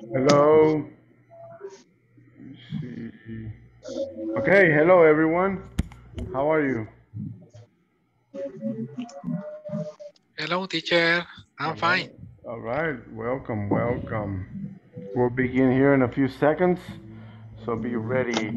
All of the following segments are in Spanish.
Hello. Okay, hello everyone. How are you? Hello, teacher. I'm fine. All right, welcome, welcome. We'll begin here in a few seconds, so be ready.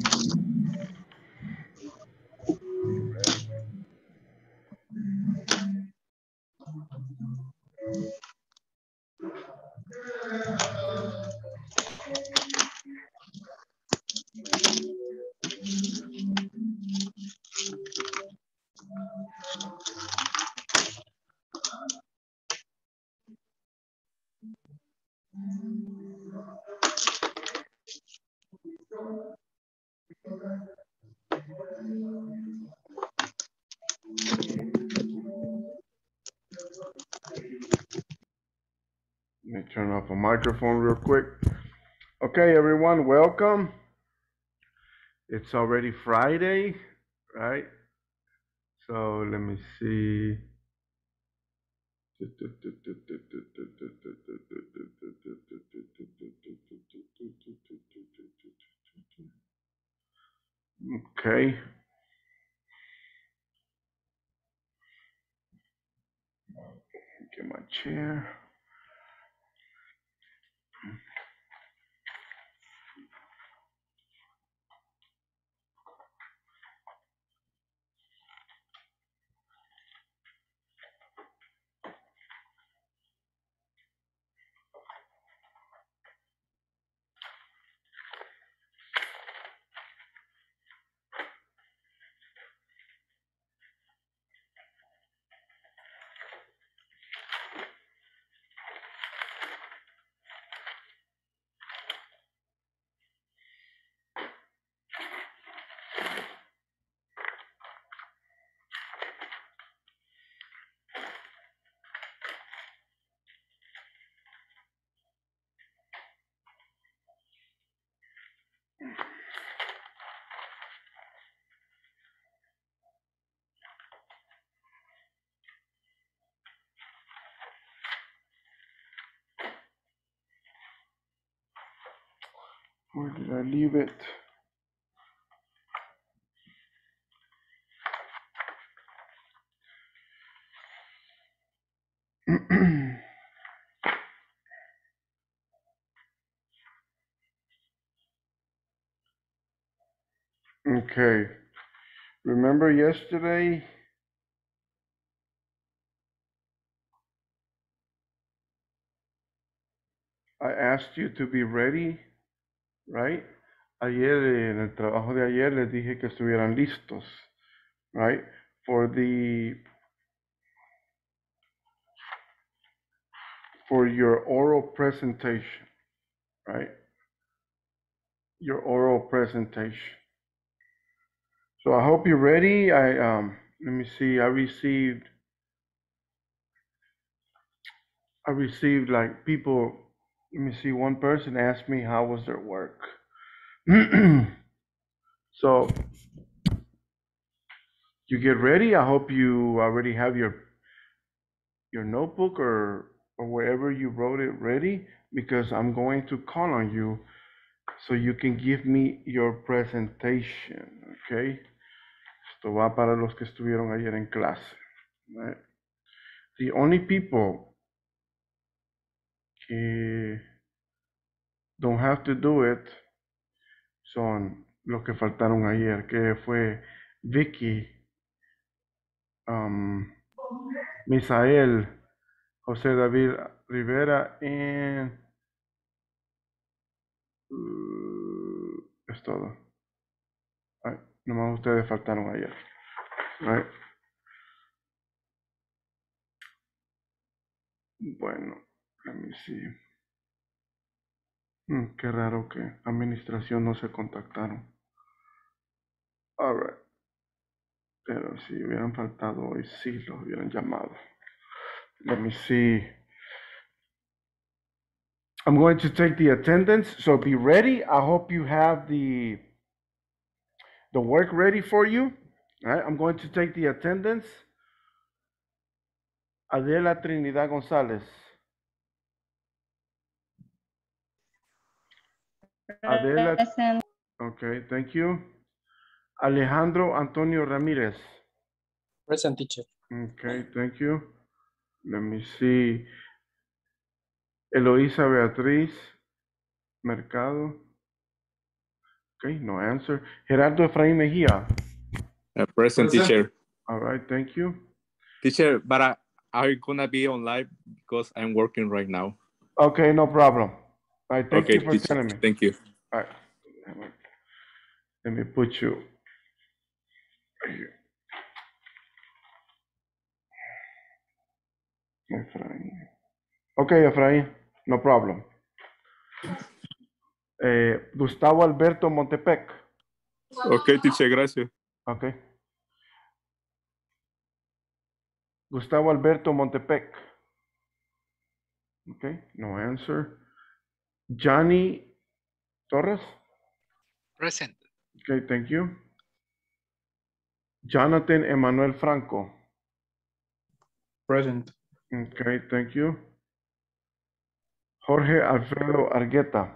Microphone real quick. Okay, everyone, welcome. It's already Friday, right? So let me see. Okay. Get my chair. Where did I leave it? okay. Remember yesterday? I asked you to be ready, right? Ayer en el trabajo de ayer les dije que estuvieran listos, right? For the for your oral presentation, right? Your oral presentation. So I hope you're ready. I um let me see. I received I received like people let me see one person asked me how was their work. so you get ready. I hope you already have your your notebook or or wherever you wrote it ready because I'm going to call on you so you can give me your presentation, okay? Esto va para los que estuvieron ayer en clase. Right? The only people que don't have to do it son los que faltaron ayer, que fue Vicky, um, Misael, José David Rivera y uh, es todo. Ay, nomás ustedes faltaron ayer. Bueno, let me see. Hmm, qué raro que administración no se contactaron. Alright. Pero si hubieran faltado hoy, sí los hubieran llamado. Let me see. I'm going to take the attendance, so be ready. I hope you have the the work ready for you. All right, I'm going to take the attendance. Adela Trinidad González. Adela, Present. okay, thank you. Alejandro Antonio Ramírez. Present teacher. Okay, thank you. Let me see. Eloísa Beatriz Mercado. Okay, no answer. Gerardo Efraín Mejía. Uh, present Present. teacher. All right, thank you. Teacher, but I, are you gonna be on live because I'm working right now? Okay, no problem. All right, thank okay, you for teacher. telling me. Thank you. All right. Let me put you. here. Efraín. Okay, Efraín, no problem. Eh, Gustavo Alberto Montepec. Okay, teacher, gracias. Okay. Gustavo Alberto Montepec. Okay, no answer. Johnny Torres. Present. Okay, thank you. Jonathan Emmanuel Franco. Present. Okay, thank you. Jorge Alfredo Argueta.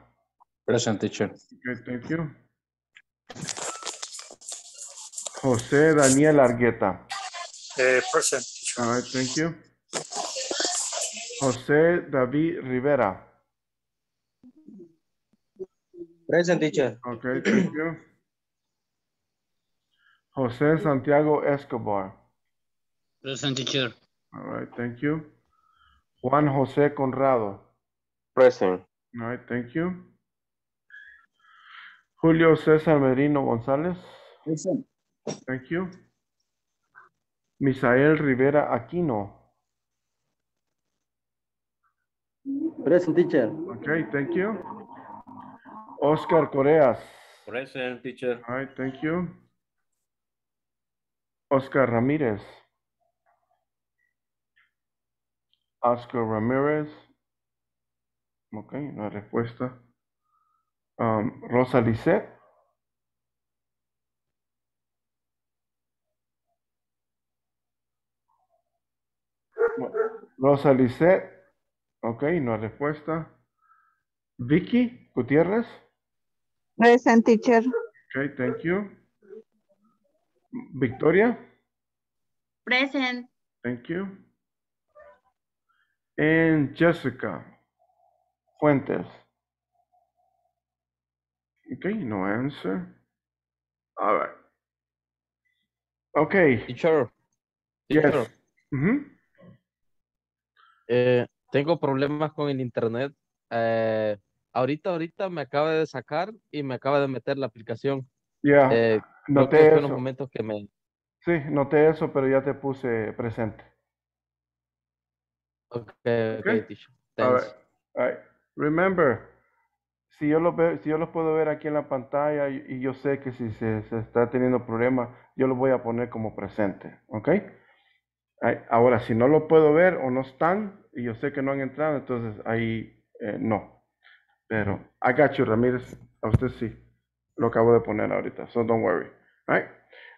Present teacher. Okay, thank you. José Daniel Argueta. Eh, present teacher. All right, thank you. José David Rivera. Present teacher. Okay, thank you. José Santiago Escobar. Present teacher. All right, thank you. Juan José Conrado. Present. All right, thank you. Julio César Merino González. Present. Thank you. Misael Rivera Aquino. Present teacher. Okay, thank you. Oscar Coreas. Present teacher. All right, thank you. Oscar Ramírez. Oscar Ramírez. Ok, no hay respuesta. Um, Rosa Lisset. Rosa Lisset. Ok, no hay respuesta. Vicky Gutiérrez. Present teacher. Okay, thank you. Victoria, Present. thank you. And Jessica Fuentes. Okay, no answer. All right. Okay, Teacher. yes. Teacher, Mhm. eh, tengo problemas con el internet. Eh, ahorita, ahorita me acaba de sacar y me acaba de meter la aplicación. Yeah, Eh, que noté fue en los eso. momentos que me... Sí, noté eso, pero ya te puse presente. Ok, ok, Okay. teacher. All Thanks. right, all right. Remember, si yo los ve- si yo los puedo ver aquí en la pantalla y, y yo sé que si se, se está teniendo problemas, yo los voy a poner como presente, ¿ok? Ahora, si no lo puedo ver o no están y yo sé que no han entrado, entonces ahí eh, no. Pero, I got you, Ramírez. A usted sí. Lo acabo de poner ahorita, so don't worry. All right?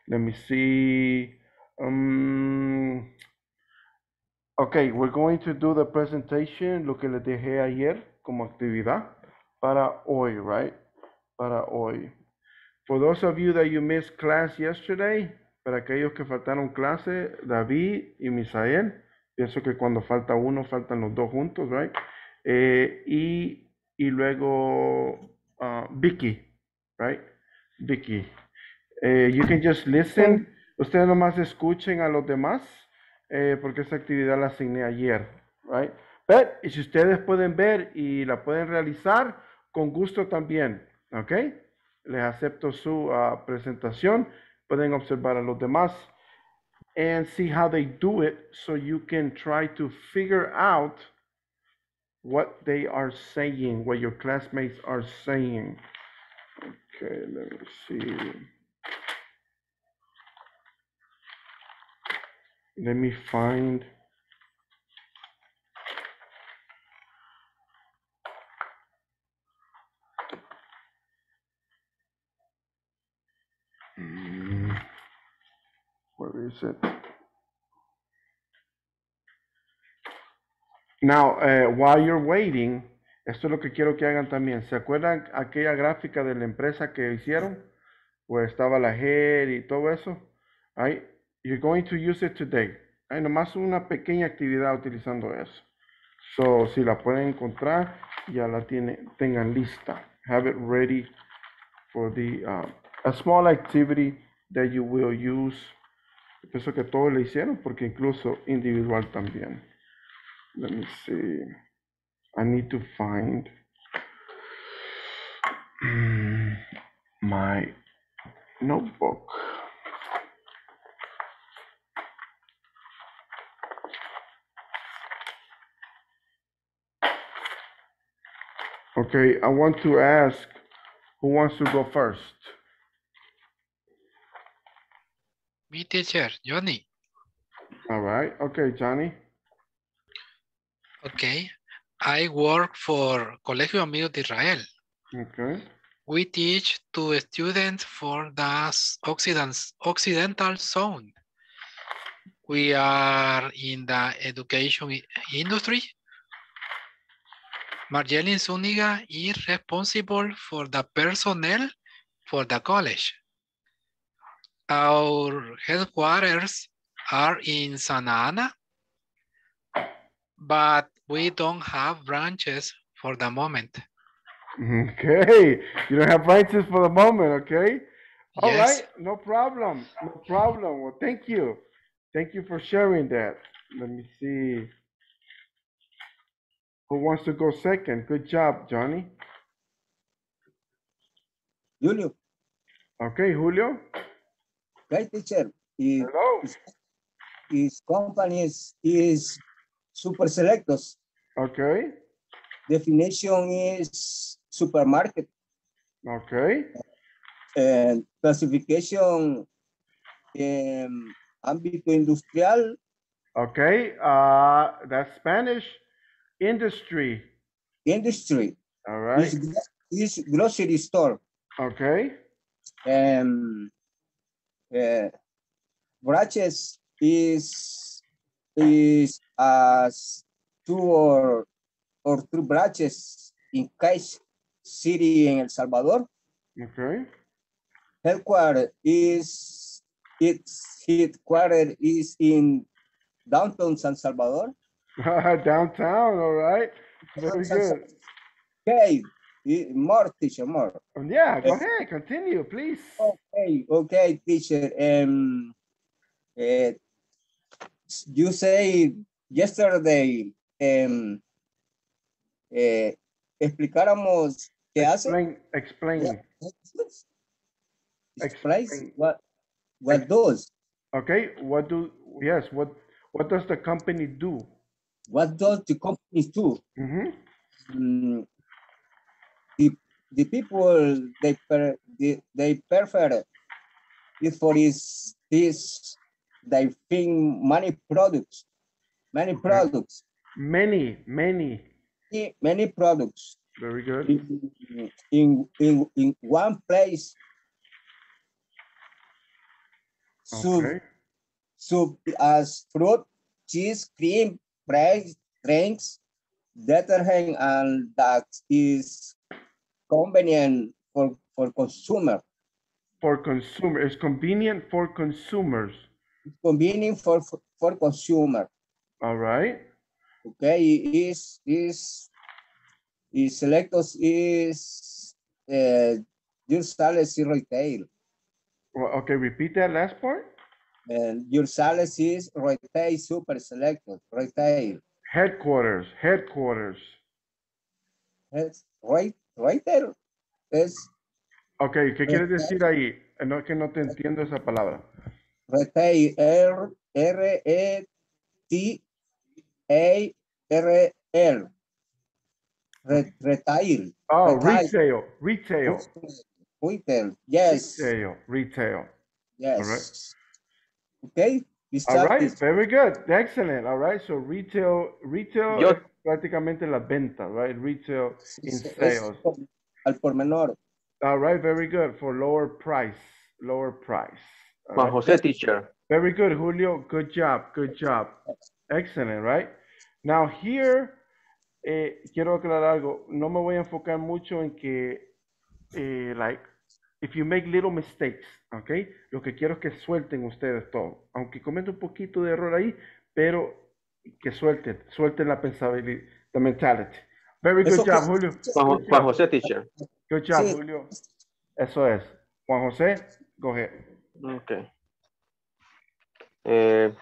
Let me see. Um, Okay, we're going to do the presentation, lo que les dejé ayer como actividad para hoy, right? Para hoy. For those of you that you missed class yesterday, para aquellos que faltaron clase, David y Misael, pienso que cuando falta uno, faltan los dos juntos, right? Eh, y, y luego uh, Vicky, right? Vicky. Eh, you can just listen. Ustedes nomás escuchen a los demás eh, porque esa actividad la asigné ayer, right? But si ustedes pueden ver y la pueden realizar, con gusto también, ¿ok? Les acepto su ah, presentación. Pueden observar a los demás and see how they do it so you can try to figure out what they are saying, what your classmates are saying. Okay, let me see. Let me find. Mm, Where is it? Now, uh, while you're waiting, Esto es lo que quiero que hagan también. ¿Se acuerdan aquella gráfica de la empresa que hicieron? Where estaba la head y todo eso. Right? You're going to use it today. Right? Nomás una pequeña actividad utilizando eso. So, si la pueden encontrar, ya la tiene, tengan lista. Have it ready for the, uh, a small activity that you will use. Pienso que todos le hicieron, porque incluso individual también. Let me see. I need to find my notebook. Okay, I want to ask who wants to go first? Me teacher, Johnny. All right, okay, Johnny. Okay. I work for Colegio Amigos de Israel. Okay, We teach to students for the Occident, Occidental Zone. We are in the education industry. Marjelin Zuniga is responsible for the personnel for the college. Our headquarters are in Santa Ana, but we don't have branches for the moment. okay. You don't have branches for the moment, okay? All right, Yes. no problem, no problem. Well, thank you. Thank you for sharing that. Let me see. Who wants to go second? Good job, Johnny. Julio, Okay, Julio. right teacher, his, Hello. his company is, is Super Selectos. Okay, Definition is supermarket okay, and classification um, ámbito industrial, okay. Uh, that's Spanish industry. industry, All right. is, is grocery store. Okay, um, uh, branches is is as two or or three branches in Cais City in El Salvador. okay, Headquarter is its headquarter is in downtown San Salvador. downtown. All right. Very good. Okay, eh, more teacher, more. Yeah, go Yes. ahead. Continue, please. Okay, okay, teacher. Um, eh, you say yesterday, um, eh, explicáramos qué hace. Explain. Explain. Explain Explain. what what does Okay. What do? Yes. What? What does the company do? what does the company do? Mm-hmm. Mm, the the people they per, they, they prefer it for this this they think many products, many products, Many, many. many products. Very good. in, in, in, in one place. Okay. so as fruit, cheese, cream, bread, drinks, detergent, and that is convenient for, for consumer. For consumer, it's convenient for consumers. Convenient for, for, for consumer. All right. Okay, is is is selectos is uh, your sales is retail. Okay. Repeat that last part. And your sales is retail super selected, retail. Headquarters. Headquarters. Es right, retail es Okay. ¿Qué quieres decir ahí? Eh, No, que no te entiendo esa palabra. retail, R, R, E, T, A, R, L. Re- Retail. Oh, Retail. retail. Retail. Yes, Retail. Retail. yes. Okay. All right, this. very good, excellent. All right, so retail, retail Yo- es prácticamente la venta, right? Retail in Es- es sales. Al por menor. All right, very good for lower price, lower price. All Juan right, José, teacher. Very good, Julio. Good job, good job. Excellent, right? Now here, eh, quiero aclarar algo. No me voy a enfocar mucho en que, eh, like, if you make little mistakes, ¿ok? Lo que quiero es que suelten ustedes todo. Aunque cometa un poquito de error ahí, pero que suelten, suelten la pensabilidad, the mentality. Very good Eso job, Julio. Juan, Good Juan job. José, teacher. Good job, Sí. Julio. Eso es. Juan José, go ahead. Ok. Eh.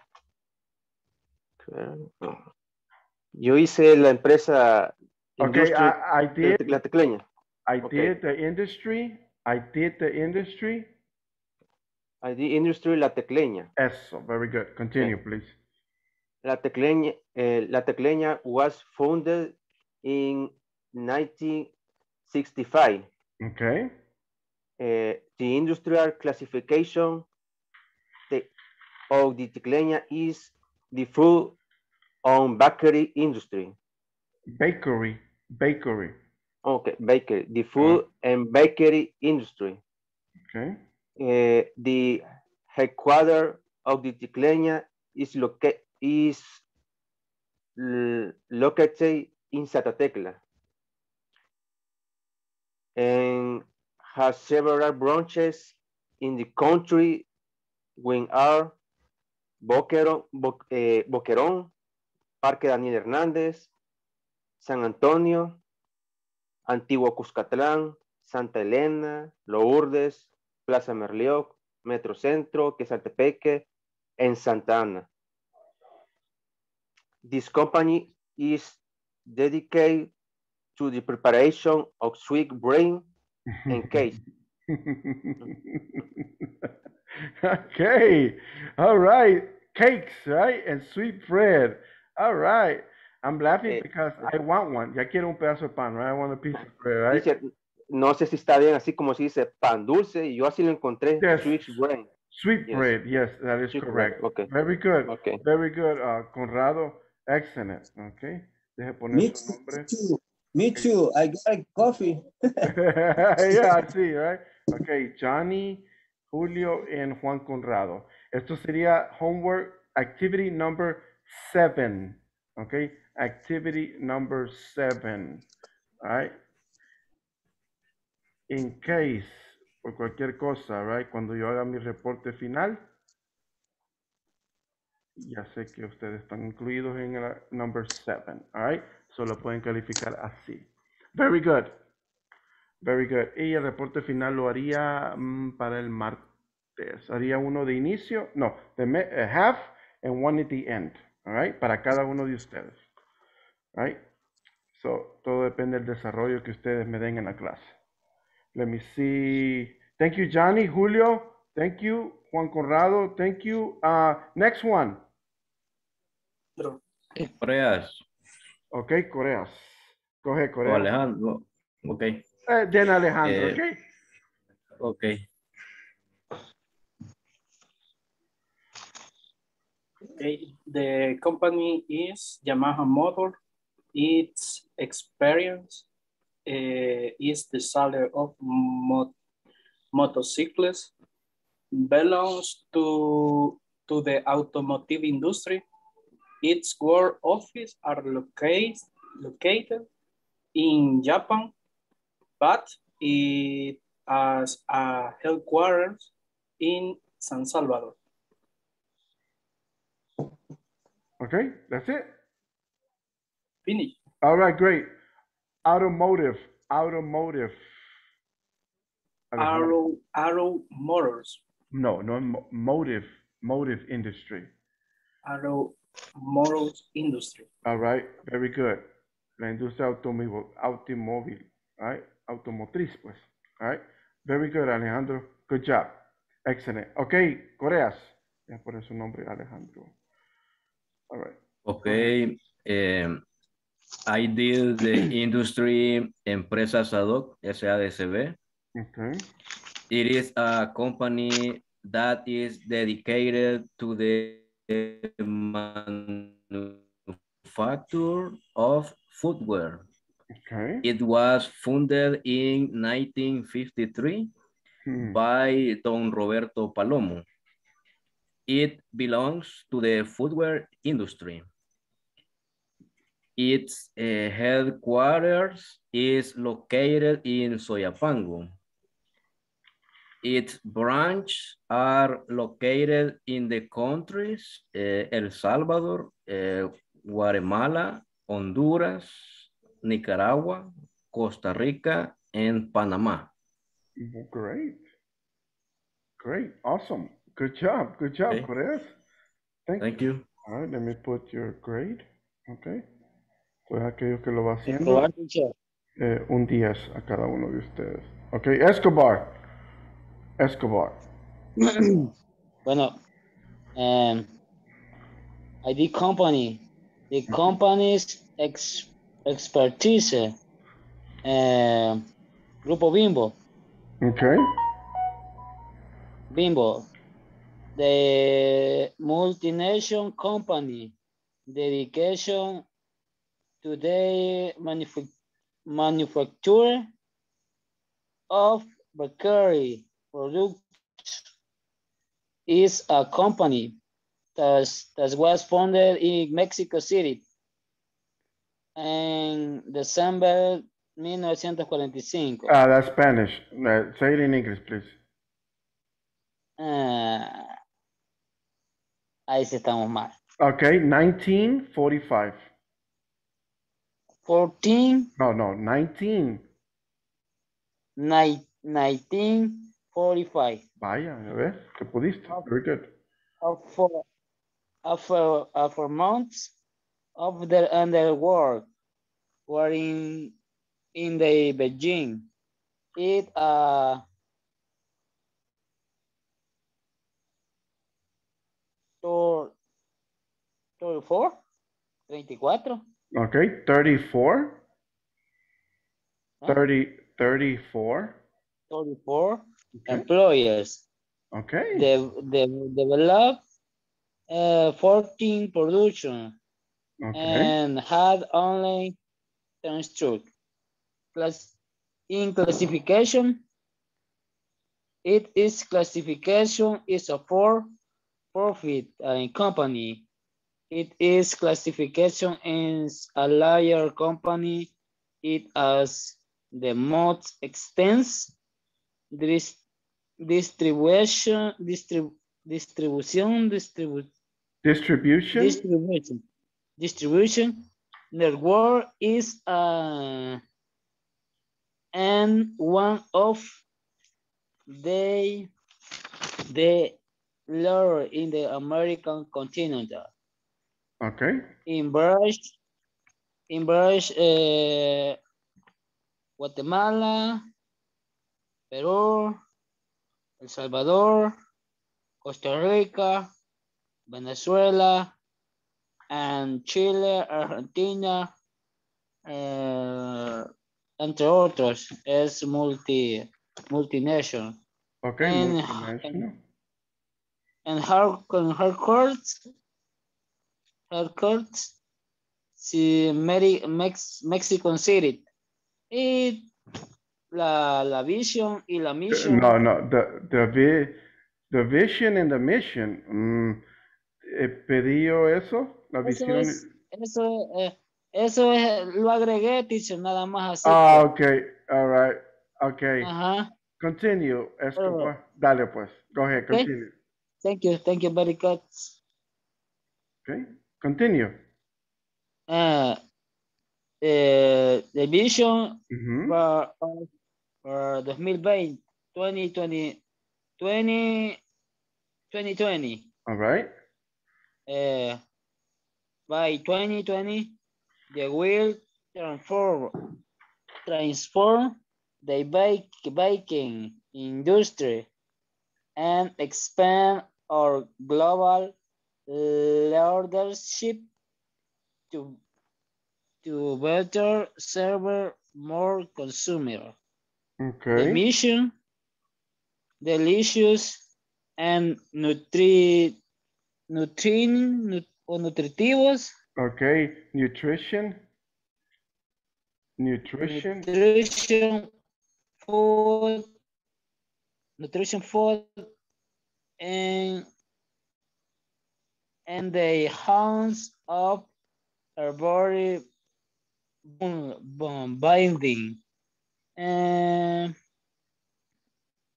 Yo hice la empresa Okay, I, I did, la tecleña. I okay. did the industry, I did the industry. ID Industry La Tecleña. Eso, very good. Continue, please. La Tecleña, eh, La Tecleña was founded in 1965. Okay, Eh, the industrial classification of the Tecleña is the food on bakery industry. bakery, bakery. Okay, bakery, the food and bakery industry. Okay, Eh, the headquarter of the Tecleña is located is located in Santa Tecla and has several branches in the country when are Eh, Boquerón, Parque Daniel Hernández, San Antonio, Antiguo Cuscatlán, Santa Elena, Lourdes, Plaza Merlioc, Metrocentro, Quesaltepeque, and Santa Ana. This company is dedicated to the preparation of sweet brain and cake. okay, all right. Cakes, right? And sweet bread. All right. I'm laughing Eh, because I want one. Ya quiero un pedazo de pan, right? I want a piece of bread, right? Dice, no sé si está bien así como se dice pan dulce, y yo así lo encontré, Yes. sweet brain. Sweet Yes. bread, yes, that is Sweet correct. bread, okay. Very good. Okay. Very good, uh, Conrado. Excellent. Okay. Deje poner Me su nombre. too. Me too. I got a coffee. yeah, I see, right? Okay, Johnny, Julio, and Juan Conrado. Esto sería homework activity number seven. Okay, activity number seven. All right. In case, por cualquier cosa, right? Cuando yo haga mi reporte final, ya sé que ustedes están incluidos en el number seven. All right. Solo pueden calificar así. Very good. Very good. Y el reporte final lo haría mm, para el martes. Haría uno de inicio, no, de me- eh, half and one at the end. All right, para cada uno de ustedes. All right. So, todo depende del desarrollo que ustedes me den en la clase. Let me see. Thank you, Johnny, Julio. Thank you, Juan Conrado. Thank you. Uh, next one. Coreas Okay, Coreas. Coge o Coreas. Alejandro. Ok, Eh, den Alejandro, Eh, okay? ok. Okay, the company is Yamaha Motor. Its experience uh, is the seller of mo motorcycles, belongs to, to the automotive industry. Its world office are located, located in Japan, but it has a headquarters in San Salvador. Okay, that's it. Finish. All right, great. Automotive, automotive. Arrow, Arrow Motors. No, no, mo- motive, motive industry. Arrow Motors Industry. All right, very good. La industria automóvil, automóvil, right, automotriz, pues. All right, very good, Alejandro. Good job. Excellent. Okay, Coreas. Ya por su nombre, Alejandro. All right. Ok. eh, I did the industry Empresas ad hoc, SADCB. Okay. It is a company that is dedicated to the manufacture of footwear. Okay. It was founded in 1953 Hmm. by Don Roberto Palomo. It belongs to the footwear industry. Its uh, headquarters is located in Soyapango. Its branches are located in the countries uh, El Salvador, uh, Guatemala, Honduras, Nicaragua, Costa Rica, and Panama. Great. Great. Awesome. Good job. Good job, Okay. Thank, Thank you. you. All right, let me put your grade. Okay. Pues aquello que lo va haciendo, eh, un 10 a cada uno de ustedes. Ok, Escobar. Escobar. bueno, um, ID company. The company's ex expertise. eh, Grupo Bimbo. Okay. Bimbo. The multinational company. Dedication to the manufa manufacture of bakery products is a company that, that was founded in Mexico City in December 1945. Ah, that's Spanish. Uh, say it in English, please. Ah, ahí sí estamos mal. Okay, 1945. 14, No, no, 19. ni- 1945. Vaya, a ver, que pudiste. Very good. After, after months of their underwork were in, in the Beijing. It, uh, tor- 34, 34, Okay, 34. Huh? 30, 34. 34 Okay. employers. Okay. They, they developed uh, 14 production Okay. and had only 10 struck. Class, in classification, it is classification is a for profit uh, company. It is classification is a larger company. It has the most extensive dis distribution, distrib distribution, distribu Distribution. distribution, distribution network is uh, and one of the the lower in the American continent. Okay. In Brush, uh, Guatemala, Peru, El Salvador, Costa Rica, Venezuela, and Chile, Argentina, eh, entre otros, es multi, multinational. Okay. And- multinational. And her, con her courts, si Meri- Mex, Mexico City. Y la, la vision y la mission. No, no, the, the, vi- the vision and the mission. Mm, eh, ¿Pedí yo eso? La Eso visión. es, eso, eh, eso es, lo agregué, teacher, nada más así. Ah, okay. All right. Okay. Ajá. Continue, Escobar. Dale, pues. Go ahead, Okay. Thank you, thank you very much. Okay. Continue. Uh, eh, the vision Mhm. for, for 2020, 2020, 20, 2020. All right. Uh, by 2020, they will transform, transform the bike, baking industry and expand our global leadership to, to better serve more consumer. The Okay. mission, delicious and nutri, nutrin, nut, o nutritivos, Okay. Nutrition. Nutrition. nutrition food, nutrition food, and and the hands of bond, bond binding, and,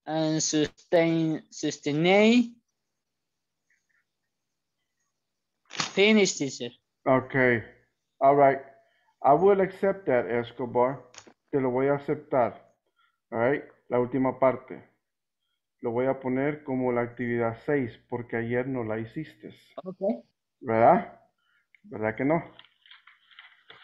and sustain, sustain. Finish, teacher. Okay, all right. I will accept that, Escobar. Te lo voy a aceptar. All right, la última parte. Lo voy a poner como la actividad 6 porque ayer no la hiciste. Okay. ¿Verdad? ¿Verdad que no?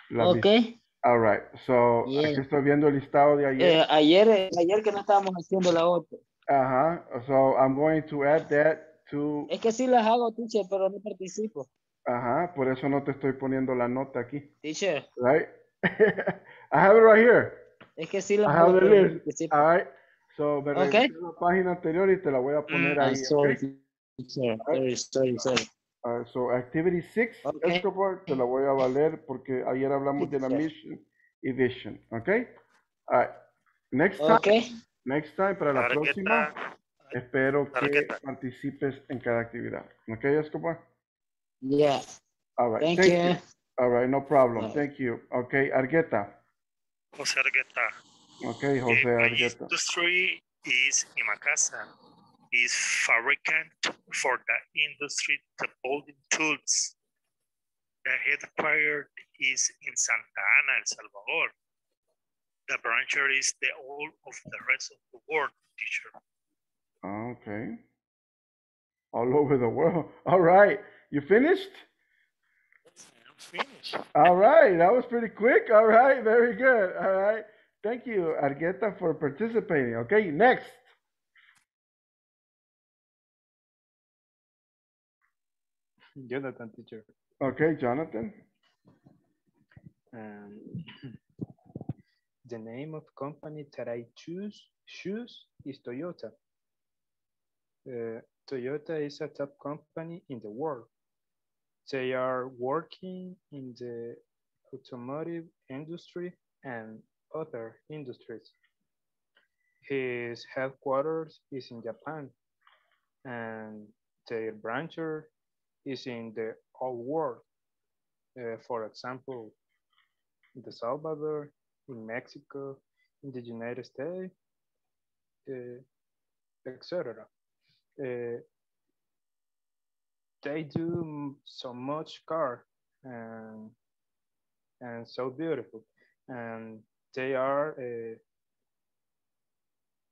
La Okay. All right, so Yeah. aquí estoy viendo el listado de ayer. Eh, ayer, eh, ayer que no estábamos haciendo la otra. Ajá, so I'm going to add that to, Es que sí las hago, teacher, pero no participo. ajá, por eso no te estoy poniendo la nota aquí, Teacher, right? I have it right here. es que sí las I hago, have the pero no list. All right, so me Okay. a la página anterior y te la voy a poner I'm ahí, sorry, okay? Sorry, sorry, sorry. Right, so activity six, Okay. Escobar, te la voy a valer porque ayer hablamos de la mission y vision, right, next time, Okay. next time para la próxima, espero que participes en cada actividad, okay, Escobar? Yeah. All right, Thank thank you. you. All right, no problem, thank you. Okay, Argueta, José Argueta. Okay, eh, Jose my Argueta. industry is in my casa. Is fabricant for the industry the building tools. The headquarters is in Santa Ana, El Salvador. The brancher is the all of the rest of the world, teacher. Okay. All over the world. All right, you finished? I'm finished. All right, that was pretty quick. All right, very good. All right. Thank you, Argueta, for participating. Okay, next. Jonathan, teacher. Okay, Jonathan. Um, the name of company that I choose choose is Toyota. Uh, Toyota is a top company in the world. They are working in the automotive industry and other industries. His headquarters is in Japan and their brancher is in the whole world. Uh, for example, in the Salvador, in Mexico, in the United States, uh, etc. Uh, they do so much car and and so beautiful, and they are uh,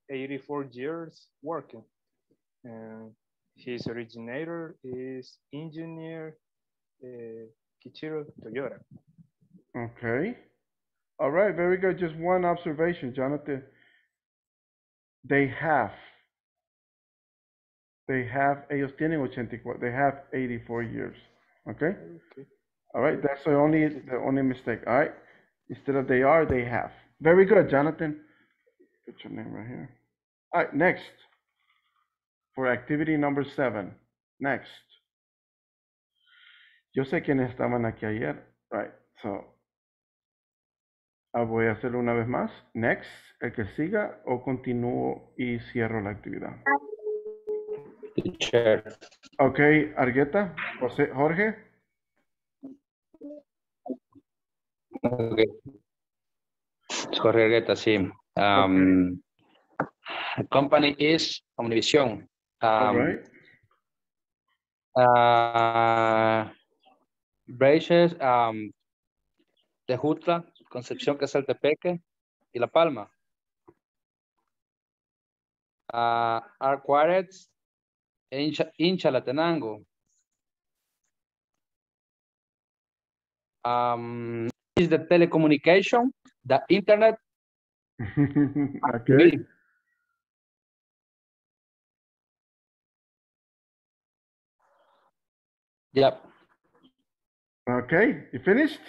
84 years working. And his originator is engineer uh, Kichiro Toyota. Okay. All right, very good. Just one observation, Jonathan. They have. They have, ellos tienen 84, they have 84 years. Okay? Okay. All right, that's the only, the only mistake. All right? Instead of they are, they have. Very good, Jonathan. Put your name right here. All right, next. For activity number seven. Next. Yo sé quiénes estaban aquí ayer. Right, so. Ah, voy a hacerlo una vez más. Next, el que siga o continúo y cierro la actividad. Teacher. Ok, Argueta, José, Jorge. Okay. Jorge Argueta, sí. Um, Company is Omnivisión. All Um, right. uh, Braces, um, de Jutla, Concepción, que es el Tepeque, y La Palma. Uh, Arcuarets, Incha, Inchalatenango. Um, is the telecommunication, the internet. okay. Yep. Okay, you finished?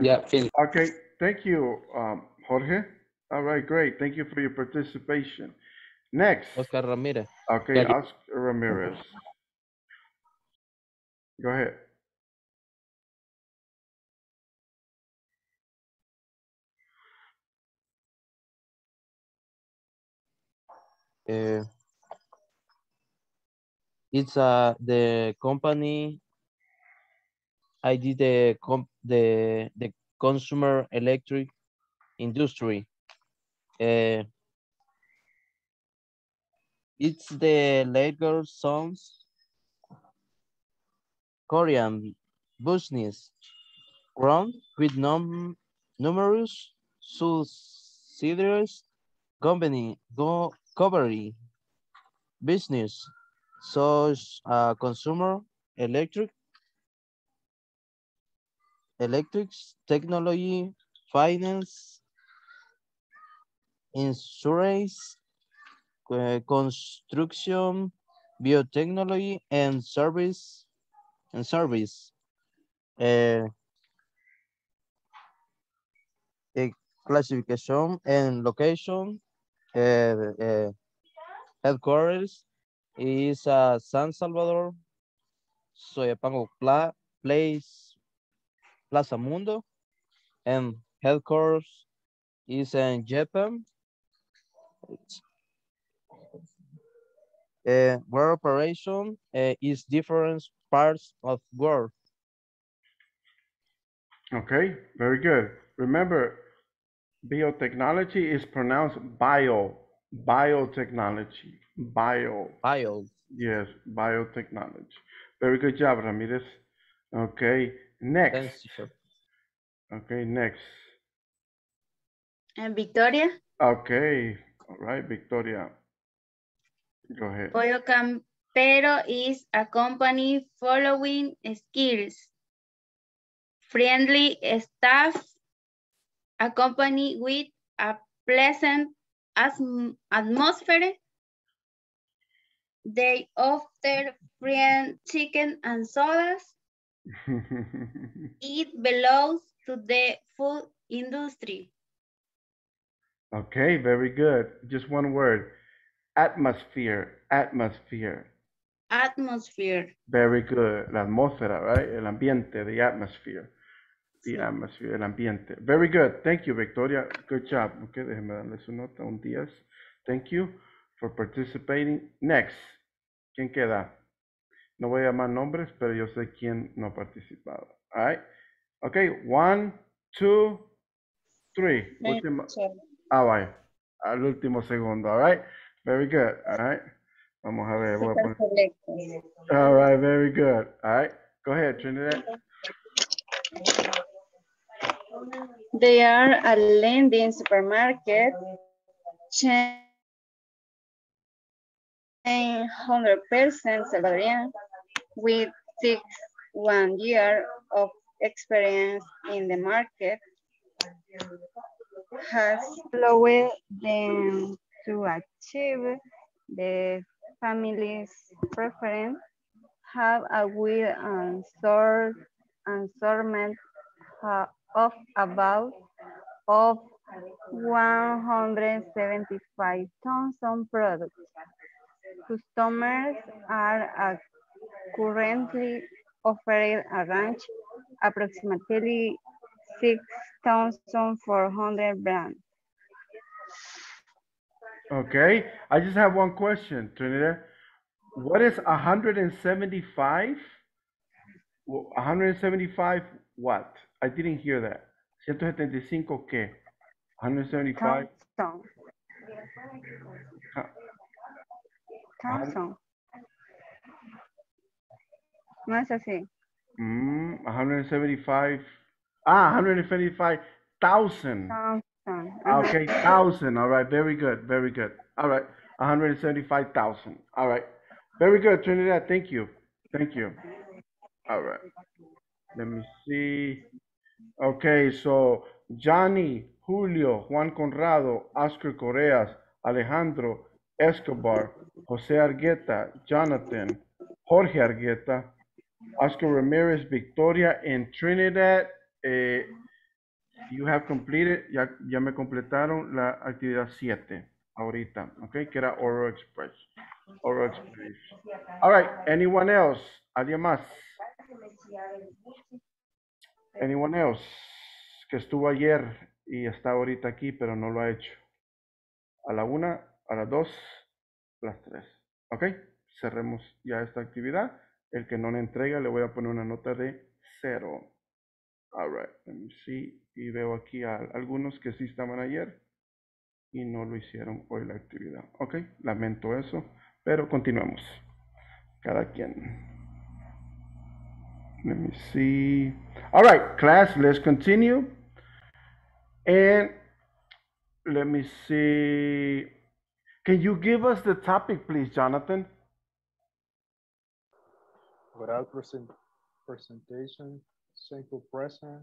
Yeah, finished. Okay, thank you, um, Jorge. All right, great. Thank you for your participation. Next, Oscar Ramírez. okay, Yeah, Oscar Ramirez. Go ahead. Uh, it's uh, the company I did the com the the consumer electric industry. Uh, it's the later songs Korean business ground with num numerous subsidiaries company go covering business such uh, consumer electric electrics technology finance insurance uh, construction biotechnology and service and service uh, classification and location headquarters is uh, San Salvador, Soyapango Pla Place, Plaza Mundo, and headquarters is in Japan. Uh, where operation uh, is different parts of world. Okay, very good. Remember, biotechnology is pronounced bio, biotechnology, bio. Bio. Yes, biotechnology. Very good job, Ramirez. Okay, next. Thanks. Okay, next. And Victoria, Okay, all right, Victoria. Go ahead. Pollo Campero is a company following skills. Friendly staff, a company with a pleasant atmosphere. They offer free chicken and sodas. It belongs to the food industry. Okay, very good. Just one word. Atmosphere, atmosphere. Atmosphere. Very good. La atmósfera, right? El ambiente, the atmosphere. The atmosphere, el ambiente. Very good. Thank you, Victoria. Good job. Okay, déjeme darle su nota, un 10. Thank you for participating. Next. ¿Quién queda? No voy a llamar nombres, pero yo sé quién no ha participado. All right. Okay, one, two, three. Última. Ah, vaya. Al último segundo. All right. Very good. All right. Vamos a ver. voy a poner- All right. Very good. All right. Go ahead, Trinidad. They are a lending supermarket chain 100% Salvadorian with six one year of experience in the market has allowed them to achieve the family's preference, have a wide and sort assortment of about of 175 tons of products. Customers are uh, currently offering a range approximately six tons on 6,400 brands. Okay. I just have one question, Trinidad. What is 175? 175 what? I didn't hear that. 175 qué? 175 Thompson. Thompson. No es así. mm, 175 Ah, 175,000. Thompson. Ah, Okay, thousand. All right, very good, very good. All right, 175,000. All right, very good, Trinidad. Thank you, thank you. All right, let me see. Okay, so Johnny, Julio, Juan Conrado, Oscar Correas, Alejandro Escobar, Jose Argueta, Jonathan, Jorge Argueta, Oscar Ramirez, Victoria, and Trinidad. eh, you have completed, ya, ya me completaron la actividad 7 ahorita, ok, que era Oral Express. Oral Express. All right, anyone else? ¿Alguien más? Anyone else que estuvo ayer y está ahorita aquí pero no lo ha hecho? A la una, a las dos, a las tres. Ok, cerremos ya esta actividad. El que no le entrega le voy a poner una nota de cero. All right, let me see. Y veo aquí a algunos que sí estaban ayer y no lo hicieron hoy la actividad. Ok, lamento eso, pero continuemos. Cada quien. Let me see. All right, class, let's continue. And let me see. Can you give us the topic, please, Jonathan? Oral present, presentation, simple present,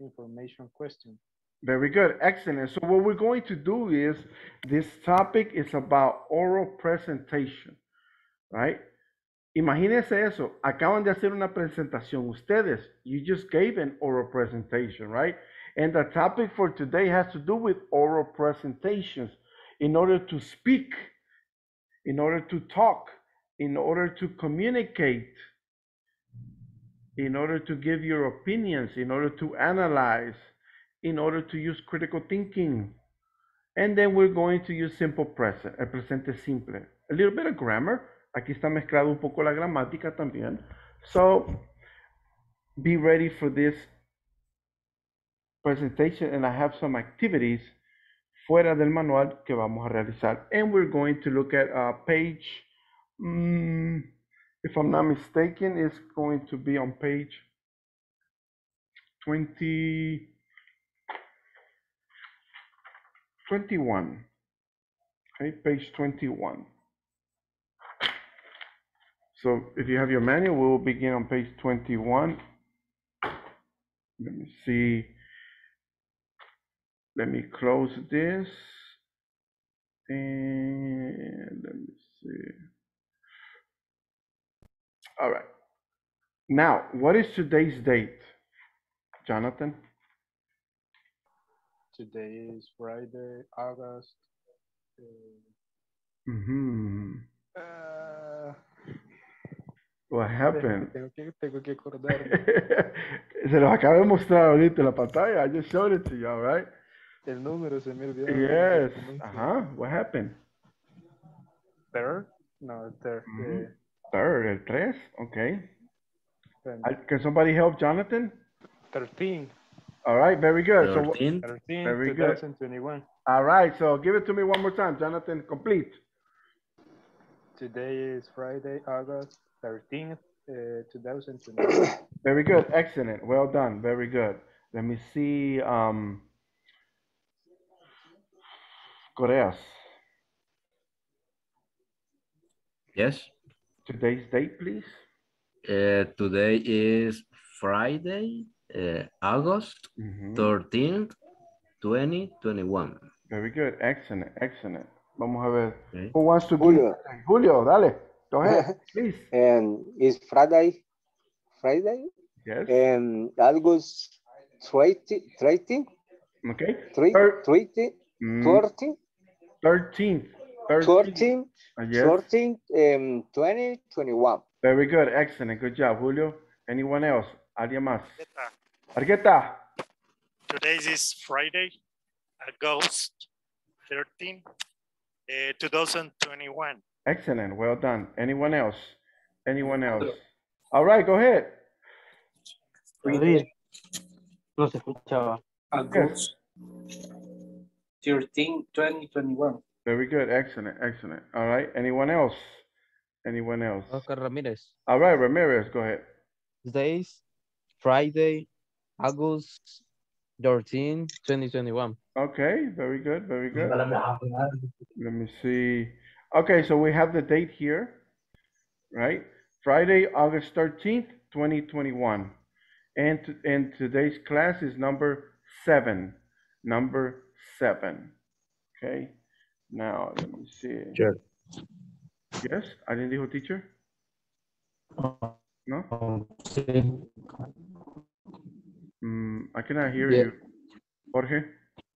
information question. Very good, excellent. So what we're going to do is, this topic is about oral presentation, right? Imagínense eso, acaban de hacer una presentación ustedes. You just gave an oral presentation, right? And the topic for today has to do with oral presentations. In order to speak, in order to talk, in order to communicate, in order to give your opinions, in order to analyze, in order to use critical thinking. And then we're going to use simple present, el presente simple. A little bit of grammar. Aquí está mezclado un poco la gramática también. So, be ready for this presentation and I have some activities fuera del manual que vamos a realizar. And we're going to look at uh, page, mm, if I'm not mistaken, it's going to be on page 20, 21. Okay, page 21. So if you have your manual, we will begin on page 21. Let me see. Let me close this. And let me see. All right. Now, what is today's date, Jonathan? Today is Friday, August. uh, hmm uh, What happened? Tengo que, tengo que acordarme. Se los acabo de mostrar ahorita en la pantalla. I just showed it to you, all right? El número se me olvidó. Yes. Uh-huh. What happened? Third? No, third. Mhm. eh, Third, el tres. Okay. I- Can somebody help Jonathan? 13. All right, very good. So, 13. 13, Very good. 2021. all right, so give it to me one more time, Jonathan. Complete. Today is Friday, August 13th, uh, 2021. Very good. Excellent. Well done. Very good. Let me see. Um, Coreas. Yes. Today's date, please. Uh, today is Friday, uh, August Mhm. 13th, 2021. Very good. Excellent. Excellent. Vamos a ver. Okay. Who wants to Julio. give? Julio, dale. Go ahead, please. And it's Friday, Friday, Yes. and August 30, 30, Okay. 3, Thir- 30, Mm, 30, 13th. 13, Uh, yes. 13, um, 20, 21. Very good. Excellent. Good job, Julio. Anyone else? ¿Alguien más? Argueta. Today is Friday, August 13, uh, 2021. Excellent. Well done. Anyone else? Anyone else? All right, go ahead. Friday, No se escuchaba. Ah, August 13, 2021. Very good. Excellent. Excellent. All right. Anyone else? Anyone else? Oscar Ramirez. All right, Ramirez, go ahead. Today's Friday, August 13, 2021. Okay, very good. Very good. Let me see. Okay, so we have the date here, right? Friday, August 13th, 2021. And, t- and today's class is number seven. Number seven. Okay, now let me see. Sure. Yes, ¿alguien dijo teacher? No? Mm, I cannot hear Yeah. you. Jorge,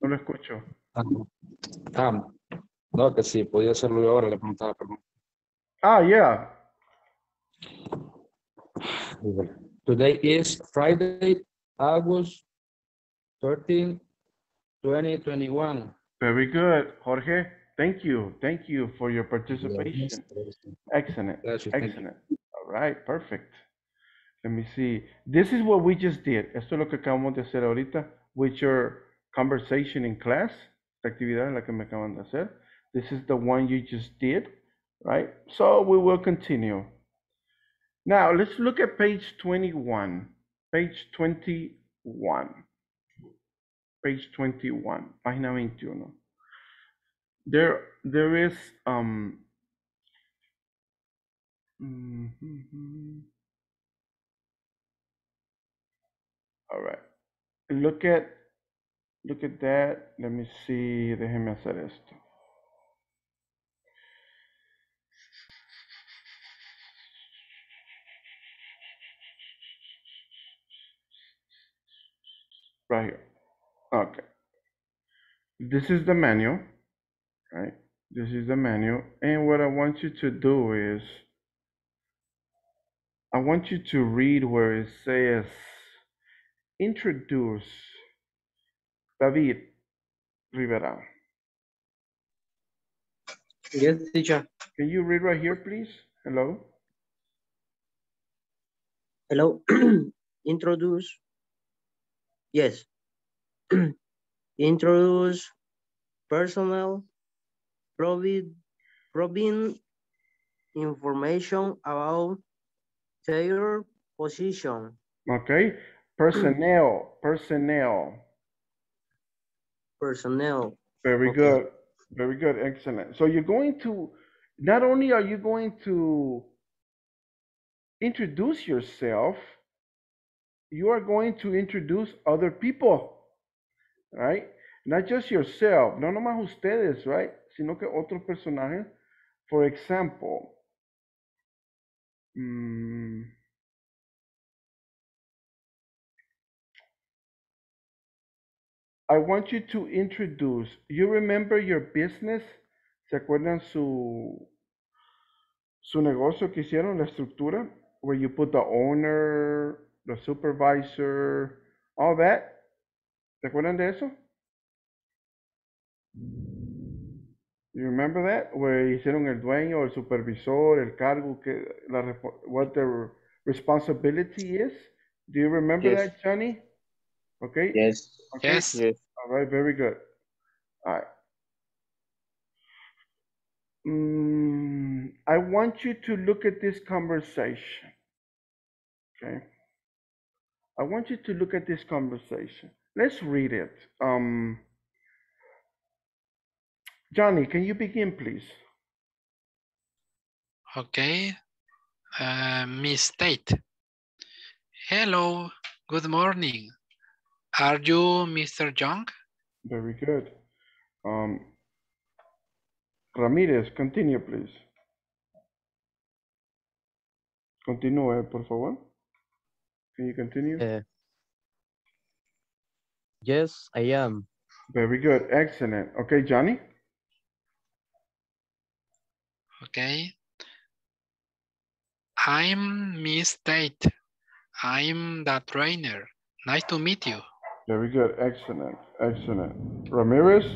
no lo escucho. Ah, no, que sí, podía hacerlo yo ahora, le preguntaba, perdón. Ah, yeah. Today is Friday, August 13, 2021. Very good, Jorge. Thank you. Thank you for your participation. Excellent. Excellent. All right, perfect. Let me see. This is what we just did. Esto es lo que acabamos de hacer ahorita with your conversation in class. La actividad en la que me acaban de hacer. This is the one you just did, right? So we will continue. Now let's look at page 21. Page 21. Page 21. Página 21. There, there is, um. All right. Look at, look at that. Let me see. Déjeme hacer esto. Right here. Okay. This is the manual, right? This is the manual. And what I want you to do is, I want you to read where it says, introduce David Rivera. Yes, teacher. Can you read right here, please? Hello? Hello. Introduce. Yes. Introduce personnel, provide, provide information about their position. Okay. Personnel, personnel. Personnel. Very Okay. good. Very good. Excellent. So you're going to, not only are you going to introduce yourself, you are going to introduce other people, right? Not just yourself, no nomás ustedes, right? Sino que otros personajes. For example, mm, I want you to introduce, you remember your business? ¿Se acuerdan su, su negocio que hicieron, la estructura? Where you put the owner, the supervisor, all that. ¿Se acuerdan de eso? You remember that? Where hicieron el dueño, el supervisor, el cargo, que, la, what their responsibility is? Do you remember Yes. that, Johnny? Okay. Yes. Okay. Yes. Yes. All right, very good. All right. Mm, I want you to look at this conversation. Okay. I want you to look at this conversation. Let's read it. Um, Johnny, can you begin, please? Okay. Uh, Miss Tate. Hello. Good morning. Are you Mr. Young? Very good. Um, Ramirez, continue, please. Continúe, por favor. Can you continue? Uh, yes, I am. Very good. Excellent. Okay, Johnny? Okay. I'm Miss Tate. I'm the trainer. Nice to meet you. Very good. Excellent. Excellent. Ramirez?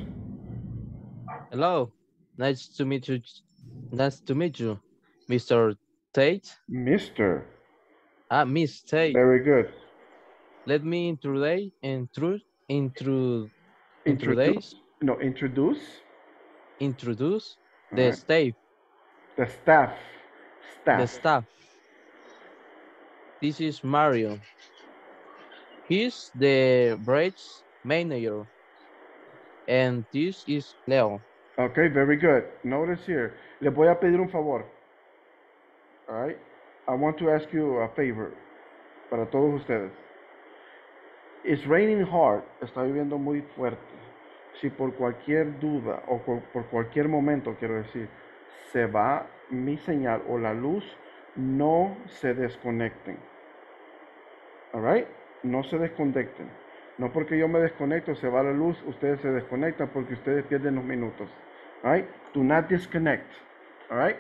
Hello. Nice to meet you. Nice to meet you, Mr. Tate. Mr. Ah, Miss Tate. Very good. Let me introduce, intro, intro, Introduce. introduce, No, introduce introduce the Alright. staff, the staff. Staff. the staff. This is Mario. He's the branch manager. And this is Leo. Okay, very good. Notice here. Le voy a pedir un favor. All right. I want to ask you a favor para todos ustedes. It's raining hard. Está lloviendo muy fuerte. Si por cualquier duda o por, cualquier momento, quiero decir, se va mi señal o la luz, no se desconecten. All right? No se desconecten. No porque yo me desconecto, se va la luz, ustedes se desconectan porque ustedes pierden los minutos. All right? Do not disconnect. All right?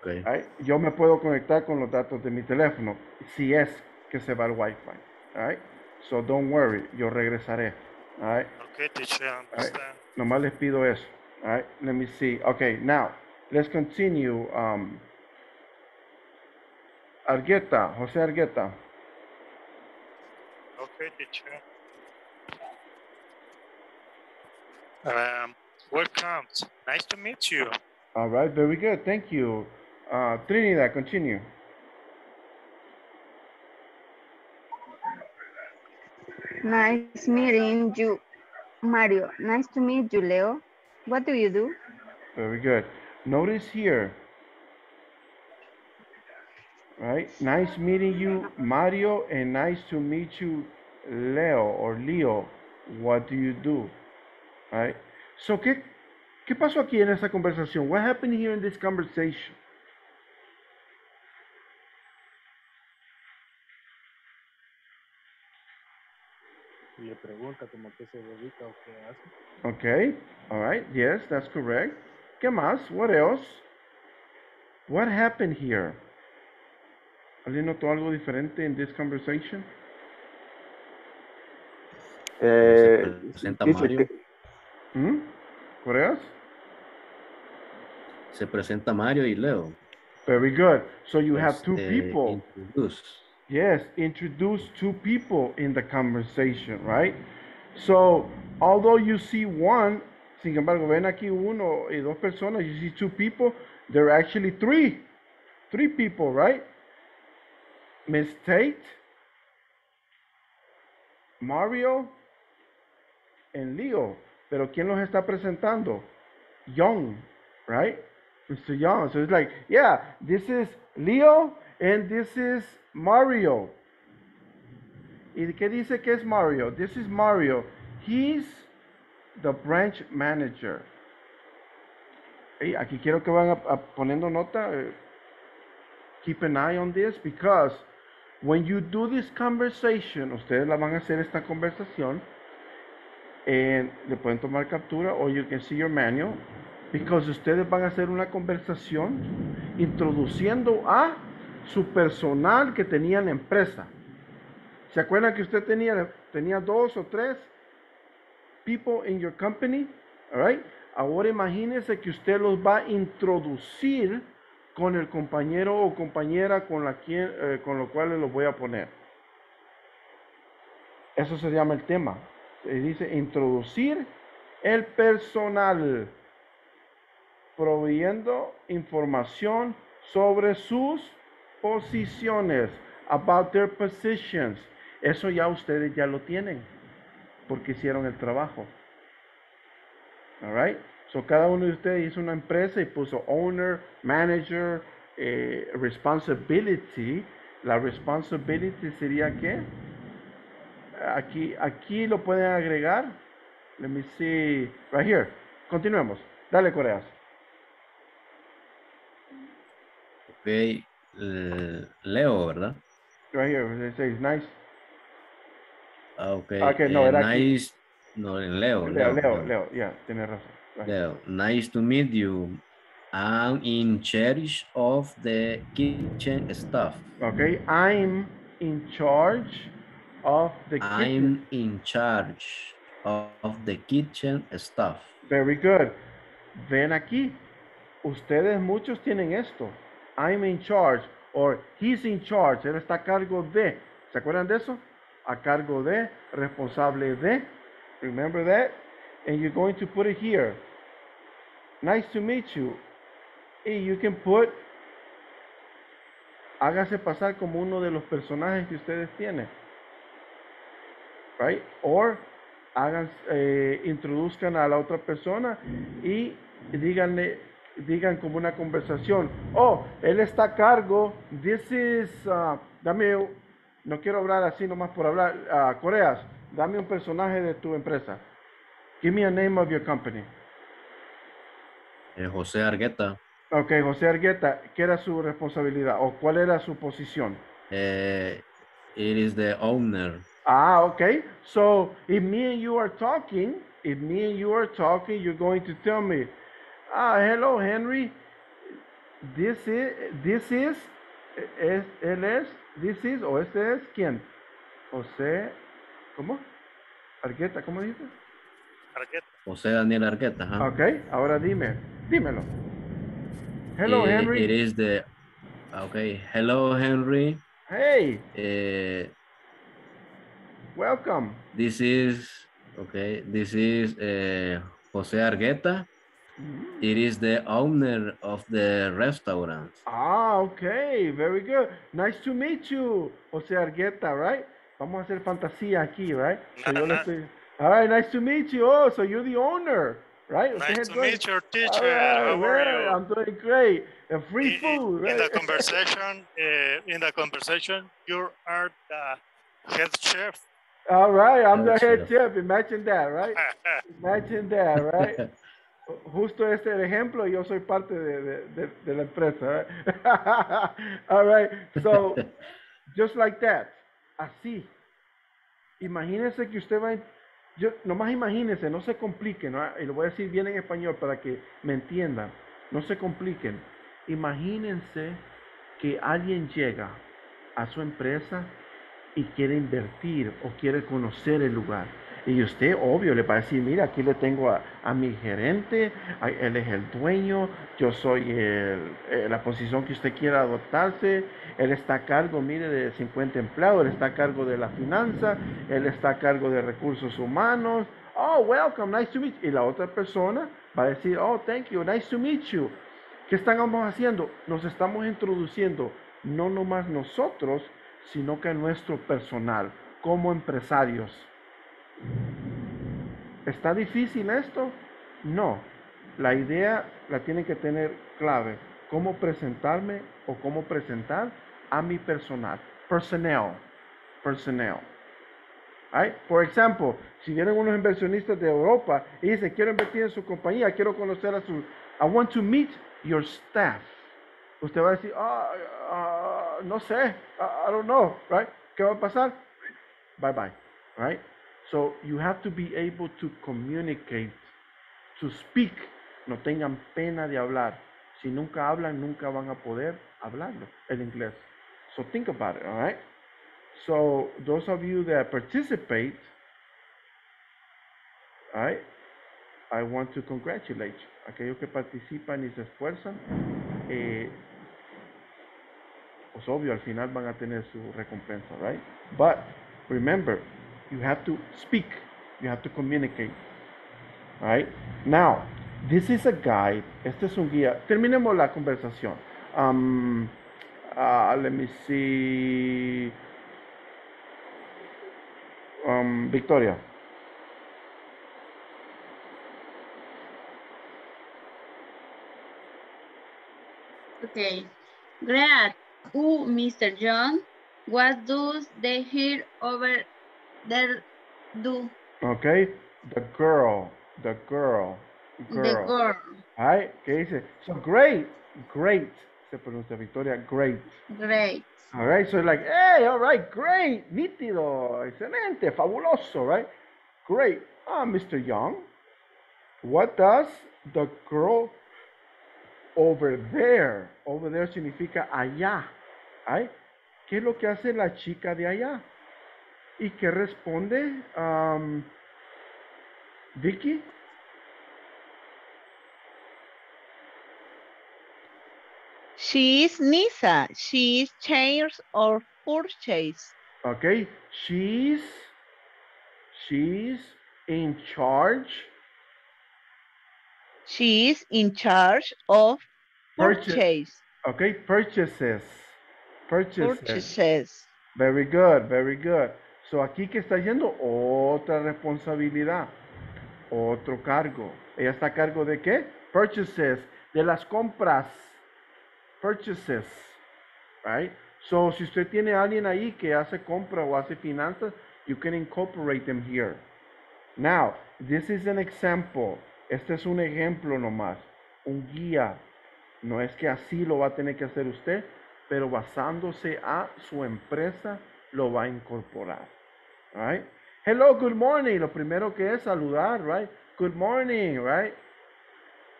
Okay. Right? Yo me puedo conectar con los datos de mi teléfono si es que se va el Wi-Fi. Right? So don't worry, yo regresaré. Right? Okay, teacher. Nomás les pido eso. Let me see. Okay, now let's continue. Um, Argueta, José Argueta. Okay, teacher. Um, welcome. Nice to meet you. All right, very good. Thank you. Uh, Trinidad, continue. Nice meeting you, Mario. Nice to meet you, Leo. What do you do? Very good. Notice here. Right? Nice meeting you, Mario, and nice to meet you, Leo or Leo. What do you do? Right? So, ¿qué, ¿qué pasó aquí en esta conversación? What happened here in this conversation? Le pregunta como qué se dedica o qué hace. Okay, all right, yes, that's correct. ¿Qué más? What else? What happened here? ¿Alguien notó algo diferente in this conversation? Eh, presenta dice Mario. que- ¿Mm? What else? Se presenta Mario y Leo. Very good. So you have two Este, people. introduce. Yes, introduce two people in the conversation, right? So, although you see one, sin embargo, ven aquí uno y dos personas, you see two people, there are actually three. Three people, right? Miss Tate, Mario, and Leo. Pero ¿quién los está presentando? Young, right? Mr. Young. So it's like, yeah, this is Leo and this is Mario. ¿Y qué dice que es Mario? This is Mario. He's the branch manager. Hey, aquí quiero que van a, poniendo nota. eh, Keep an eye on this because when you do this conversation, ustedes la van a hacer esta conversación and le pueden tomar captura or you can see your manual because ustedes van a hacer una conversación introduciendo a su personal que tenía en la empresa. ¿Se acuerdan que usted tenía, tenía dos o tres people in your company? All right? Ahora imagínese que usted los va a introducir con el compañero o compañera con, la quien, eh, con lo cual los voy a poner. Eso se llama el tema. Se dice introducir el personal, proveyendo información sobre sus posiciones, about their positions. Eso ya ustedes ya lo tienen, porque hicieron el trabajo. All right? So cada uno de ustedes hizo una empresa y puso owner, manager, eh, responsibility. La responsibility sería qué? Aquí, aquí lo pueden agregar. Let me see. Right here. Continuemos. Dale, Coreas. Ok. eh, Leo, ¿verdad? Right here. It says nice. Ah, ok. Ok, no, eh, era aquí. nice. No, Leo. Leo, Leo, Leo. Leo. Yeah, tiene razón. Right. Leo, nice to meet you. I'm in charge of the kitchen stuff. Okay, I'm in charge of the kitchen. I'm in charge of the kitchen stuff. Very good. Ven aquí. Ustedes muchos tienen esto. I'm in charge or he's in charge. Él está a cargo de. ¿Se acuerdan de eso? A cargo de, responsable de. Remember that? And you're going to put it here. Nice to meet you. Y you can put hágase pasar como uno de los personajes que ustedes tienen. Right? Or hagan, eh, introduzcan a la otra persona y díganle, digan como una conversación. Oh, él está a cargo. This is, uh, dame, no quiero hablar así nomás por hablar. uh, Coreas, dame un personaje de tu empresa. Give me a name of your company. Eh, José Argueta. Ok, José Argueta, ¿qué era su responsabilidad o cuál era su posición? Eh, it is the owner. Ah, okay. So if me and you are talking, if me and you are talking, you're going to tell me, ah, hello, Henry. This is, this is, es, él es, this is, o este es, ¿quién? José, ¿cómo? Argueta, ¿cómo dices? Argueta. José Daniel Argueta. ajá. Ok, ahora dime, dímelo. Hello, Eh, Henry. It is the Okay. Hello, Henry. Hey, Uh, welcome. this is okay. This is uh, Jose Argueta. It is the owner of the restaurant. Ah, okay, very good. Nice to meet you, Jose Argueta, right? Vamos a hacer fantasía aquí, right? So yo le estoy- All right, nice to meet you. Oh, so you're the owner, right? Nice es to dueño. meet your teacher. right, How are you? I'm doing great. And free food, In right? the conversation, uh, in the conversation, you are the head chef. All right, I'm the Head head chef. chef. Imagine that, right? Imagine that, right? Justo ese el ejemplo, yo soy parte de, de, de, de la empresa. right? All right, so just like that, así. Imagínese que usted va, yo, nomás imagínese, no se compliquen, ¿no? y lo voy a decir bien en español para que me entiendan, no se compliquen. Imagínense que alguien llega a su empresa y quiere invertir o quiere conocer el lugar. Y usted, obvio, le va a decir, mira, aquí le tengo a, mi gerente, él es el dueño, yo soy el- eh, la posición que usted quiera adoptarse, él está a cargo, mire, de 50 empleados, él está a cargo de la finanza, él está a cargo de recursos humanos. Oh, welcome, nice to meet you. Y la otra persona va a decir, oh, thank you, nice to meet you. ¿Qué estamos haciendo? Nos estamos introduciendo no nomás nosotros, sino que nuestro personal, como empresarios. ¿Está difícil esto? No. La idea la tienen que tener clave. ¿Cómo presentarme o cómo presentar a mi personal? Personnel. Personnel. Right? Por ejemplo, si vienen unos inversionistas de Europa y dicen, quiero invertir en su compañía, quiero conocer a su... I want to meet your staff. Usted va a decir, ah, ah, no sé, ah, I don't know, right? ¿Qué va a pasar? Bye bye, right? So you have to be able to communicate, to speak. No tengan pena de hablar. Si nunca hablan, nunca van a poder hablarlo, el inglés. So think about it, all right? So those of you that participate, right, I want to congratulate you. Aquellos que participan y se esfuerzan, eh, pues obvio, al final van a tener su recompensa, right? But remember, you have to speak, you have to communicate, right? Now, this is a guide, este es un guía. Terminemos la conversación. Um, uh, let me see. Um, Victoria. Okay. Great. Who, Mr. John, what does the here over there do? Okay, the girl, the girl, girl. The girl. Right? ¿Qué dice? So great, great. Se pronuncia Victoria, great. Great. All right, so it's like, hey, all right, great, nítido, excelente, fabuloso, right? Great. Ah, Mr. Young, what does the girl over there, over there significa allá, right? ¿Qué es lo que hace la chica de allá? ¿Y qué responde um, Vicky? She is Nisa. She is chairs or purchase. Okay, she's she's in charge She is in charge of Purchase. purchase. Okay, purchases. Purchases. Purchases. Very good, very good. So aquí que está yendo otra responsabilidad, otro cargo. Ella está a cargo de qué? Purchases, de las compras. Purchases, right? So si usted tiene a alguien ahí que hace compra o hace finanzas, you can incorporate them here. Now, this is an example. Este es un ejemplo nomás, un guía. No es que así lo va a tener que hacer usted, pero basándose a su empresa lo va a incorporar. Right? Hello, good morning. Lo primero que es saludar, right? Good morning, right?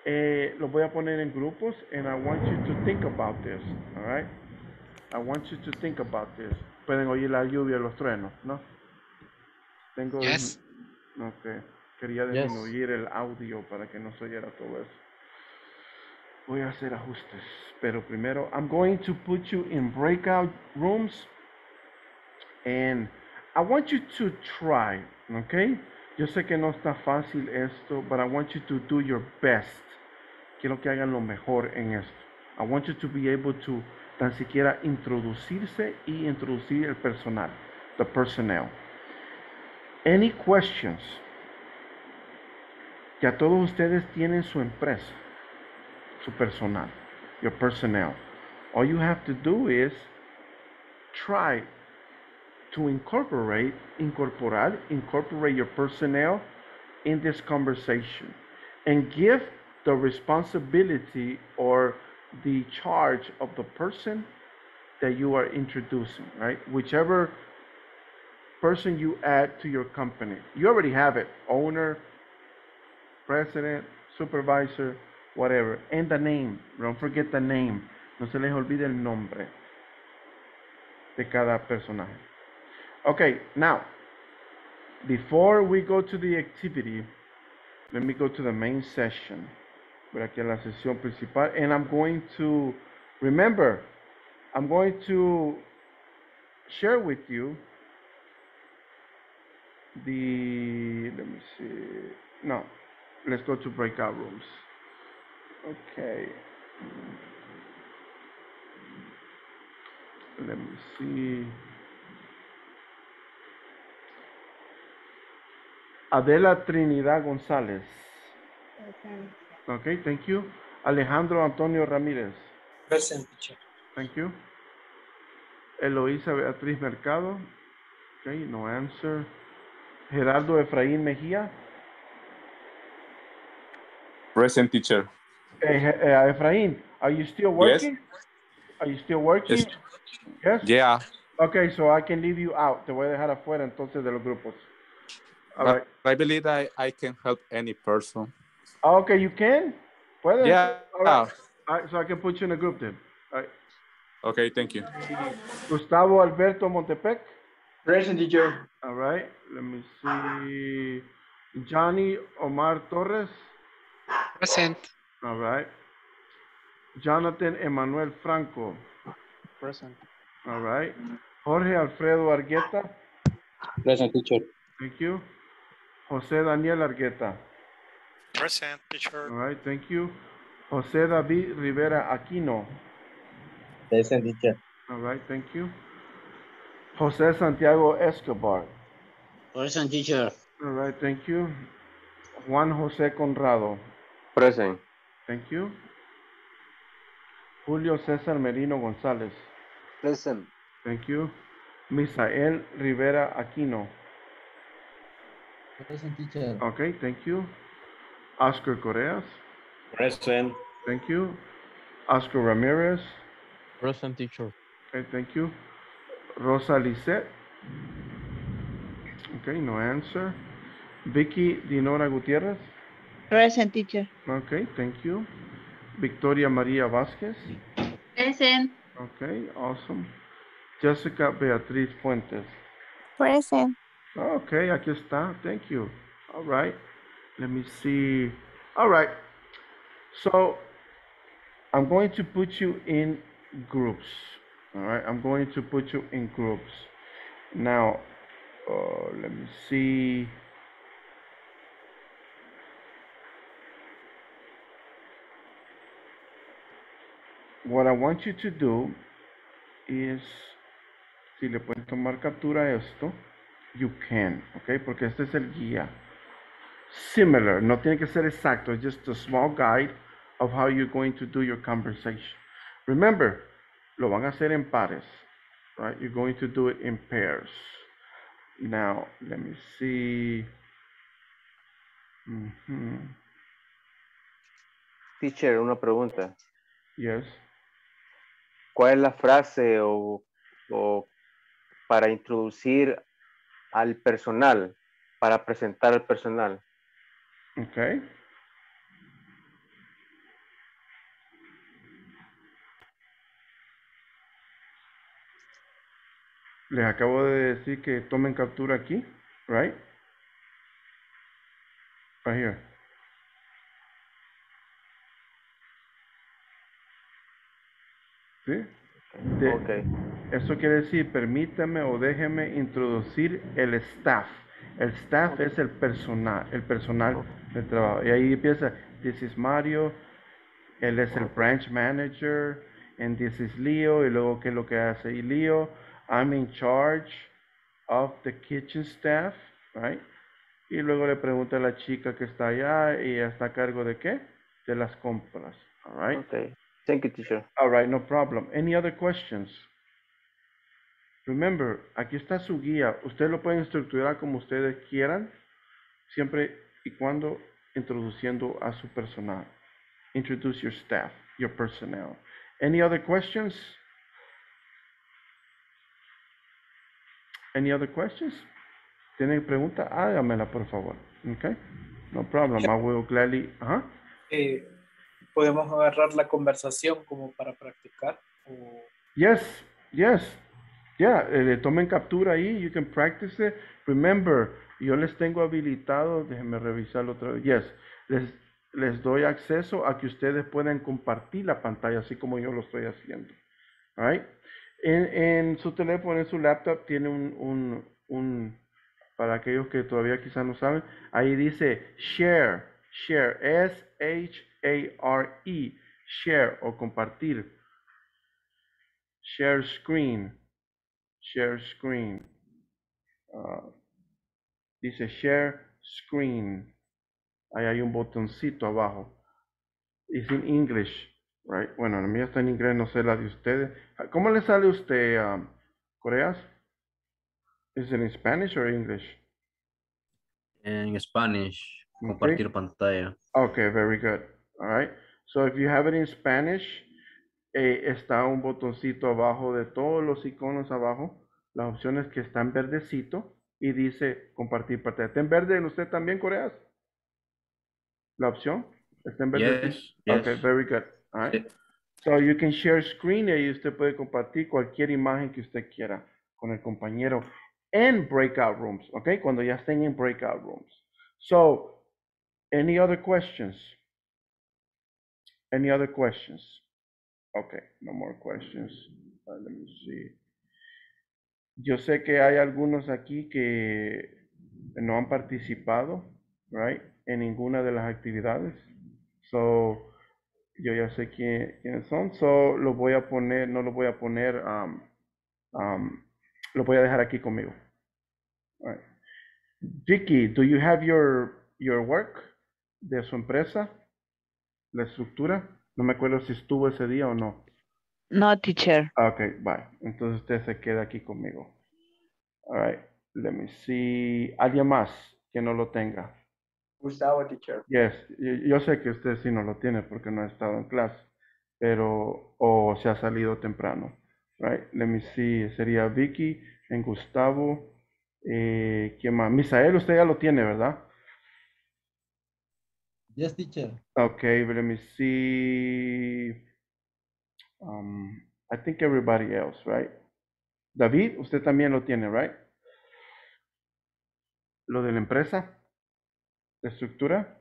Eh, lo voy a poner en grupos and I want you to think about this, all right? I want you to think about this. Pueden oír la lluvia los truenos, ¿no? Tengo Yes. Ok. Quería Yes. disminuir el audio para que no se oyera todo eso. voy a hacer ajustes, pero primero I'm going to put you in breakout rooms and I want you to try, okay? Yo sé que no está fácil esto, but I want you to do your best. Quiero que hagan lo mejor en esto. I want you to be able to tan siquiera introducirse y introducir el personal, the personnel. Any questions? Que a todos ustedes tienen su empresa, su personal, your personnel. All you have to do is try to incorporate, incorporar, incorporate your personnel in this conversation and give the responsibility or the charge of the person that you are introducing, right? Whichever person you add to your company. You already have it owner, president, supervisor, whatever. And the name. Don't forget the name. No se les olvide el nombre de cada personaje. Okay, now, before we go to the activity, let me go to the main session. Aquí la sesión principal. And I'm going to, remember, I'm going to share with you the, let me see, no, let's go to breakout rooms. Okay. Let me see. Adela Trinidad González. Okay, thank you. Alejandro Antonio Ramírez. Present, teacher. Thank you. Eloísa Beatriz Mercado. Okay, no answer. Gerardo Efraín Mejía. Present teacher. Eh, Je- eh, Efraín, are you still working? Are you still working? Yes. Yes. Yeah. Okay, so I can leave you out. Te voy a dejar afuera entonces de los grupos. All But right. I believe I, I can help any person. Oh, okay, you can? Puedes? Yeah. All right. All right, so I can put you in a group then. All right. Okay, thank you. Gustavo Alberto Montepec. Present, teacher. All right. Let me see. Johnny Omar Torres. Present. All right. Jonathan Emanuel Franco. Present. All right. Jorge Alfredo Argueta. Present teacher. Thank you. José Daniel Argueta. Present, teacher. All right, thank you. José David Rivera Aquino. Present teacher. All right, thank you. José Santiago Escobar. Present teacher. All right, thank you. Juan José Conrado. Present. Thank you. Julio César Merino González. Present. Thank you. Misael Rivera Aquino. Present teacher. Okay, thank you. Oscar Correas. Present. Thank you. Oscar Ramirez. Present teacher. Okay, thank you. Rosa Lisette. Okay, no answer. Vicky Dinora Gutierrez. Present teacher. Okay, thank you. Victoria María Vázquez. Present. Okay, awesome. Jessica Beatriz Fuentes. Present. Okay, aquí está. Thank you. All right. Let me see. All right. So I'm going to put you in groups. All right. I'm going to put you in groups. Now, uh, let me see. What I want you to do is, si le pueden tomar captura esto, you can, okay? Porque este es el guía. Similar, no tiene que ser exacto, it's just a small guide of how you're going to do your conversation. Remember, lo van a hacer en pares, right? You're going to do it in pairs. Now, let me see. Mhm. Teacher, una pregunta. Yes. ¿Cuál es la frase o, o para introducir al personal, para presentar al personal? Okay. Les acabo de decir que tomen captura aquí, right? Right here. ¿Sí? De- Ok. Eso quiere decir, permítame o déjeme introducir el staff. El staff es el personal, el personal de trabajo. Y ahí empieza, this is Mario, él es el branch manager, and this is Leo, y luego qué es lo que hace y Leo, I'm in charge of the kitchen staff, right? Y luego le pregunta a la chica que está allá, y está a cargo de qué? De las compras, all right? Okay. Thank you, teacher. All right, no problem. Any other questions? Remember, aquí está su guía. Ustedes lo pueden estructurar como ustedes quieran, siempre y cuando introduciendo a su personal. Introduce your staff, your personnel. Any other questions? Any other questions? ¿Tienen pregunta? Hágamela, por favor. Okay? No problem. I will gladly. Eh, podemos agarrar la conversación como para practicar. o- Yes, yes. Yeah, eh, tomen captura ahí, you can practice it. Remember, yo les tengo habilitado, déjenme revisarlo otra vez. Yes, les, les doy acceso a que ustedes puedan compartir la pantalla, así como yo lo estoy haciendo. All right? En, en su teléfono, en su laptop, tiene un, un, un, para aquellos que todavía quizás no saben, ahí dice share, share, S-H-A-R-E, share o compartir. Share screen. Share screen. Ah, dice share screen. Ahí hay un botoncito abajo. Es en English, right? Bueno, la mía está en inglés, no sé la de ustedes. ¿Cómo le sale a usted, um, Coreas? ¿Es en Spanish o English? En Spanish, compartir pantalla. Okay, very good. All right. So if you have it in Spanish, eh, está un botoncito abajo de todos los iconos abajo, las opciones que están verdecito y dice compartir pantalla. ¿Está en verde en usted también, Coreas? La opción está en verde. Yes, yes. Okay, very good. All right. So you can share screen y ahí usted puede compartir cualquier imagen que usted quiera con el compañero en breakout rooms, okay? Cuando ya estén en breakout rooms. So, any other questions? Any other questions? Okay, no more questions. Let me see. Yo sé que hay algunos aquí que no han participado, right, en ninguna de las actividades. So, yo ya sé quién- quiénes son. So, lo voy a poner, no lo voy a poner, um, um, lo voy a dejar aquí conmigo. Vicky, do you have your, your work de su empresa? La estructura. No me acuerdo si estuvo ese día o no. No, teacher. Ah, Ok, bye. Entonces usted se queda aquí conmigo. All right. Let me see. ¿Alguien más que no lo tenga? Gustavo, teacher. Yes, yo sé que usted sí no lo tiene porque no ha estado en clase, pero o se ha salido temprano. Right? Let me see. Sería Vicky, en Gustavo. Eh, ¿quién más? Misael, usted ya lo tiene, ¿verdad? Yes, teacher. Okay, but let me see. Um, I think everybody else, right? David, usted también lo tiene, right? Lo de la empresa, la estructura.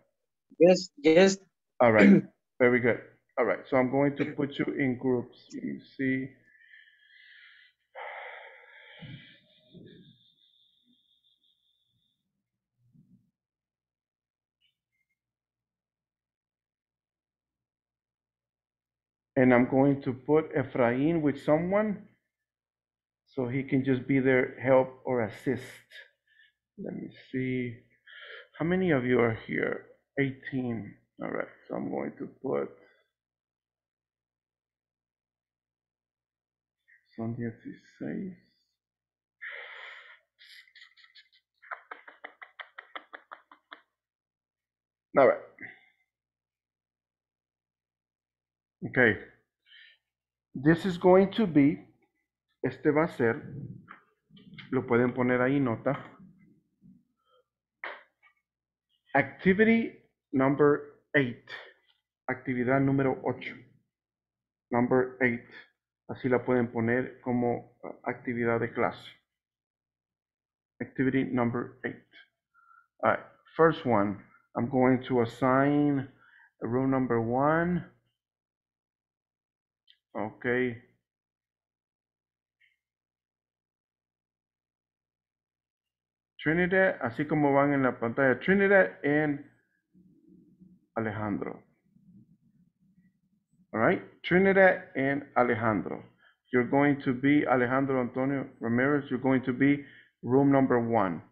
Yes, yes. All right, very good. All right, so I'm going to put you in groups. Let me see. And I'm going to put Ephraim with someone so he can just be there, help or assist. Let me see. How many of you are here? 18. All right, so I'm going to put. Son 16. All right. Okay. This is going to be, este va a ser, lo pueden poner ahí nota. Activity number eight. Actividad número 8. Number eight. Así la pueden poner como actividad de clase. Activity number eight. All right. First one, I'm going to assign row number one. okay Trinidad, así como van en la pantalla, Trinidad and Alejandro. All right, Trinidad and Alejandro. You're going to be Alejandro Antonio Ramirez. You're going to be room number one.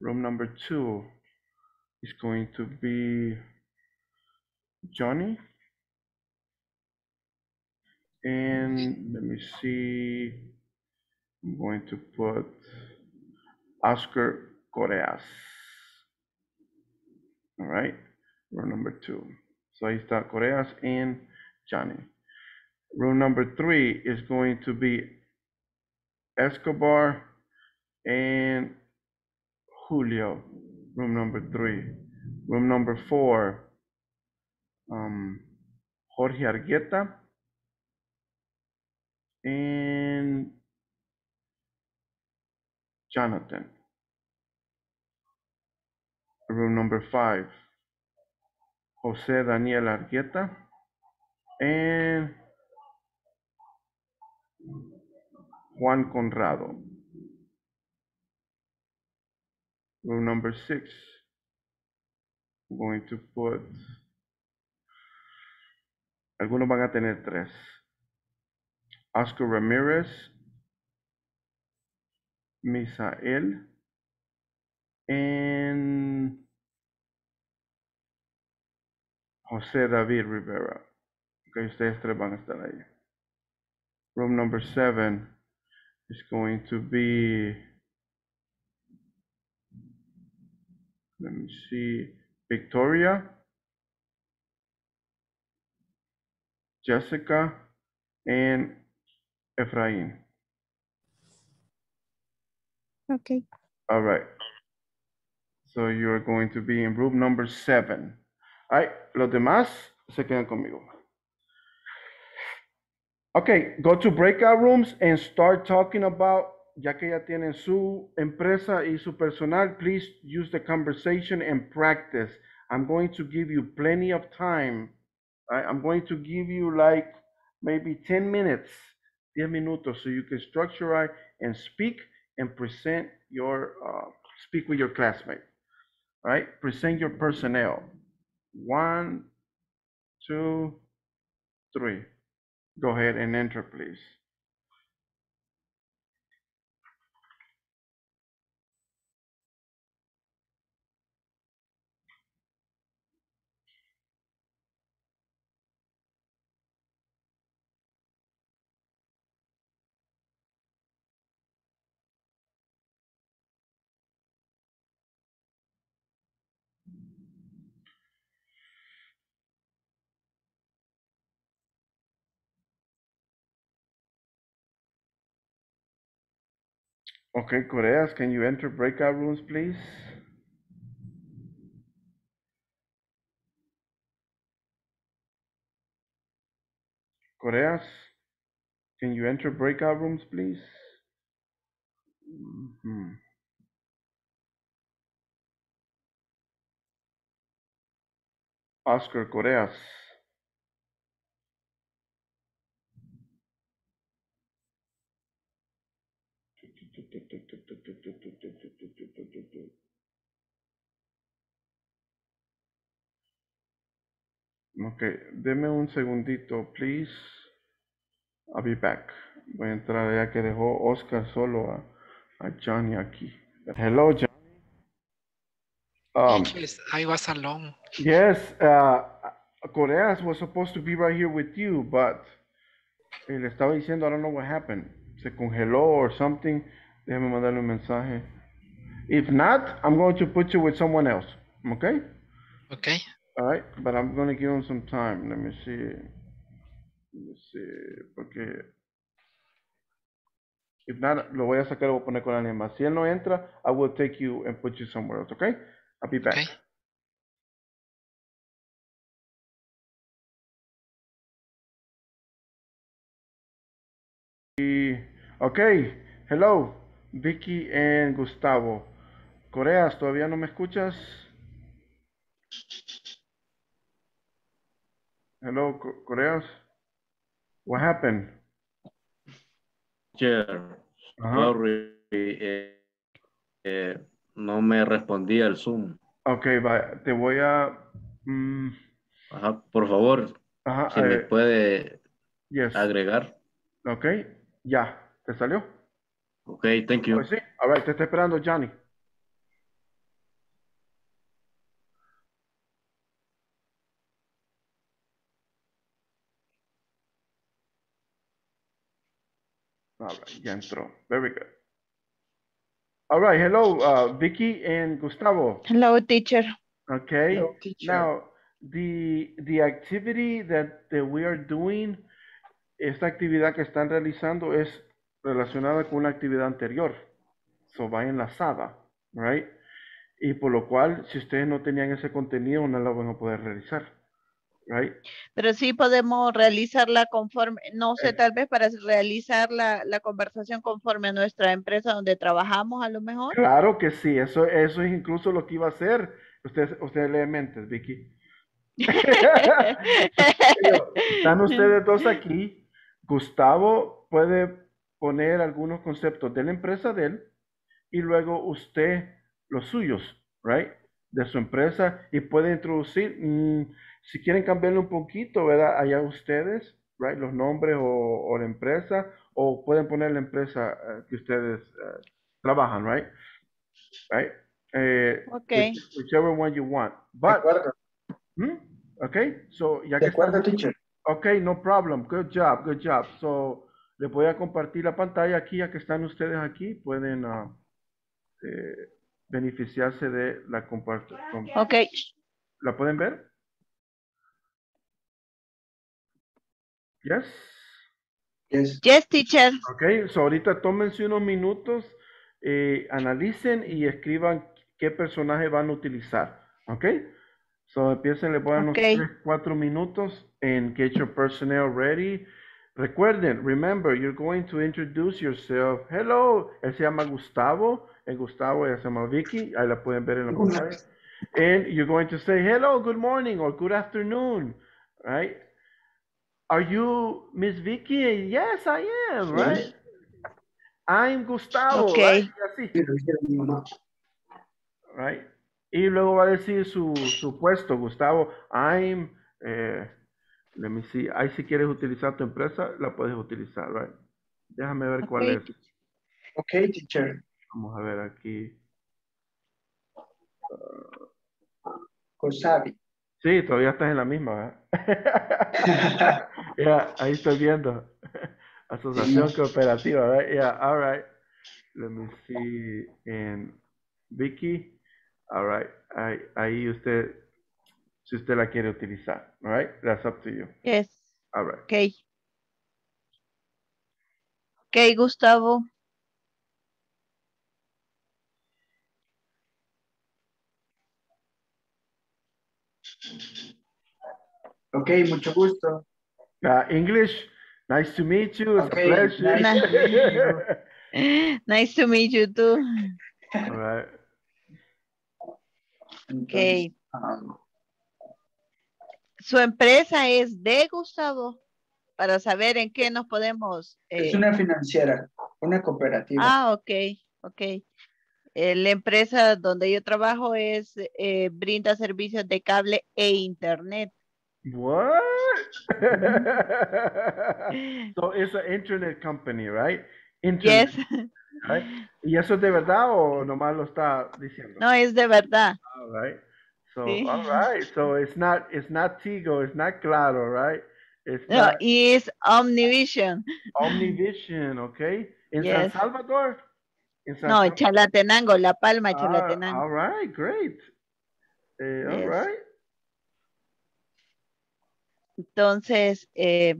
Room number two is going to be Johnny. And let me see. I'm going to put Oscar Coreas. All right, room number two. So ahí está Coreas and Johnny. Room number three is going to be Escobar and Julio. Room number three. Room number four, um, Jorge Argueta and Jonathan. Room number five, Jose Daniel Argueta and Juan Conrado. Room number six, I'm going to put, algunos van a tener tres. Oscar Ramirez, Misael, and José David Rivera. Ok, ustedes tres van a estar ahí. Room number seven is going to be, let me see, Victoria, Jessica, and Efrain. Okay. All right. So you're going to be in room number seven. All right, los demás se quedan conmigo. Okay, go to breakout rooms and start talking about, ya que ya tienen su empresa y su personal, please use the conversation and practice. I'm going to give you plenty of time. right? I'm going to give you like maybe 10 minutes, 10 minutos, so you can structure and speak and present your, uh, speak with your classmate. Right, present your personnel. One, two, three. Go ahead and enter, please. Okay, Coreas, can you enter breakout rooms, please? Coreas, can you enter breakout rooms, please? Mhm. Oscar Coreas. Ok, deme un segundito, please. I'll be back. Voy a entrar ya que dejó Oscar solo a, a Johnny aquí. Hello, Johnny. Um, Yes, I was alone. yes, uh, Coreas was supposed to be right here with you, but eh, le estaba diciendo, I don't know what happened. Se congeló or something. Déjame mandarle un mensaje. If not, I'm going to put you with someone else. Okay? Okay. All right, but I'm gonna give him some time. Let me see. Let me see, porque if not, lo voy a sacar y voy a poner con alguien más. Si él no entra, I will take you and put you somewhere else, okay? I'll be back. Okay. Okay, hello, Vicky and Gustavo. Coreas, ¿todavía no me escuchas? Hello, Co- Coreas. What happened? Ajá. sorry, eh, eh, no me respondía el Zoom. Ok, va, te voy a... mm, Ajá, por favor, ajá, si me eh, puede yes. agregar. Ok, ya, ¿te salió? Ok, thank you. Pues sí, a ver, te está esperando Johnny. All right, ya entró. Very good. All right, hello, uh, Vicky and Gustavo. Hello, teacher. Okay. Hello, teacher. Now, the the activity that, that we are doing, esta actividad que están realizando es relacionada con una actividad anterior. So va enlazada, right? Y por lo cual, si ustedes no tenían ese contenido, no lo van a poder realizar, right? Pero sí podemos realizarla conforme, no sé, Eh. tal vez para realizar la, la conversación conforme a nuestra empresa donde trabajamos a lo mejor. Claro que sí, eso, eso es incluso lo que iba a hacer. Usted, usted lee mentes, Vicky. Están ustedes dos aquí. Gustavo puede poner algunos conceptos de la empresa de él y luego usted los suyos, right? De su empresa y puede introducir, mm, si quieren cambiarle un poquito, ¿verdad? Allá ustedes, right? Los nombres o, o la empresa o pueden poner la empresa eh, que ustedes eh, trabajan, right? Right? Eh, Ok. which- whichever one you want. But, Hmm? Okay, so ya que De acuerdo, estamos- teacher. Okay, no problem. Good job, good job. So, les voy a compartir la pantalla aquí, ya que están ustedes aquí, pueden ah, eh, beneficiarse de la compartición. Ok. ¿La pueden ver? Yes. Yes, teacher. Ok, so ahorita tómense unos minutos, eh, analicen y escriban qué personaje van a utilizar. Ok, so empiecen, les voy a dar unos Ok. 3, 4 minutos and get your personnel ready. Recuerden, remember, you're going to introduce yourself. Hello, él se llama Gustavo, el Gustavo ella se llama Vicky, ahí la pueden ver en la pantalla. And you're going to say hello, good morning or good afternoon, right? Are you Miss Vicky? Yes, I am, right? I'm Gustavo, Okay. right? Así. Right? Y luego va a decir su, su puesto, Gustavo. I'm, eh, let me see, ahí si quieres utilizar tu empresa, la puedes utilizar, right? Déjame ver cuál Okay. es. Ok, teacher. Vamos a ver aquí. Cosabi. Sí, todavía estás en la misma, ¿verdad? Ya, ahí estoy viendo. Asociación Cooperativa, right? Yeah, all right. Let me see. En Vicky, all right. Ahí, ahí usted, si usted la quiere utilizar, all right? That's up to you. Yes. All right. Ok. Ok, Gustavo. Ok, mucho gusto. Uh, English, nice to meet you. It's Okay, a pleasure. nice to meet Nice to meet you too. all right. Ok. Su empresa es de Gustavo para saber en qué nos podemos. Es eh, una financiera, una cooperativa. Ah, ok, ok. Eh, la empresa donde yo trabajo es eh, brinda servicios de cable e internet. What? so it's an internet company, right? Internet, Yes. right? ¿Y eso es de verdad o nomás lo está diciendo? No, es de verdad. All right. So, Sí. all right. So it's not, it's not Tigo, it's not Claro, right? It's No, not es Omnivision. Omnivision, okay? In Yes. San Salvador? In San No, Salvador? Chalatenango, La Palma, Ah, Chalatenango. all right, great. Eh, all right. Entonces, eh,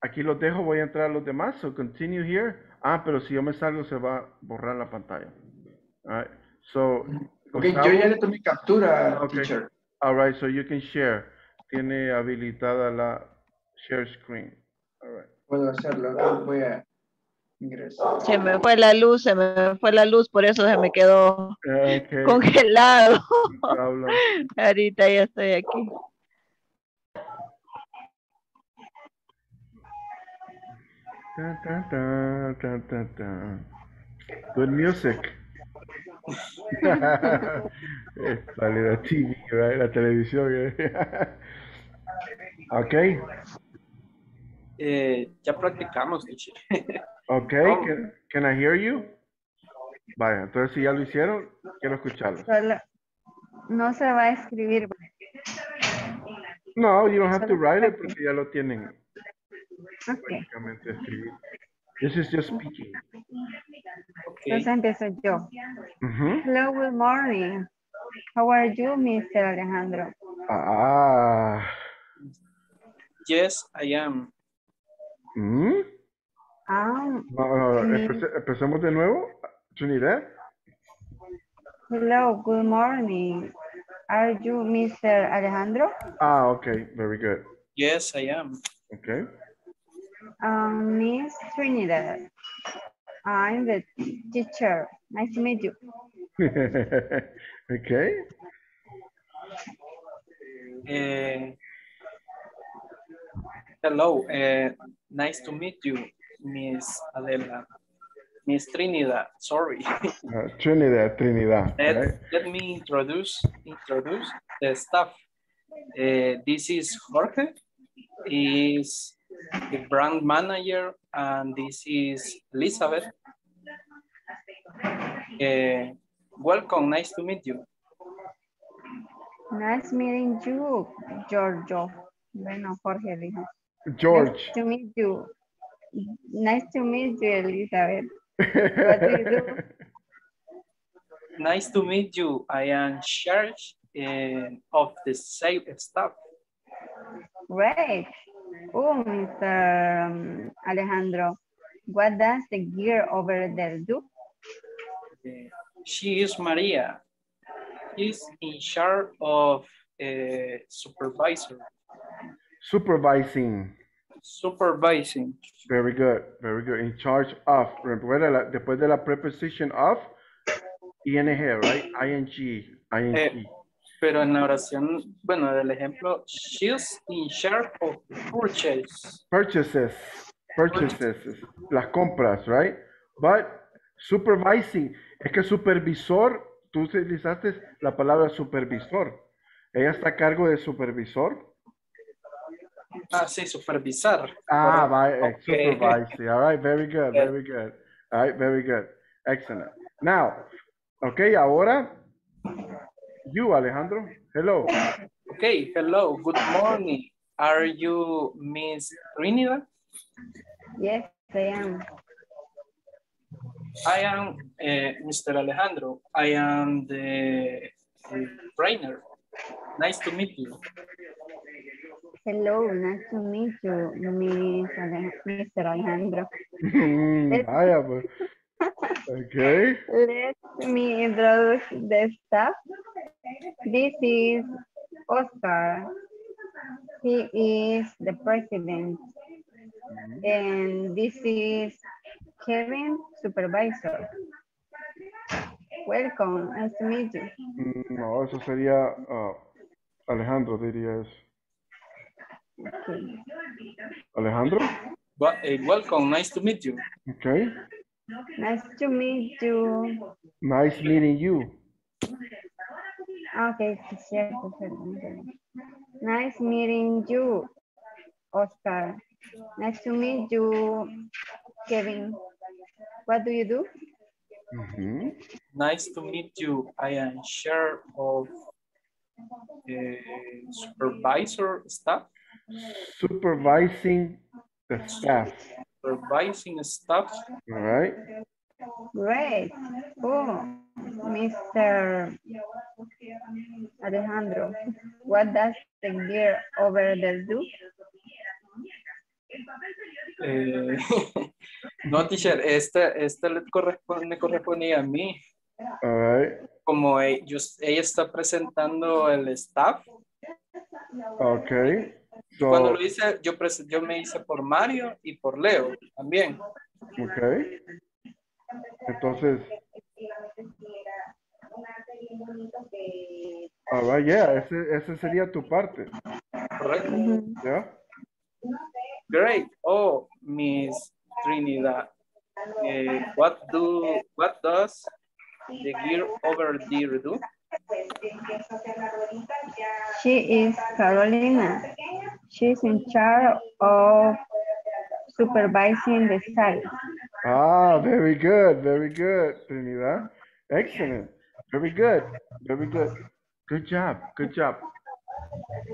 Aquí los dejo, voy a entrar a los demás. So continue here. Ah, pero si yo me salgo se va a borrar la pantalla. All right. So, Ok, yo ya le tomé captura, Okay. teacher. All right, so you can share. Tiene habilitada la share screen. All right. Puedo hacerlo. Voy a ingresar. se me fue la luz, se me fue la luz, por eso se me quedó Okay. congelado. No. Ahorita ya estoy aquí. Good music. Sale la TV, right? La televisión. eh. okay, Eh, ya practicamos, okay. Oh. Can, can I hear you? Vaya, entonces si ya lo hicieron, quiero escucharlo. Solo no se va a escribir. No, you don't have to write it porque ya lo tienen Ok, prácticamente escrito. This is just speaking. entonces empiezo yo. Ujú. Hello, good morning. How are you, Mr. Alejandro? Ah. Yes, I am. ¿Mm? Ah, No, no, Mm. empece- empecemos de nuevo. Trinidad. hello, good morning. Are you Mr. Alejandro? Ah, okay, very good. Yes, I am. Okay. Um, Miss Trinidad. I'm the teacher. Nice to meet you. okay. Eh, hello, eh, nice to meet you, Miss Adela. Miss Trinidad, sorry. Uh, Trinidad, Trinidad. let, right? let me introduce introduce the staff. Eh, this is Jorge, is the brand manager, and this is Elizabeth. Eh, welcome, nice to meet you. Nice meeting you, Giorgio. Bueno, Jorge dijo. George. Nice to meet you. Nice to meet you, Elizabeth. What do you do? Nice to meet you. I am charge eh, of the sales staff. Great. Oh, Mr. um, Alejandro, what does the gear over there do? She is Maria. She's in charge of uh, supervisor, Supervising. supervising. Very good, very good. In charge of. Recuerda, la- después de la preposition of, ing, right? ing, ing. Eh, pero en la oración, bueno, del ejemplo, she's in charge of purchase. Purchases, purchases, las compras, right? But supervising, es que supervisor, tú utilizaste la palabra supervisor. Ella está a cargo de supervisor. Ah, sí, supervisar. Ah, Correcto. by Ok. supervising. All right, very good, very good. All right, very good. Excellent. Now, okay, ahora, you, Alejandro. Hello. Okay, hello, good morning. Are you Miss Trinidad? Yes, I am. I am eh, Mr. Alejandro. I am the uh, trainer. Nice to meet you. Hello, nice to meet you, Miss Ale- Mr. Alejandro. Mm, vaya, pues. Okay. Let me introduce the staff. This is Oscar. He is the president. And this is Kevin, supervisor. Welcome, nice to meet you. Mm, No, eso sería ah, Alejandro, diría eso. Okay. Alejandro, eh, welcome, nice to meet you. okay. Nice to meet you. Nice meeting you. Okay, sí, cierto, perdón, perdón. Nice meeting you, Oscar. Nice to meet you, Kevin. What do you do? Mhm. Nice to meet you. I am chair of uh, supervisor staff, Supervising the staff. Supervising staff. All right. Great. Oh, Mr. Alejandro, what does the gear over there do? Eh, no, teacher, este, este le corresponde, me correspondía a mí. All right. Como ellos, ella está presentando el staff. Cuando lo hice, yo, yo me hice por Mario y por Leo también. okay. Entonces, right, yeah, ese, ese sería tu parte. Correcto. Yeah. Great. Oh, Miss Trinidad. Eh, what do what does the gear over there do? She is Carolina. She's in charge of supervising the site. Ah, very good, very good, Trinidad. Excellent. Very good, very good. Good job, good job.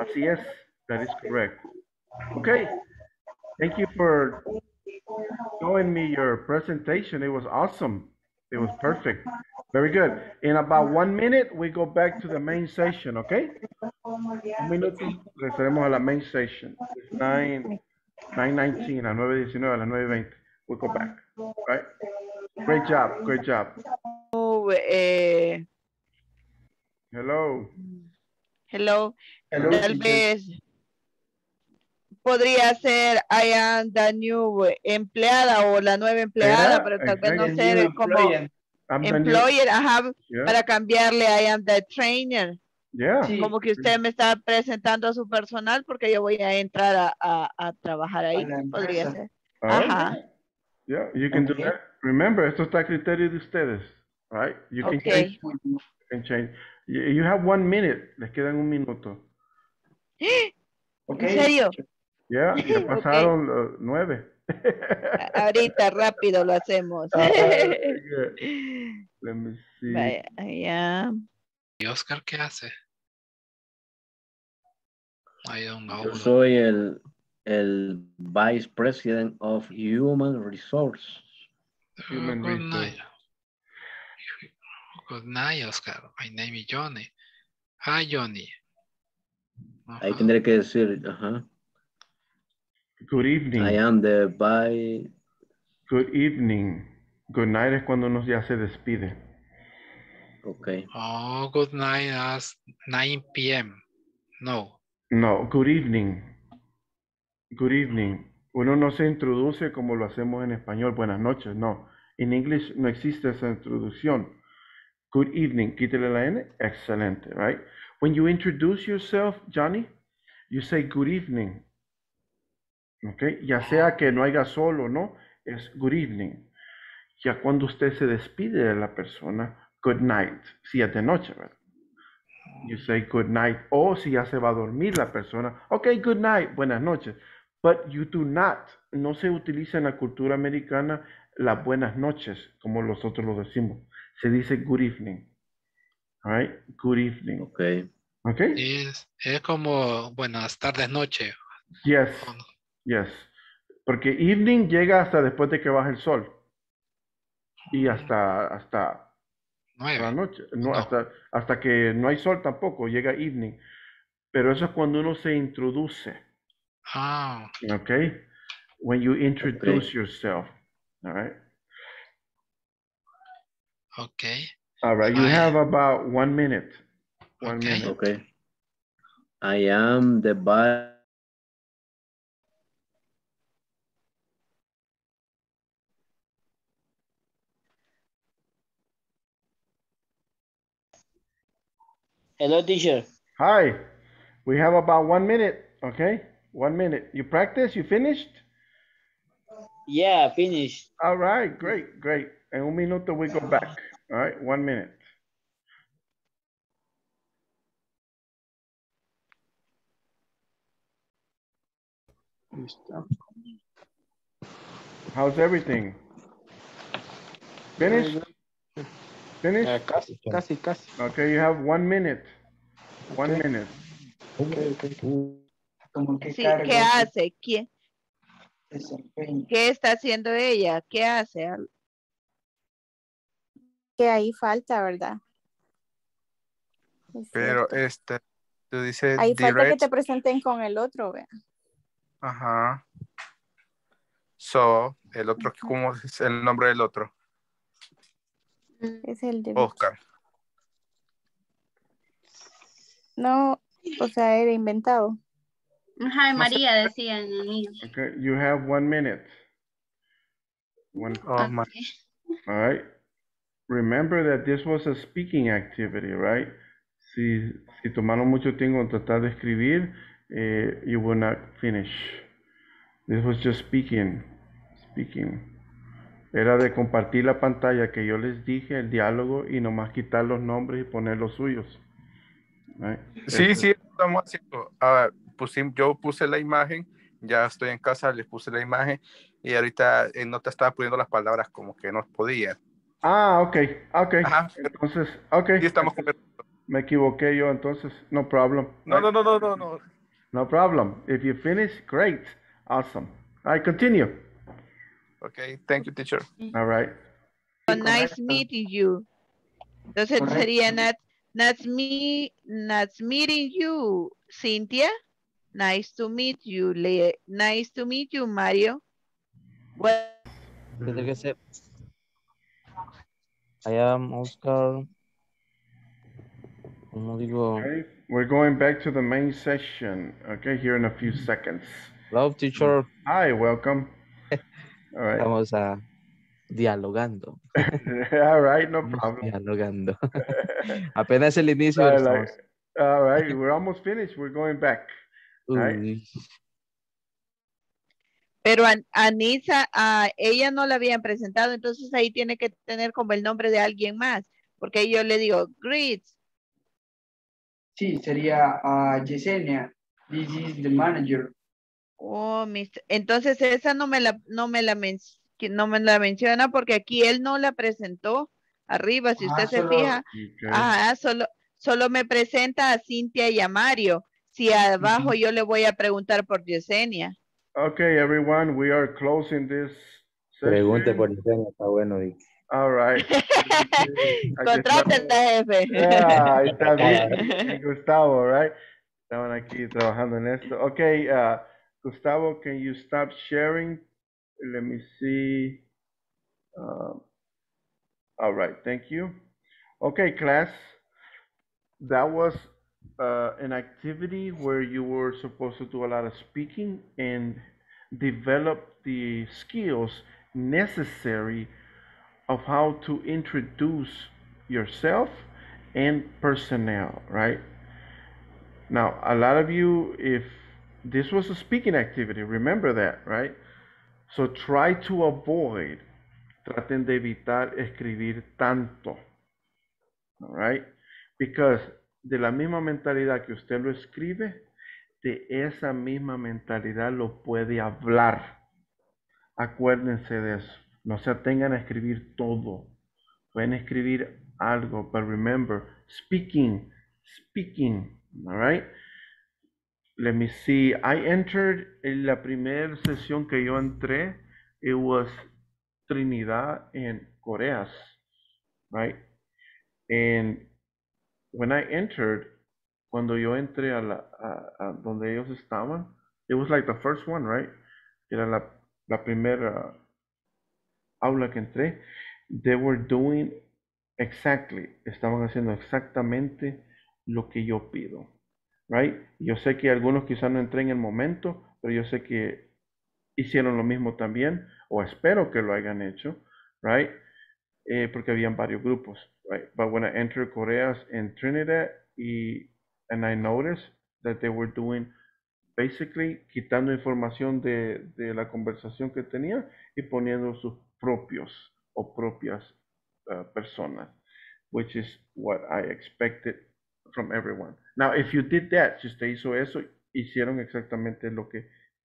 Así es, that is correct. Okay, thank you for showing me your presentation. It was awesome. It was perfect. Very good. In about one minute, we go back to the main session, okay? Un minuto, regresaremos a la main session. It's nine, nine nineteen, a nueve diecinueve, a las nueve veinte. We go back, right? Great job, great job. Oh, eh, Hello. hello. Hello, Tal vez podría ser I am the new empleada o la nueva empleada, pero tal vez no ser como I'm the new- employer, ajá, Yeah. para cambiarle I am the trainer. Yeah. Como que usted me está presentando a su personal porque yo voy a entrar a, a- a trabajar ahí. Podría ser. Ah, Ajá. Yeah, you can do Okay. that. Remember, esto está a criterio de ustedes, right? You can Okay. change. You can change. You you have one minute. Les quedan un minuto. ¿En serio? Yeah, ya pasaron los nueve. Ahorita rápido lo hacemos. Ah. Let me see. Vaya, ya. ¿Y Oscar qué hace? I don't know. Yo soy el, el Vice President of Human Resources. Human Good resource. night. Good night, Oscar. My name is Johnny. Hi, Johnny. Ahí tendré que decir, ajá. Good evening. I am the Vice. Good evening. Good night es cuando uno ya se despide. Okay. Oh, good night as 9 p.m. No. No, good evening. Good evening. Uno no se introduce como lo hacemos en español, buenas noches, no. En inglés no existe esa introducción. Good evening, quítale la N, excelente, right? When you introduce yourself, Johnny, you say good evening. Okay, ya sea que no haya sol o no, es good evening. Ya cuando usted se despide de la persona, good night, si es de noche, ¿verdad? You say good night. O si ya se va a dormir la persona, ok, good night, buenas noches. But you do not, no se utiliza en la cultura americana las buenas noches, como nosotros lo decimos. Se dice good evening. All right, good evening. Okay. Okay? Es, es como buenas tardes, noche. Yes, yes. Porque evening llega hasta después de que baja el sol. Y hasta, hasta la noche. No, Hasta, hasta que no hay sol tampoco, llega evening. Pero eso es cuando uno se introduce. Ah, Okay? When you introduce yourself. All right? okay. All right, you I- have about one minute. One minute. Okay. I am the Vice. Hello, teacher. Hi. We have about one minute. Okay? One minute. You practice? You finished? Yeah, finished. All right, great, great. En un minuto we go back. All right, one minute. How's everything? Finished? Finished? Eh, casi, casi, casi. Okay, you have one minute. One Okay. minute. Okay, okay. Sí, ¿qué hace? ¿Quién? ¿Qué está haciendo ella? ¿Qué hace? Que ahí falta, ¿verdad? Es Pero este, tú dices Ahí falta que direct. te presenten con el otro, vea. Ajá. So, el otro, ¿cómo es el nombre del otro? Es el de... Oscar. No, o sea, era inventado. Ajá, María decía en el. Okay, you have one minute. One. Oh, my. All right. Remember that this was a speaking activity, right? Si, si tomaron mucho tiempo en tratar de escribir, eh, you will not finish. This was just speaking, speaking. Era de compartir la pantalla que yo les dije, el diálogo, y nomás quitar los nombres y poner los suyos. Right? Sí, sí, estamos haciendo. Ah, pusim- yo puse la imagen, ya estoy en casa, les puse la imagen y ahorita eh, no te estaba poniendo las palabras como que no podía. Ah, ok, ok. Entonces, ok. Sí, estamos Me equivoqué yo, entonces, no problem. No, no, no, no, no, no. No problem. If you finish, great. Awesome. All right, continue. Okay, thank you, teacher. Mm-hmm. All right. Oh, nice meeting you. Entonces Correcto. sería not, nice, me, nice meeting you, Cynthia. Nice to meet you, Le Nice to meet you, Mario. What? Tiene que. I am Oscar. ¿Cómo digo? Okay, we're going back to the main session. Okay, here in a few seconds. Love teacher. Hi, welcome. All right. Estamos a dialogando. All right, no problem. Dialogando. Apenas el inicio. All estamos- right, all right, we're almost finished. We're going back. Right. Pero a, Anisa, a ella no la habían presentado, entonces ahí tiene que tener como el nombre de alguien más, porque yo le digo, greets, Sí, sería a Yesenia. This is the manager. Oh, mis- entonces esa no me la, no me la, men- no me la menciona porque aquí él no la presentó arriba, si Ah, usted se solo- fija, Okay. ajá, solo, solo me presenta a Cintia y a Mario. Si abajo yo le voy a preguntar por Yesenia. Okay, everyone, we are closing this Pregunte session. por Yesenia, está bueno. All right. Contrátenla, jefe. Ah, ahí está bien, bien, Gustavo, right? Estaban aquí trabajando en esto. Okay, uh, Gustavo, can you stop sharing? Let me see. Um, all right, thank you. Okay, class. That was uh, an activity where you were supposed to do a lot of speaking and develop the skills necessary of how to introduce yourself and personnel, right? Now, a lot of you, if this was a speaking activity, remember that, right? So try to avoid, traten de evitar escribir tanto, all right? Because de la misma mentalidad que usted lo escribe, de esa misma mentalidad lo puede hablar. Acuérdense de eso. No se atengan a escribir todo. Pueden escribir algo, but remember, speaking, speaking, all right? Let me see. I entered en la primera sesión que yo entré, it was Trinidad and Coreas, right? And when I entered, cuando yo entré a, la, a, a donde ellos estaban, it was like the first one, right? Era la, la primera aula que entré. They were doing exactly, estaban haciendo exactamente lo que yo pido, right? Yo sé que algunos quizás no entré en el momento, pero yo sé que hicieron lo mismo también, o espero que lo hayan hecho, right? Eh, porque habían varios grupos, right? But when I entered Coreas and Trinidad, y, and I noticed that they were doing basically quitando información de, de la conversación que tenía y poniendo sus propios o propias uh, personas, which is what I expected from everyone. Now, if you did that, si usted hizo eso, hicieron exactamente lo que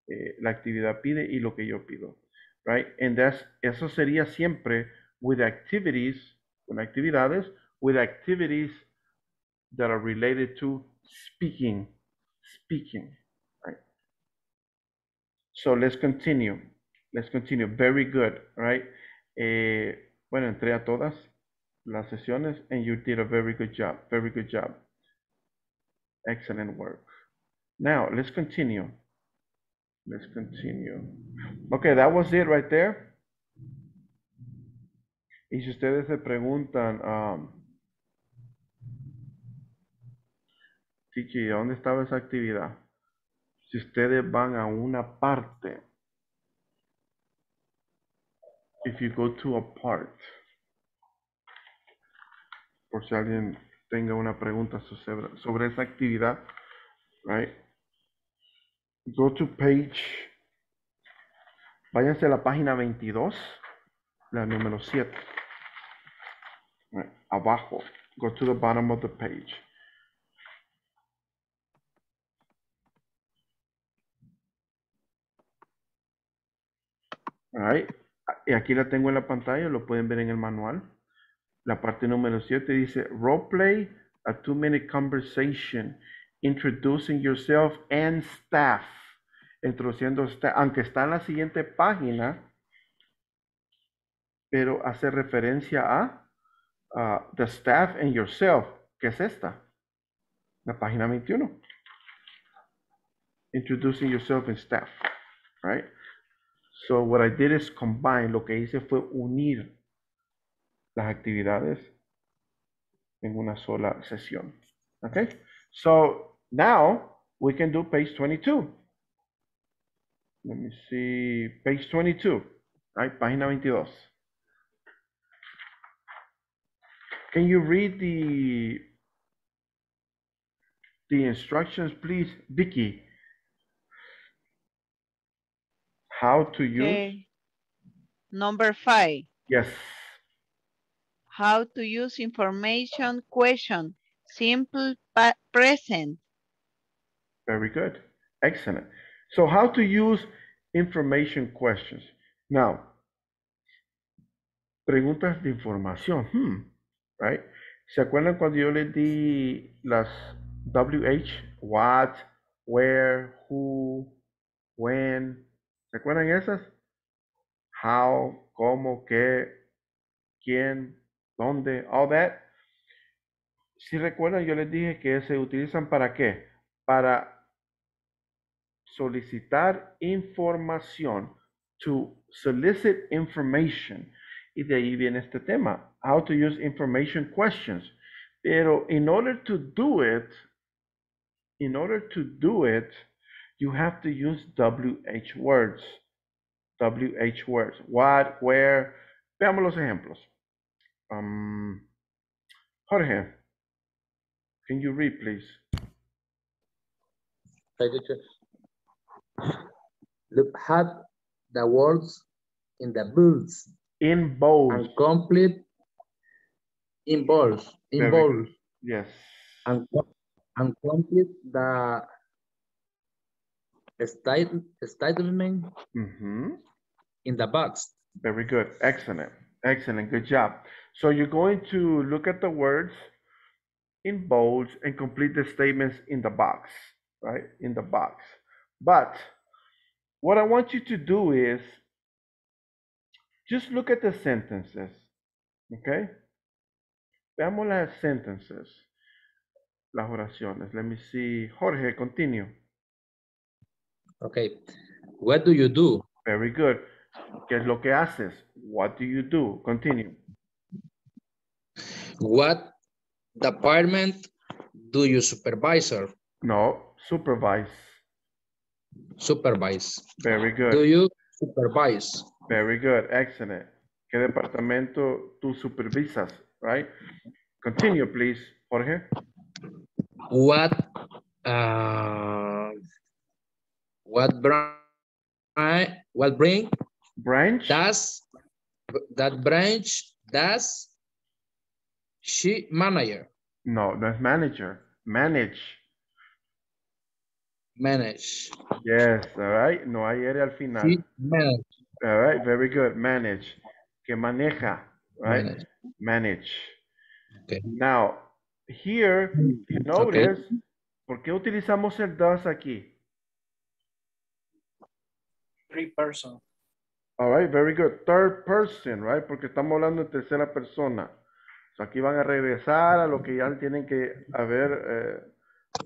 eh, la actividad pide y lo que yo pido, right? And that's, eso sería siempre with activities, con actividades, with activities that are related to speaking, speaking, right? So let's continue. Let's continue. Very good, right? Eh, bueno, entré a todas las sesiones and you did a very good job. Very good job. Excellent work. Now, let's continue. Let's continue. Okay, that was it right there. Y si ustedes se preguntan, um, Chichi, ¿dónde estaba esa actividad? Si ustedes van a una parte, if you go to a part, por si alguien tenga una pregunta sobre, sobre esa actividad, right? Go to page, váyanse a la página 22, La número 7. Right, Abajo. Go to the bottom of the page. All right. Y aquí la tengo en la pantalla, lo pueden ver en el manual. La parte número 7 dice, roleplay a two-minute conversation, introducing yourself and staff. Introduciendo aunque está en la siguiente página, pero hace referencia a uh, the staff and yourself, que es esta, la página 21. Introducing yourself and staff, right? So what I did is combine, lo que hice fue unir las actividades en una sola sesión. Okay? So now we can do page 22. Let me see, page 22, right? Página 22. Can you read the the instructions, please, Vicky? How to use? Okay. Number five, Yes. How to use information question, simple present. Very good. Excellent. So how to use information questions. Now, preguntas de información. Hmm. Right? ¿Se acuerdan cuando yo les di las WH? What, where, who, when. ¿Se acuerdan esas? How, cómo, qué, quién, dónde, all that. Si recuerdan, yo les dije que se utilizan para qué? Para solicitar información, to solicit information. Y de ahí viene este tema, how to use information questions. Pero in order to do it, in order to do it, you have to use WH words. WH words. What, where. Veamos los ejemplos. Um, Jorge, can you read, please? Look at the words in the bulls In bold. and complete in balls, in Very Yes. and, and complete the state, statement Mhm. in the box. Very good. Excellent. Excellent. Good job. So you're going to look at the words in bold and complete the statements in the box, right? In the box. But what I want you to do is just look at the sentences, okay? Veamos las sentences, las oraciones. Let me see. Jorge, continue. Okay. What do you do? Very good. ¿Qué es lo que haces? What do you do? Continue. What department do you supervisor? No, supervise. Supervise. Very good. Do you supervise? Very good. Excellent. ¿Qué departamento tú supervisas? Right? Continue, please, Jorge. What uh, what branch what bring branch does that branch does she manager No, no es manager. Manage. manage Yes, all right. No hay R al final. she manage All right, very good. Manage. Que maneja, right? Manage. Manage. Okay. Now, here, you notice, ¿por qué utilizamos el does aquí? Three person. All right, very good. Third person, right? Porque estamos hablando en tercera persona. So aquí van a regresar a lo que ya tienen que haber eh,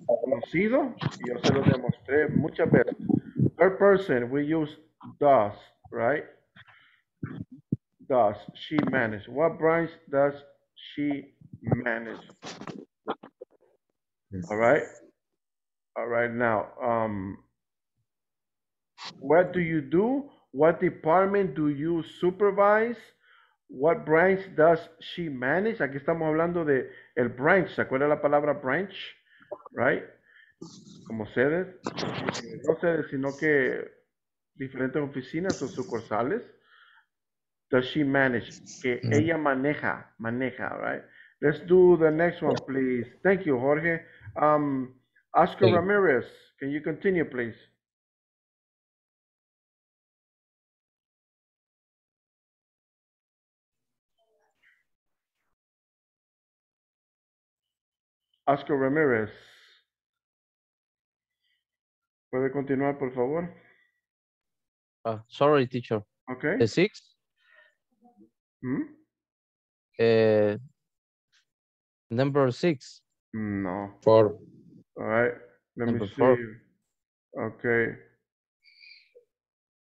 conocido. Y yo se lo demostré muchas veces. Third person, we use does, right? Does she manage? What branch does she manage? All right. All right. Now, um, what do you do? What department do you supervise? What branch does she manage? Aquí estamos hablando de el branch. ¿Se acuerda la palabra branch? Right? Como sedes. No sedes, sino que diferentes oficinas o sucursales. does she manage? Que Mm. ella maneja, maneja, right? Let's do the next one, please. Thank you, Jorge. Um, Oscar. Ramirez, can you continue, please? Oscar Ramirez. ¿Puede continuar, por favor? Ah, sorry, teacher. Okay. The six, Hmm? uh, number six. No. Four. All right. Let Number me see. four. Okay.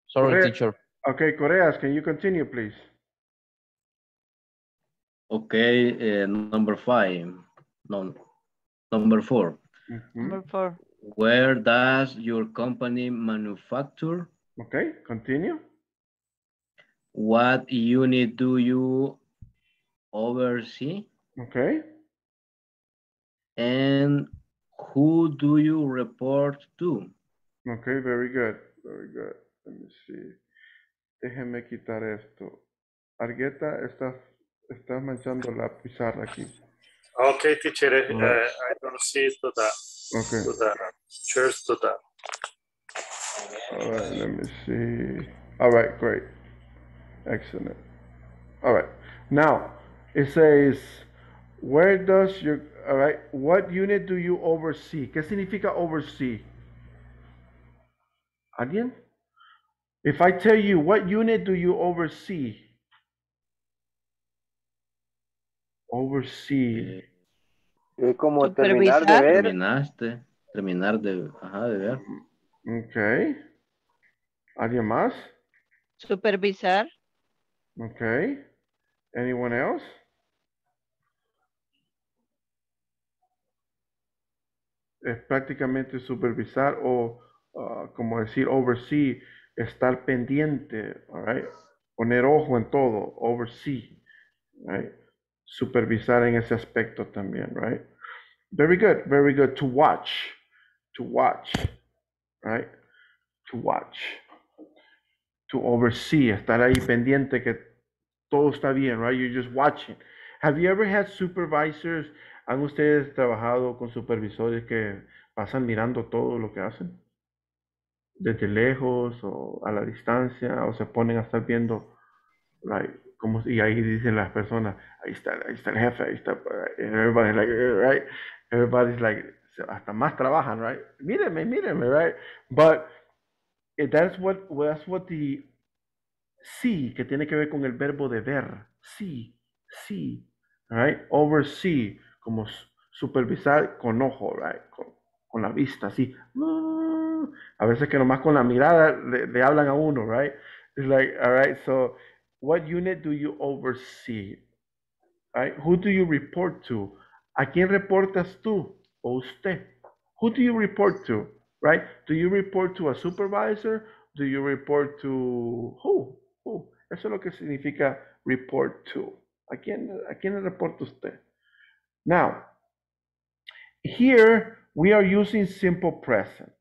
Sorry, Correa- teacher. Okay, Correas, can you continue, please? Okay, uh, number five. No, number four. Mm-hmm. Number four. Where does your company manufacture? Okay, continue. What unit do you oversee? Okay. And who do you report to? Okay, very good. Very good. Let me see. Déjeme quitar esto. Argueta, estás, estás manchando la pizarra aquí. Okay, teacher, uh, I don't see to the, Okay. to the, cheers to the, All right, let me see. All right, great. Excellent. All right. Now, it says, where does your, all right, what unit do you oversee? ¿Qué significa oversee? ¿Alguien? If I tell you, what unit do you oversee? Oversee. Es como terminar de ver. Terminaste, terminar de, ajá, de ver. Okay. ¿Alguien más? Supervisar. Okay. Anyone else? Es prácticamente supervisar o, uh, como decir, oversee, estar pendiente, all right? Poner ojo en todo, oversee, right? Supervisar en ese aspecto también, right? Very good, very good. To watch, to watch, right? To watch. To oversee, estar ahí pendiente que todo está bien, right? You're just watching. Have you ever had supervisors? ¿Han ustedes trabajado con supervisores que pasan mirando todo lo que hacen? Desde lejos o a la distancia, o se ponen a estar viendo, like, y ahí dicen las personas, ahí está, ahí está el jefe, ahí está, and everybody's like, right? Everybody's like, hasta más trabajan, right? Míreme, míreme, right? But eh, that's what, that's what the see, que tiene que ver con el verbo de ver, see, see, right? Oversee, como supervisar con ojo, right? Con, con la vista, así. Mm, A veces que nomás con la mirada le, le hablan a uno, right? It's like, all right, so what unit do you oversee? Right? Who do you report to? ¿A quién reportas tú o usted? Who do you report to? Right? Do you report to a supervisor? Do you report to who? Who? Eso es lo que significa report to. ¿A quién, a quién le reporta usted? Now, here we are using simple present.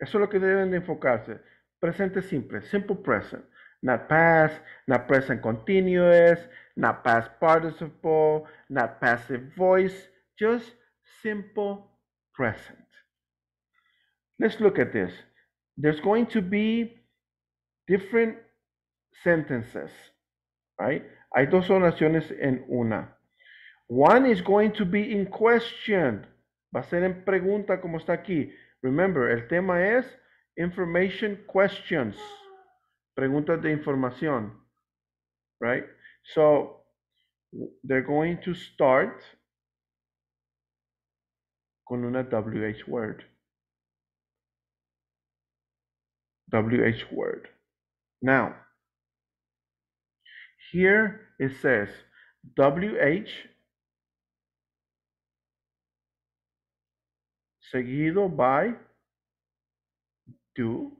Eso es lo que deben de enfocarse. Presente simple, simple present. Not past, not present continuous, not past participle, not passive voice, just simple present. Let's look at this. There's going to be different sentences, right? Hay dos oraciones en una. One is going to be in question. Va a ser en pregunta como está aquí. Remember, el tema es information questions. Preguntas de información. Right? So, they're going to start con una WH word. WH word. Now, here it says WH seguido by do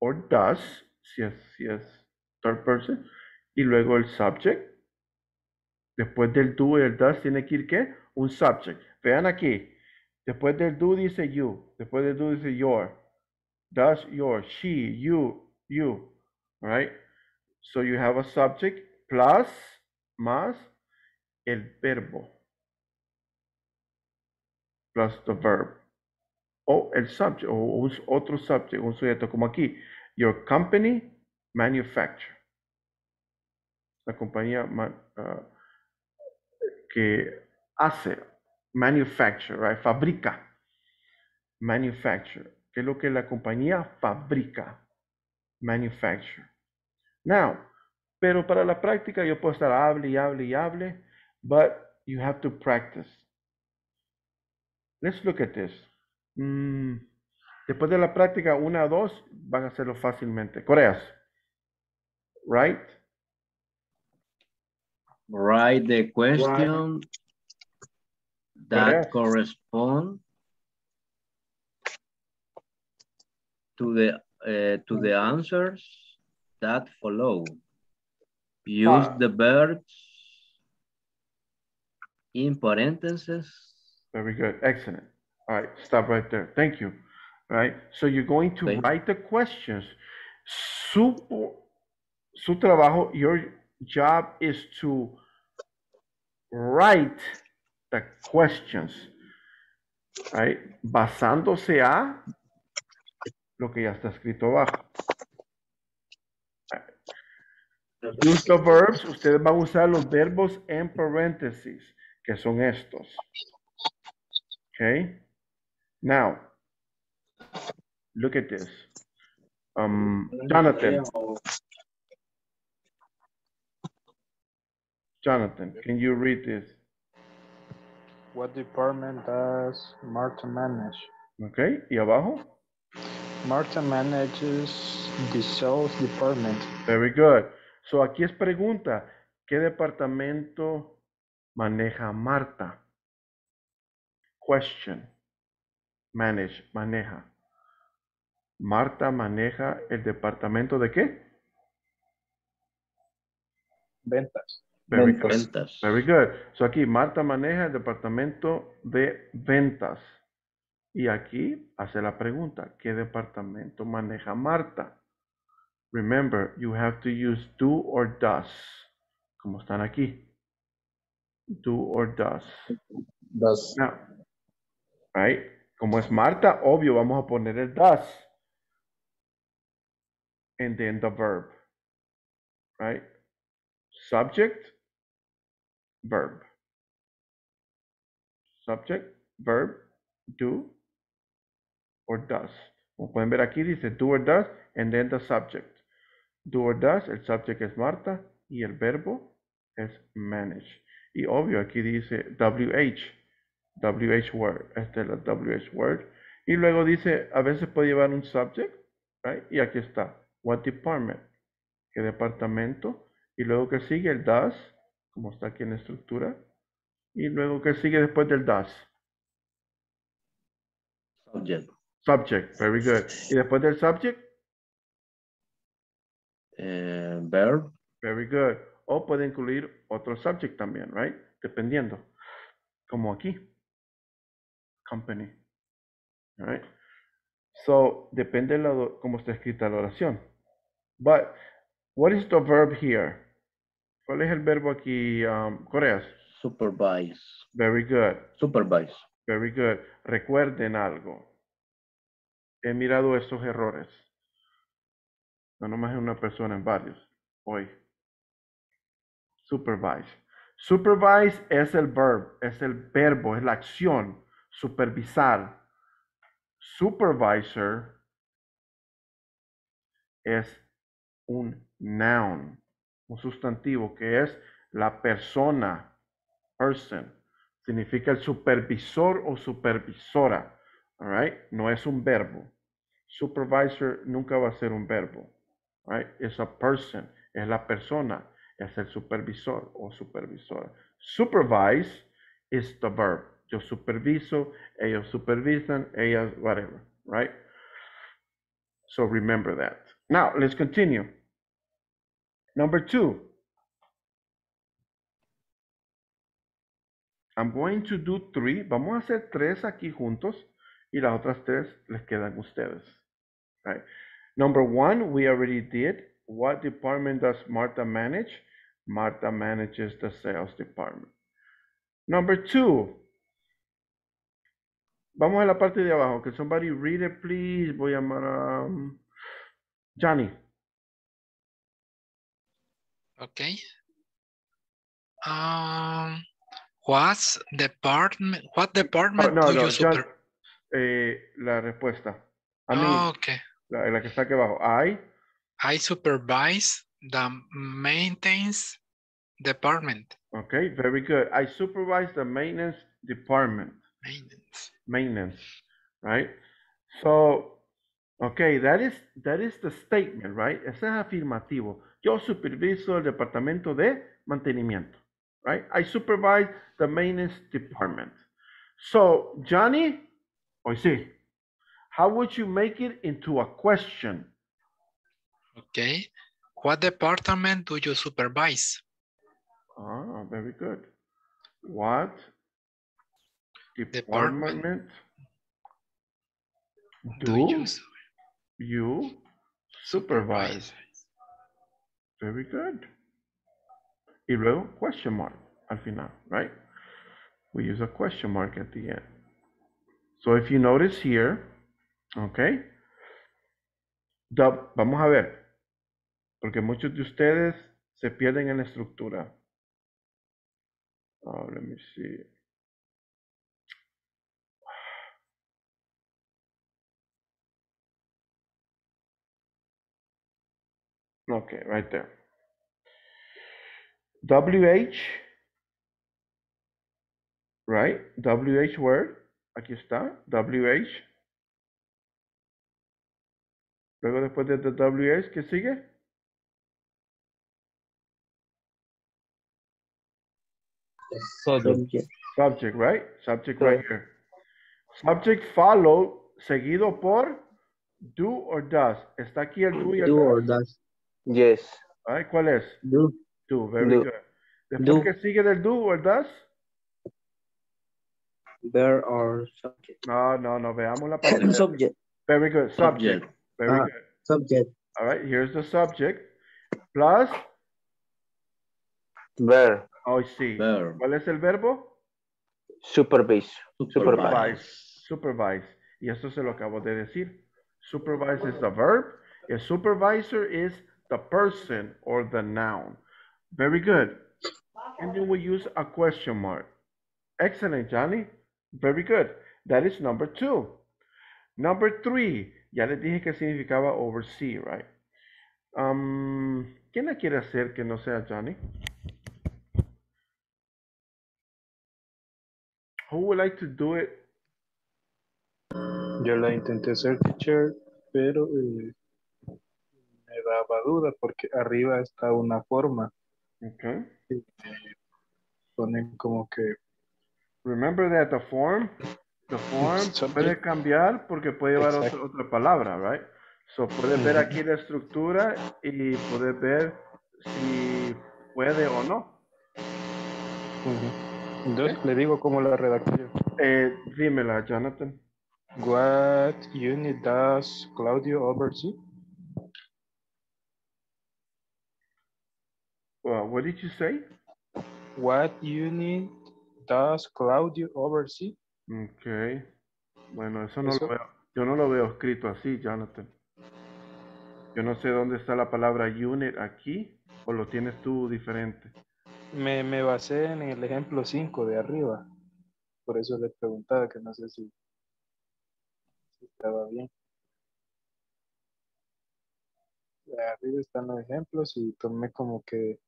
or does, si es, si es third person, y luego el subject. Después del do y el does tiene que ir ¿qué? Un subject. Vean aquí. Después del do dice you. Después del do dice your. Does, your, she, you, you. Right? So you have a subject plus más el verbo plus the verb o el subject o otro subject, un sujeto como aquí. Your company manufacture. La compañía ah, que hace, manufacture, right? Fabrica. Manufacture. ¿Qué es lo que la compañía fabrica? Manufacture. Now, pero para la práctica yo puedo estar hable y hable y hable, but you have to practice. Let's look at this. Mm, después de la práctica, una o dos, van a hacerlo fácilmente. Coreas. Right? Write the question that Correct. correspond to the uh, to the answers that follow. Use Ah. the verbs in parentheses. Very good. Excellent. All right, stop right there. Thank you. Right, so you're going to write the questions. Su, su trabajo, your job is to write the questions, right? Basándose a lo que ya está escrito abajo. Use the verbs, ustedes van a usar los verbos en paréntesis, que son estos. Okay. Now, look at this. Um, Jonathan. Jonathan, can you read this? What department does Marta manage? Okay. Y abajo. Marta manages the sales department. Very good. So aquí es pregunta, ¿qué departamento maneja Marta? Question. Manage, maneja. Marta maneja el departamento de qué? Ventas. Very Ventas. good. Ventas. Very good. So aquí Marta maneja el departamento de ventas. Y aquí hace la pregunta, ¿qué departamento maneja Marta? Remember, you have to use do or does, como están aquí. Do or does. Does. Now, right? Como es Marta, obvio, vamos a poner el does. And then the verb. Right? Subject, verb. Subject, verb, do or does. Como pueden ver aquí dice do or does and then the subject. Do or does, el subject es Marta y el verbo es manage. Y obvio aquí dice WH, WH word, esta es la WH word. Y luego dice, a veces puede llevar un subject, right? Y aquí está, what department, qué departamento. Y luego que sigue el does, como está aquí en la estructura. Y luego que sigue después del does. Subject. Subject, very good. Y después del subject, eh, verb. very good. O puede incluir otro subject también, right? Dependiendo. Como aquí. Company. All right? So, depende de la cómo está escrita la oración. But, what is the verb here? ¿Cuál es el verbo aquí, um, Coreas? Supervise. Very good. Supervise. Very good. Recuerden algo. He mirado estos errores. No nomás en una persona, en varios. Hoy. Supervise. Supervise es el verb, es el verbo, es la acción. Supervisar. Supervisor es un noun, un sustantivo que es la persona, person. Significa el supervisor o supervisora. All right? No es un verbo. Supervisor nunca va a ser un verbo. Right? Es a person, es la persona, es el supervisor o supervisora. Supervise is the verb. Yo superviso, ellos supervisan, ellas, whatever, right? So remember that. Now, let's continue. Number two. I'm going to do three. Vamos a hacer tres aquí juntos y las otras tres les quedan ustedes. Right? Number one, we already did. what department does Martha manage? Martha manages the sales department. Number two. Vamos a la parte de abajo. Can somebody read it, please? Voy a llamar um, Johnny. Okay. Um, what's department? What Oh, department no, do no, you John, super? eh, la respuesta. I mean, Oh, okay. la, la que está aquí abajo. I, I supervise the maintenance department. okay, very good. I supervise the maintenance department. Maintenance. Maintenance, right? So, okay, that is, that is the statement, right? Ese es afirmativo. Yo superviso el departamento de mantenimiento, right? I supervise the maintenance department. So, Johnny, hoy sí, how would you make it into a question? Okay. What department do you supervise? Ah, very good. What Department. department Do do you you supervise? Very good. Y luego question mark al final, right? We use a question mark at the end. So if you notice here, okay, the, vamos a ver, porque muchos de ustedes se pierden en la estructura. Oh, let me see. Okay, right there. WH, right? WH word, aquí está, WH. Luego después de the WH, ¿qué sigue? Subject. Subject, right? Subject right here. Subject follow, seguido por do or does. Está aquí el do y el Do does. or does. Yes. Ay, ¿Cuál es? Do. Do, very Do. good. Después Do. que sigue del do or does. There or subject. No, no, no, veamos la de- subject. Very good, subject. Subject. Very Ah. good. Subject. All right, here's the subject. Plus, Verb. oh, sí. Verb. ¿Cuál es el verbo? Supervise. Supervise. Supervise. Supervise. Y eso se lo acabo de decir. Supervise is the verb. A supervisor is the person or the noun. Very good. And then we use a question mark. Excellent, Johnny. Very good. That is number two. Number three. Ya les dije que significaba oversee, right? Um, ¿Quién la quiere hacer que no sea Johnny? Who would like to do it? Yo la intenté hacer teacher, pero eh, duda porque arriba está una forma. Okay. y Ponen como que Remember that the form, the form puede cambiar porque puede llevar otra, otra palabra, right? So puedes ver aquí la estructura y puedes ver si puede o no. Entonces le digo cómo la redacté yo. Eh, dímela, Jonathan. What unit does Claudio oversee? Well, what did you say? What unit does Claudio oversee? Okay. Bueno, eso no Eso- lo veo. Yo no lo veo escrito así, Jonathan. Yo no sé dónde está la palabra unit aquí o lo tienes tú diferente. Me, me basé en el ejemplo 5 de arriba. Por eso le preguntaba que no sé si, si estaba bien. De Arriba están los ejemplos y tomé como que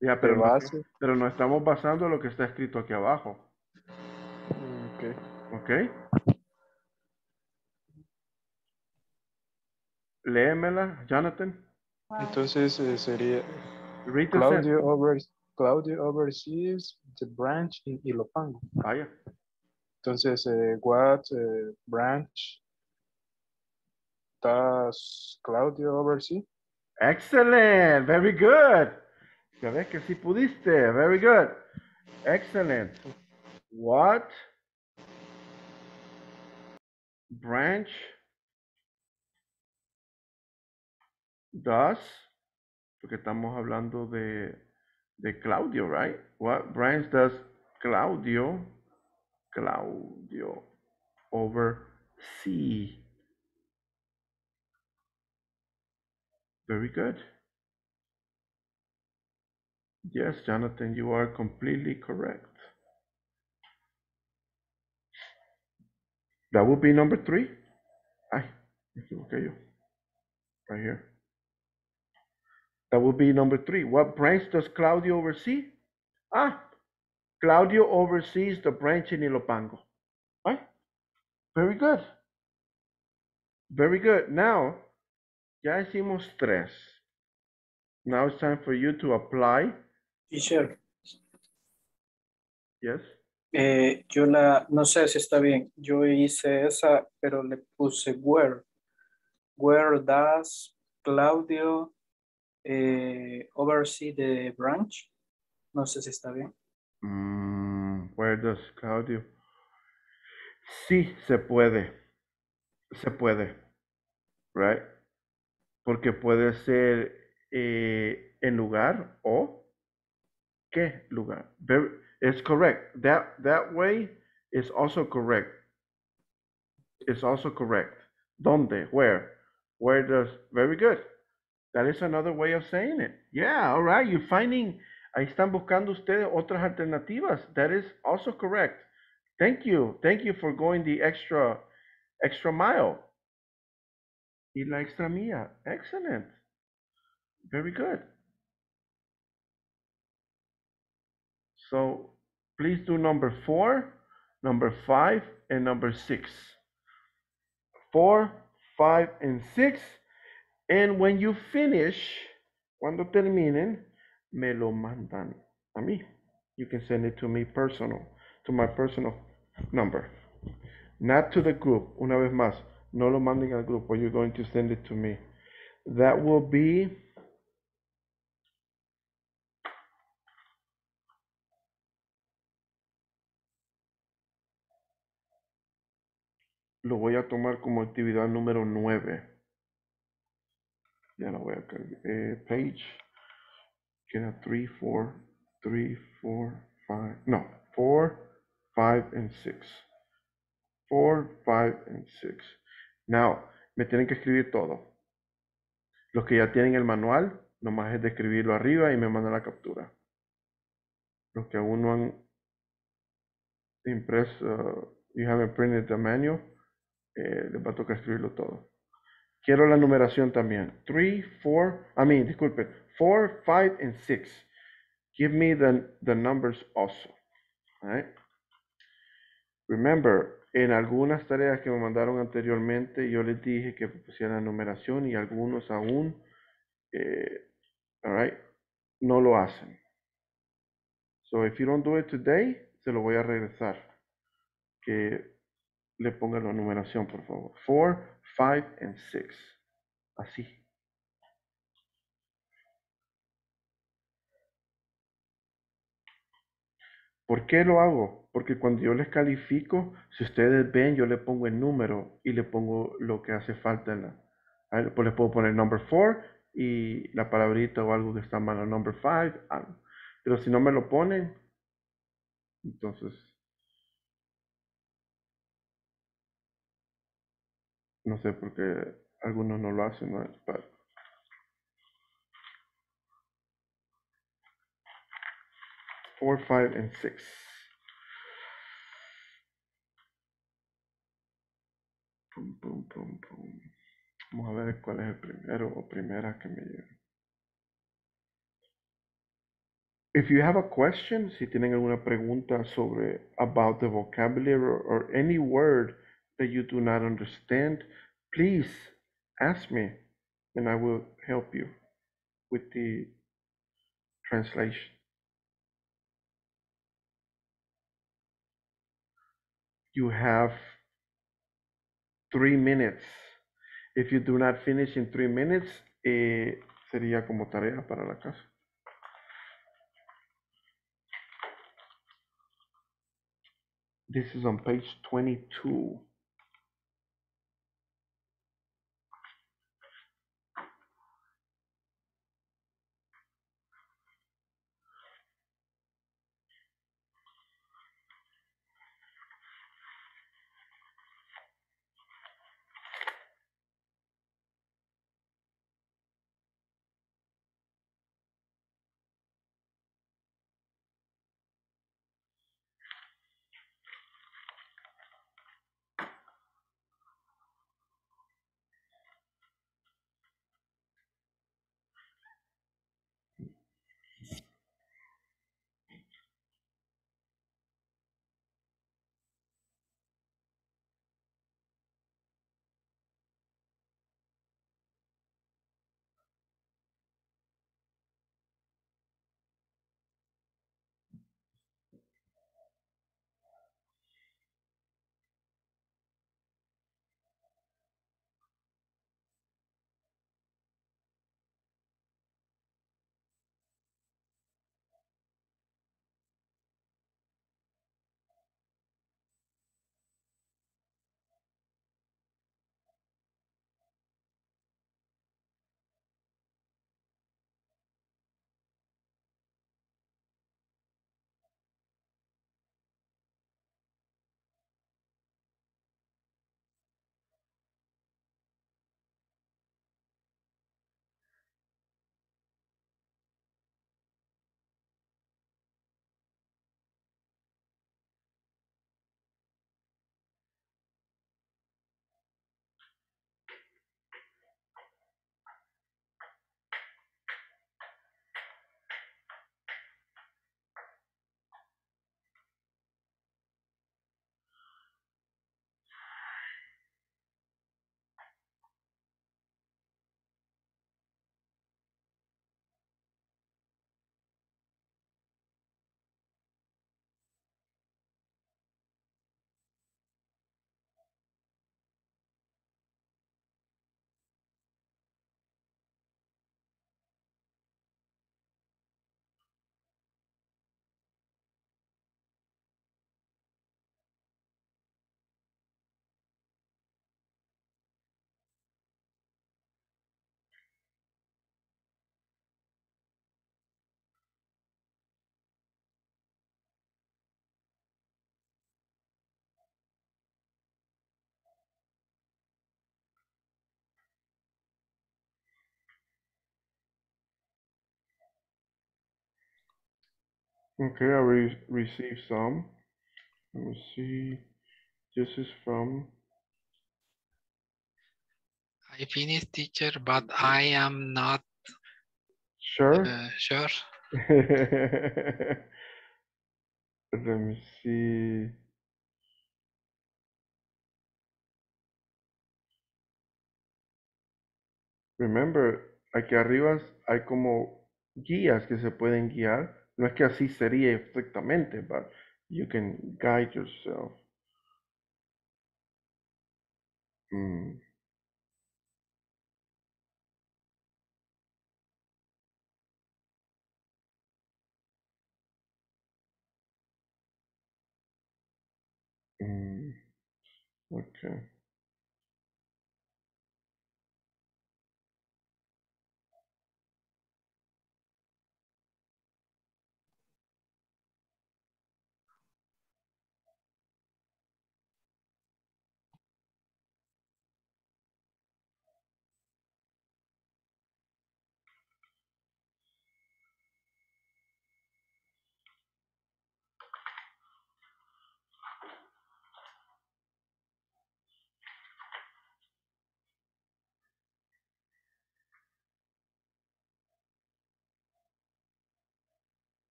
Ya, pero no, base. pero no estamos basando en lo que está escrito aquí abajo. Mm, ok. ¿Ok? Léemela, Jonathan. Entonces eh, sería Claudio, over, Claudio oversees the branch in Ilopango. Vaya. Entonces, eh, what eh, branch does Claudio oversee? Excellent. Very good. Que sí pudiste. Very good. Excellent. What branch does porque estamos hablando de, de Claudio, right? What branch does Claudio, Claudio oversee? Very good. Yes, Jonathan, you are completely correct. That would be number three. Ay, me equivoqué yo. Right here. That would be number three. What branch does Claudio oversee? Ah, Claudio oversees the branch in Ilopango. Right? Very good. Very good. Now, ya hicimos tres. Now it's time for you to apply. Teacher, Yes. eh, yo la, no sé si está bien, yo hice esa, pero le puse where. Where does Claudio eh, oversee the branch? No sé si está bien. Mm, where does Claudio? Sí, se puede. Se puede. Right? Porque puede ser eh, en lugar o qué lugar. Very, it's correct. That that way is also correct. It's also correct. ¿Dónde? Where? Where does? Very good. That is another way of saying it. Yeah, all right. You're finding. Ahí están buscando ustedes otras alternativas. That is also correct. Thank you. Thank you for going the extra extra mile. Y la extra mía. Excellent. Very good. So please do number four, number five, and number six. Four, five, and six. And when you finish, cuando terminen, me lo mandan a mí. You can send it to me personal, to my personal number. Not to the group. Una vez más, no lo manden al grupo. You're going to send it to me. That will be lo voy a tomar como actividad número 9. Ya la voy a cargar. Eh, page. Queda 3, 4, 3, 4, 5. No, 4, 5, and 6. 4, 5, and 6. Now, me tienen que escribir todo. Los que ya tienen el manual, nomás es de escribirlo arriba y me mandan la captura. Los que aún no han impreso, you haven't printed the manual, eh, les va a tocar escribirlo todo. Quiero la numeración también. 3, 4, I mean, disculpen, 4, 5, and 6. Give me the, the numbers also. Right? Remember, en algunas tareas que me mandaron anteriormente, yo les dije que pusieran la numeración y algunos aún, eh, all right, no lo hacen. So if you don't do it today, se lo voy a regresar. Que le pongan la numeración, por favor. 4, 5, and 6. Así. ¿Por qué lo hago? Porque cuando yo les califico, si ustedes ven, yo le pongo el número y le pongo lo que hace falta en la. Pues les puedo poner number 4 y la palabrita o algo que está mal, number 5, algo. Pero si no me lo ponen, entonces no sé por qué algunos no lo hacen, ¿no? But- Four, five, and six. Pum, pum, pum, pum. Vamos a ver cuál es el primero o primera que me llega. If you have a question, si tienen alguna pregunta sobre about the vocabulary or any word that you do not understand, please ask me and I will help you with the translation. You have three minutes. If you do not finish in three minutes, eh, sería como tarea para la casa. This is on page 22. Okay, I re received some. Let me see. This is from. I finished teacher, but I am not Sure. uh, sure. Let me see. Remember, aquí arriba hay como guías que se pueden guiar. No es que así sería exactamente, but you can guide yourself. Mm. Mm. Okay.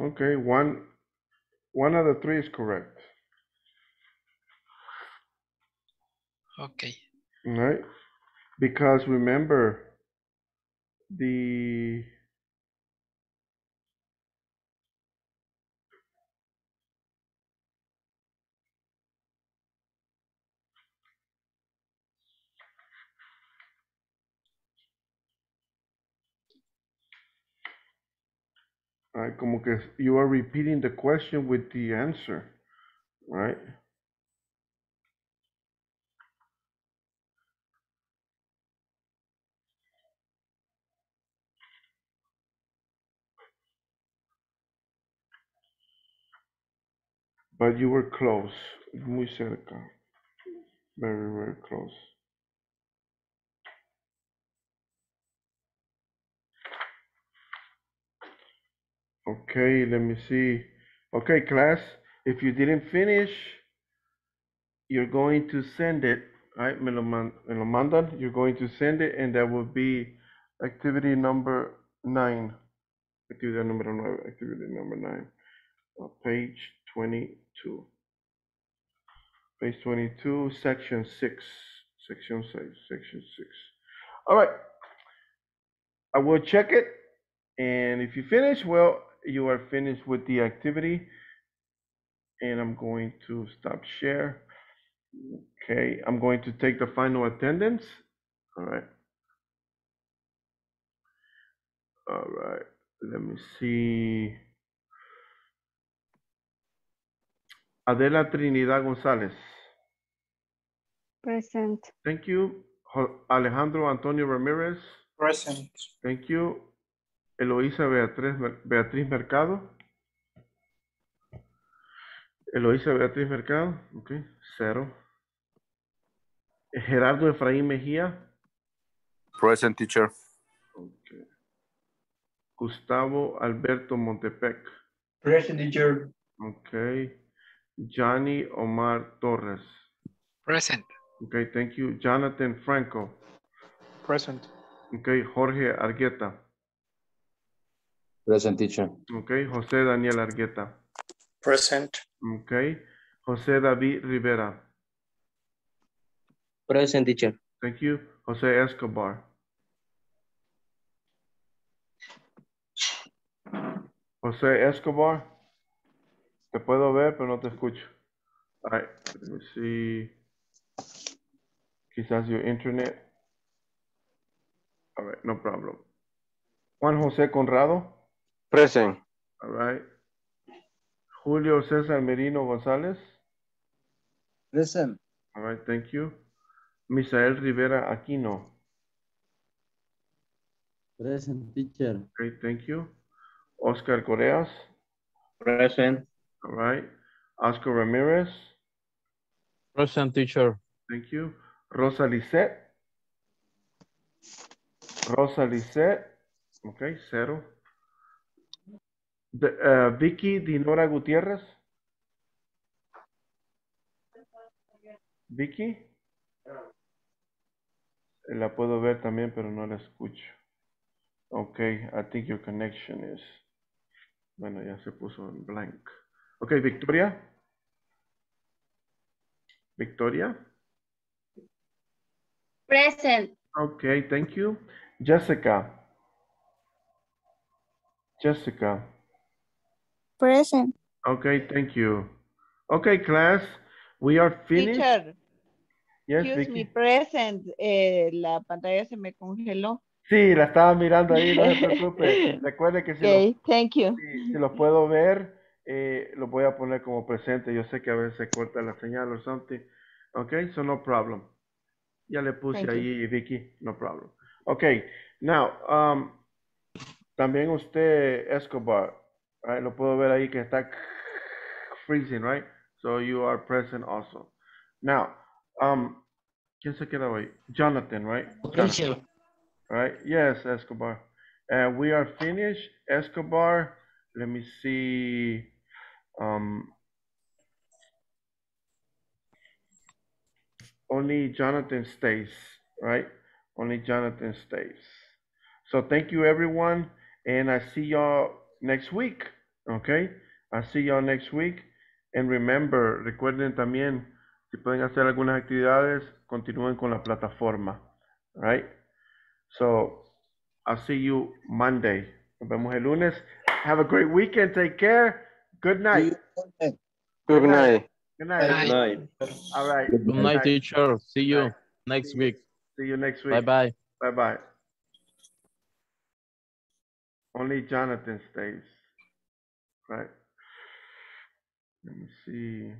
Okay, one one of the three is correct. Okay. Right? Because remember the right, como que you are repeating the question with the answer, right? But you were close, muy cerca. Very, very close. Okay, let me see. Okay, class, if you didn't finish, you're going to send it, right? Me lo, man- me lo mandan, you're going to send it, and that will be activity number nine. Activity number nine, activity number nine. Uh, page 22. Page 22, section 6. Section 6, section 6. All right. I will check it. And if you finish, well, you are finished with the activity. And I'm going to stop share. Okay, I'm going to take the final attendance. All right. All right. Let me see. Adela Trinidad González. Present. Thank you. Alejandro Antonio Ramirez. Present. Thank you. Eloísa Beatriz, Beatriz Mercado. Eloísa Beatriz Mercado. Ok, cero. Gerardo Efraín Mejía. Present teacher. Ok. Gustavo Alberto Montepec. Present teacher. Ok. Johnny Omar Torres. Present. Okay, thank you. Jonathan Franco. Present. Okay, Jorge Argueta. Present teacher. Okay, José Daniel Argueta. Present. Okay, José David Rivera. Present teacher. Thank you. José Escobar. José Escobar. Te puedo ver, pero no te escucho. All right, let me see. Quizás your internet. All right, no problem. Juan José Conrado. Present. All right. Julio César Merino González. Present. All right, thank you. Misael Rivera Aquino. Present teacher. Okay, thank you. Oscar Correas. Present. All right. Oscar Ramirez. Present teacher. Thank you. Rosa Lisette. Rosa Lisette. Okay, cero. De- uh, Vicky Dinora Gutiérrez. Vicky. La puedo ver también, pero no la escucho. Okay, I think your connection is. Bueno, ya se puso en blank. Okay, Victoria. Victoria. Present. Okay, thank you. Jessica. Jessica. Present. Okay, thank you. Okay, class, we are finished. Teacher, Yes, excuse me, Vicky. present. Eh, la pantalla se me congeló. Sí, la estaba mirando ahí, no se preocupe. Recuerde que si, Okay, lo, thank you. si, si lo puedo ver, eh, lo voy a poner como presente. Yo sé que a veces se corta la señal o something. Okay, so no problem. Ya le puse Thank you. ahí, Vicky, no problem. Okay, now, um, también usted, Escobar, right, lo puedo ver ahí que está freezing, right? So you are present also. Now, um, ¿quién se queda hoy? Jonathan, right? Jonathan. Right? Yes, Escobar. Uh, we are finished. Escobar, let me see. Um, only Jonathan stays, right? Only Jonathan stays. So thank you, everyone. And I see y'all next week. Okay? I'll see y'all next week. And remember, recuerden también, si pueden hacer algunas actividades, continúen con la plataforma. Right? So I'll see you Monday. Nos vemos el lunes. Have a great weekend. Take care. Good night. Good night. Good night. Good night. All right. Good night, teacher. See you next week. See you next week. Bye bye. Bye bye. Only Jonathan stays. Right. Let me see.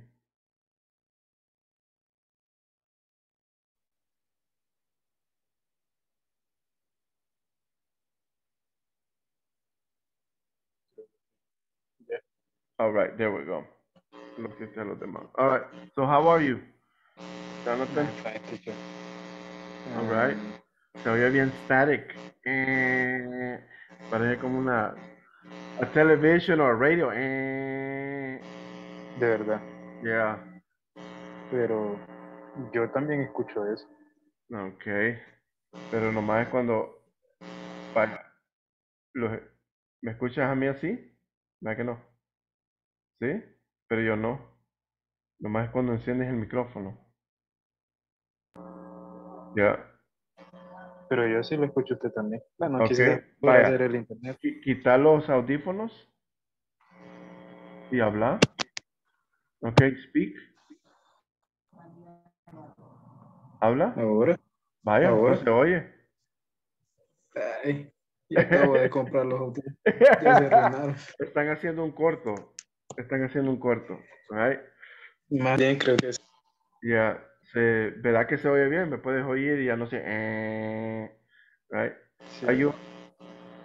All right, there we go. Lo que sea los demás. All right. So how are you, Jonathan? Fine, teacher. All right. Se oye bien static. Eh, parece como una a television or radio. Eh, De verdad. yeah. Pero yo también escucho eso. Okay. Pero nomás es cuando los- ¿me escuchas a mí así? ¿Verdad que no? ¿Sí? Pero yo no. Nomás es cuando enciendes el micrófono. Ya. Pero yo sí lo escucho a usted también. Bueno, Ok, quizás vaya. ser el internet. Qui- Quitar los audífonos y hablar. Ok, speak. ¿Habla? Ahora. Vaya, Ahora. no se oye. Ay, ya acabo de comprar los audífonos. Ya se arruinaron. Están haciendo un corto. Están haciendo un corto. Right? Más bien creo que es. Ya, se, ¿verdad que se oye bien? ¿Me puedes oír y ya no sé? Eh, right? Are you-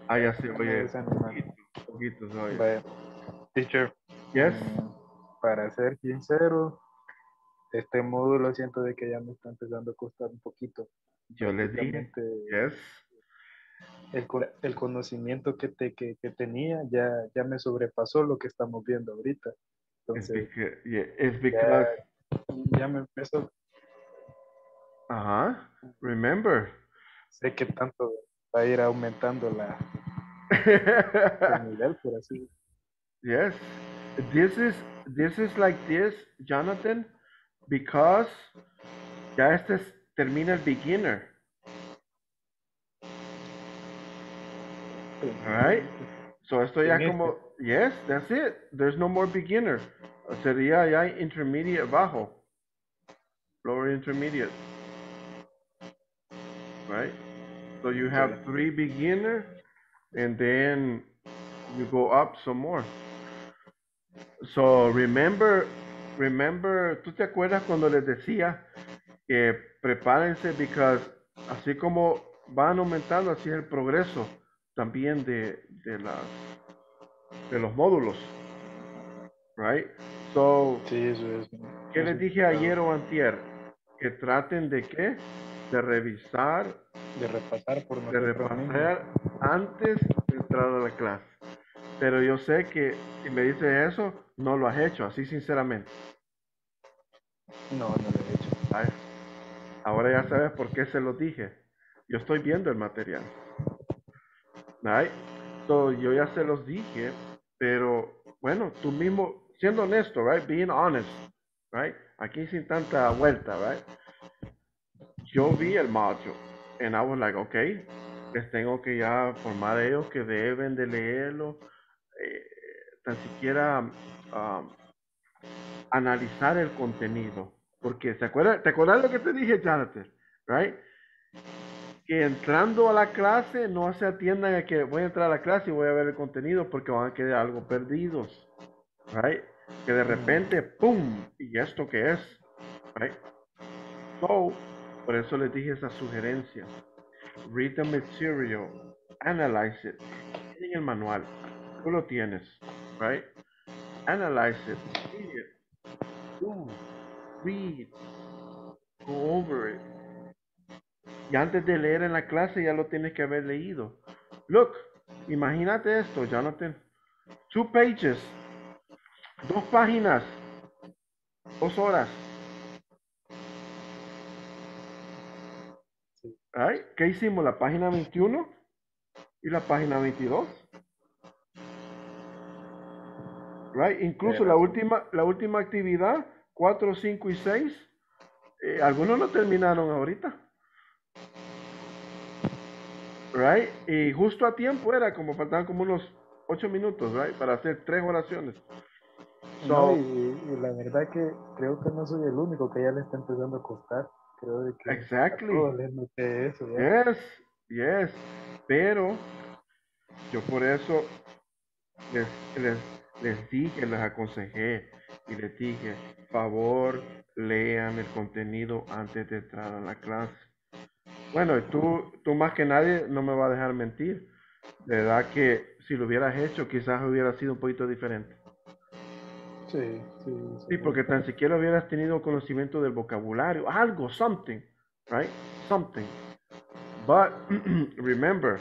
Ah, ya se oye. Poquito, poquito se oye. Teacher. Yes. mm, Para ser sincero, este módulo siento de que ya me está empezando a costar un poquito. Yo les dije. Yes. El, el conocimiento que, te, que, que tenía ya, ya me sobrepasó lo que estamos viendo ahorita. Entonces, because, yeah, because, ya me empezó. Ajá, remember. Sé que tanto va a ir aumentando la, el nivel, por así Yes, this is this is like this, Jonathan, because ya este es- termina el beginner. Alright, so esto ya como yes, that's it. There's no more beginner. Sería ya intermediate bajo, lower intermediate. Right, so you have three beginner, and then you go up some more. So remember, remember, ¿tú te acuerdas cuando les decía que prepárense because así como van aumentando, así es el progreso también de, de las de los módulos. Right? So, Sí, eso es. ¿qué les dije ayer o antier? Que traten de qué? De revisar, De repasar por de repasar antes de entrar a la clase. Pero yo sé que si me dices eso, no lo has hecho, así sinceramente. No, no lo he hecho. Ahora ya sabes por qué se lo dije. Yo estoy viendo el material. Right? So, yo ya se los dije, pero bueno, tú mismo, siendo honesto, right? Being honest, right? Aquí sin tanta vuelta, right? Yo vi el module and I was like, okay, les tengo que ya formar a ellos que deben de leerlo, eh, tan siquiera um, analizar el contenido. Porque, ¿te acuerdas, ¿te acuerdas lo que te dije, Jonathan? Right? Que entrando a la clase no se atiendan a que voy a entrar a la clase y voy a ver el contenido porque van a quedar algo perdidos. Right? Que de repente, ¡pum! ¿Y esto qué es? Right? So, por eso les dije esa sugerencia. Read the material, analyze it. Tienen el manual, tú lo tienes, right? Analyze it, read it, do, read, go over it. Y antes de leer en la clase ya lo tienes que haber leído. Look, imagínate esto, Jonathan. Two pages, dos páginas, dos horas. Right? ¿Qué hicimos? La página 21 y la página 22. Right? Incluso la última, la última actividad, 4, 5 y 6, eh, algunos no terminaron ahorita. Right? Y justo a tiempo era, como faltaban como unos 8 minutos, right? Para hacer tres oraciones. No, So, y, y la verdad que creo que no soy el único que ya le está empezando a costar. Creo de que Exactly. eso. Yes, yes. Pero yo por eso les, les, les dije, les aconsejé y les dije, favor, lean el contenido antes de entrar a la clase. Bueno, tú, tú más que nadie no me vas a dejar mentir. De verdad que si lo hubieras hecho, quizás hubiera sido un poquito diferente. Sí, sí. Sí, porque tan siquiera hubieras tenido conocimiento del vocabulario, algo, something, right? Something. But remember,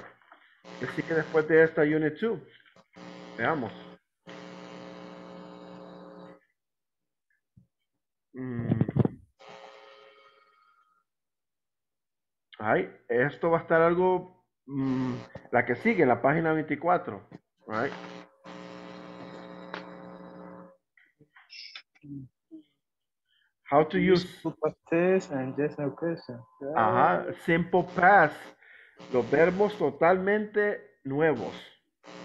así que después de esta Unit 2, veamos. Mm. Ay, esto va a estar algo, mm, la que sigue, la página 24, right? How to use Simple past and yes no question. Ajá, simple past. Los verbos totalmente nuevos.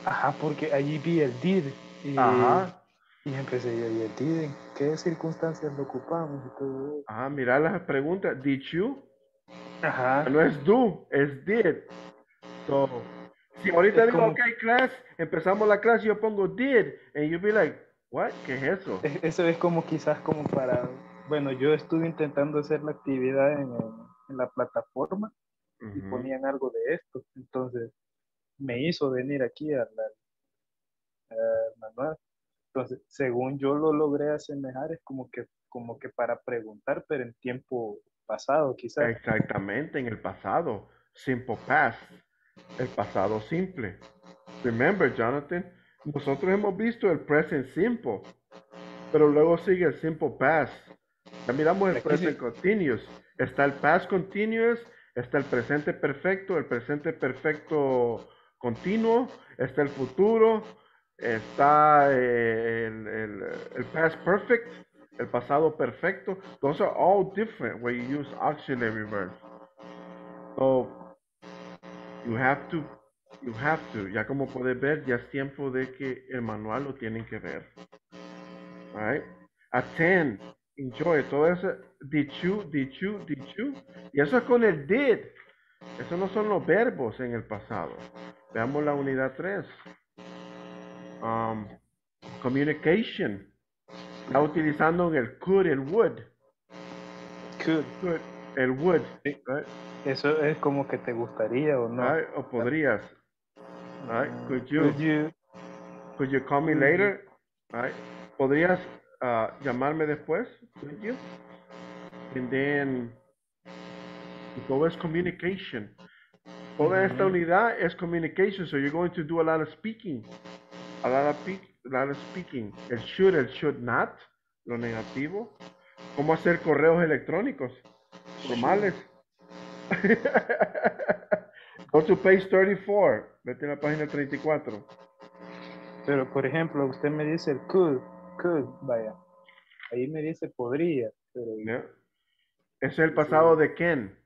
Ajá, porque allí vi el did. Y, Ajá. y empecé yo, ¿y el did? ¿En qué circunstancias lo ocupamos? Y todo eso? Ajá, mira las preguntas. Did you? Ajá. No es do, es did. So, si ahorita Es digo, como- ok, class, empezamos la clase, yo pongo did, and you'll be like, what? ¿Qué es eso? E- Eso es como quizás como para, bueno, yo estuve intentando hacer la actividad en, en la plataforma y Ujú. ponían algo de esto, entonces me hizo venir aquí al manual. Entonces, según yo lo logré asemejar, es como que, como que para preguntar, pero en tiempo pasado, quizás. Exactamente, en el pasado. Simple past. El pasado simple. Remember, Jonathan, nosotros hemos visto el present simple, pero luego sigue el simple past. Ya miramos el Aquí present sí. continuous. Está el past continuous, está el presente perfecto, el presente perfecto continuo, está el futuro, está eh, el, el, el past perfect, el pasado perfecto. Those are all different when you use auxiliary verbs. So you have to, you have to. Ya como puedes ver, ya es tiempo de que el manual lo tienen que ver. Alright? Attend, enjoy, todo eso. Did you, did you, did you. Y eso es con el did. Eso no son los verbos en el pasado. Veamos la unidad 3. Um, communication. Está utilizando el could, el would. Could. Could, el would. right? Eso es como que te gustaría o no. Right? O podrías. Right? Could you. Could you, Could you call me later? Right? ¿Podrías uh, llamarme después? Could you? And then, todo es communication. Toda esta unidad es communication, so you're going to do a lot of speaking. A lot of, pe- a lot of speaking. El should, el should not, lo negativo. ¿Cómo hacer correos electrónicos? Formales. Go to page 34. Vete a la página 34. Pero, por ejemplo, usted me dice el could, could, vaya. Ahí me dice podría, pero... Ese es el pasado de Ken.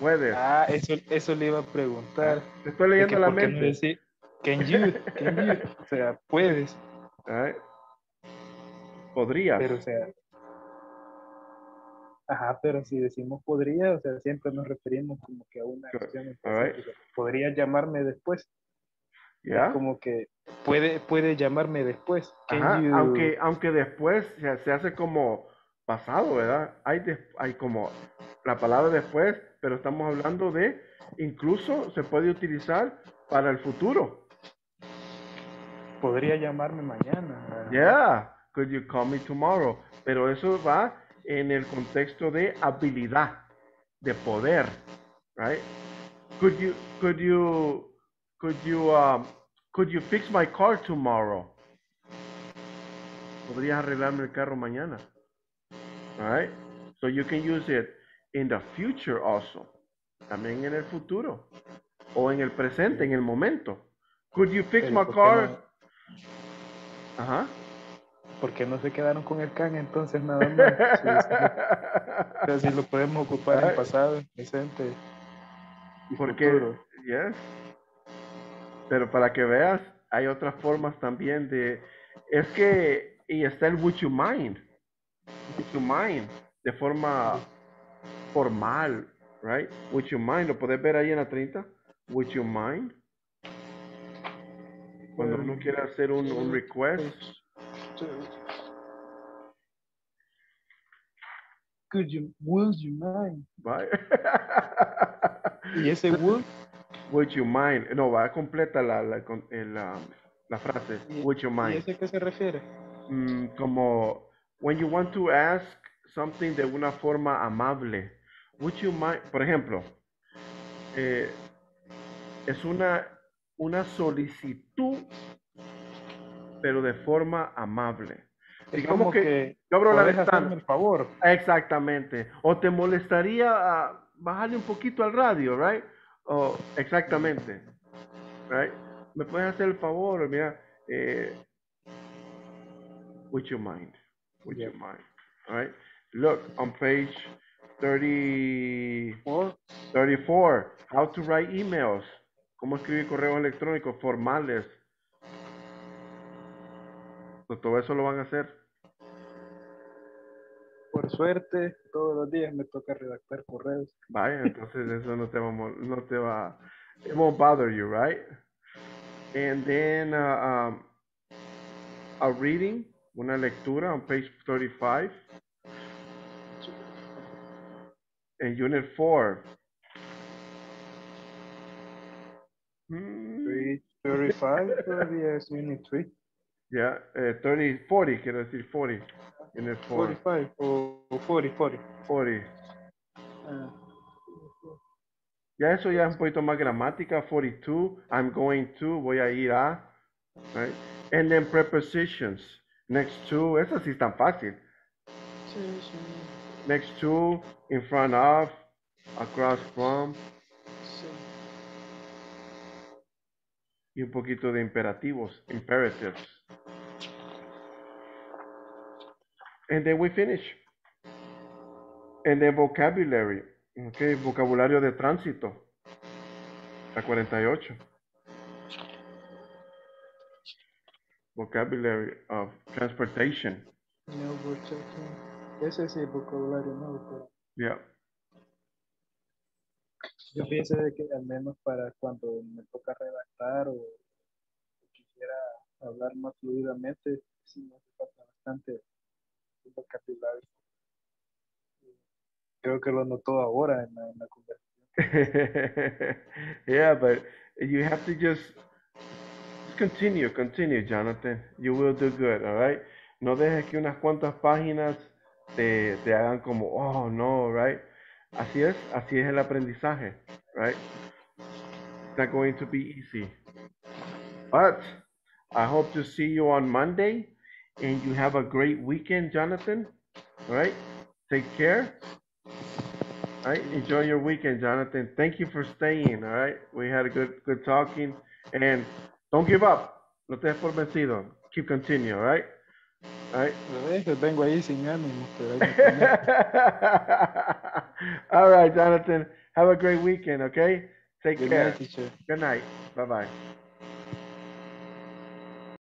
Puedes. Ah, eso, eso le iba a preguntar. Te estoy leyendo que la qué no mente. decir, can you, can you, o sea, puedes. Podrías. pero o sea... Ajá, pero si decimos podría, o sea, siempre nos referimos como que a una acción sea, podría llamarme después. Es ¿Ya? como que puede, puede llamarme después. Ajá, you- aunque, aunque después se, se hace como pasado, ¿verdad? Hay, des- hay como la palabra después, pero estamos hablando de, incluso se puede utilizar para el futuro. podría llamarme mañana. Yeah, could you call me tomorrow? Pero eso va en el contexto de habilidad, de poder, right? Could you, could you, could you, um, could you fix my car tomorrow? Podrías arreglarme el carro mañana, right? So you can use it in the future also, también en el futuro, o en el presente, en el momento. Could you fix Pero, my ¿por qué car? no- Ajá. ¿Por qué no se quedaron con el can entonces nada más? Sí, sí. O sea, si lo podemos ocupar en pasado, en presente y Porque, yes. Pero para que veas, hay otras formas también de, es que, y está el would you mind, would you mind, de forma formal, right? Would you mind, lo puedes ver ahí en la 30, would you mind. Cuando uno quiere hacer un, un request, Could you, would you mind? Y ese would, Would you mind, no, va completa la, la, con- el, la, la frase, ¿y, would you ¿y mind. ese a qué se refiere? Mm, como when you want to ask something de una forma amable. Would you mind, por ejemplo, eh, es una, una solicitud, pero de forma amable. Digamos como que, que yo abro la ventana. favor. Exactamente. O te molestaría ah, bajarle un poquito al radio, right? O exactamente. Right? ¿Me puedes hacer el favor? Mira, eh, would you mind? Would you mind? All right? Look on page 30, 34. How to write emails. Cómo escribir correos electrónicos formales. Todo eso lo van a hacer. Por suerte, todos los días me toca redactar correos. Vaya, entonces eso no te va, no te va, it won't bother you, right? And then uh, um, a reading, una lectura on page 35. En unit 4. Three- 35 todavía es unit 3. Yeah, eh, 30, 40, quiero decir 40. Unit 4. 45 o o 40, 40. 40. Ah, Ya eso ya es un poquito más gramática. 42, I'm going to, voy a ir a. Right? And then prepositions. Next to, eso sí es tan fácil. sí, sí, Next to, in front of, across from, sí. y un poquito de imperativos, imperatives. And then we finish. And then vocabulary. Okay, vocabulario de tránsito. La 48. Vocabulary of transportation. No. Ese sí, vocabulario nuevo, pero Yeah. yo pienso de que al menos para cuando me toca redactar o quisiera hablar más fluidamente, sí me hace falta bastante vocabulario. Creo que lo notó ahora en la, conversación. yeah, but you have to just continue, continue, Jonathan. You will do good, all right? No dejes que unas cuantas páginas te, te hagan como, oh, no, right? Así es, así es el aprendizaje, right? It's not going to be easy. But I hope to see you on Monday and you have a great weekend, Jonathan. All right? Take care. All right? Enjoy your weekend, Jonathan. Thank you for staying, all right? We had a good good talking and don't give up. No te por vencido. Keep continue, all right? All right? A veces vengo ahí sin ánimo, pero ahí me tiene. all right, Jonathan. Have a great weekend, okay? Take Good care. night, teacher. Good night. Bye bye.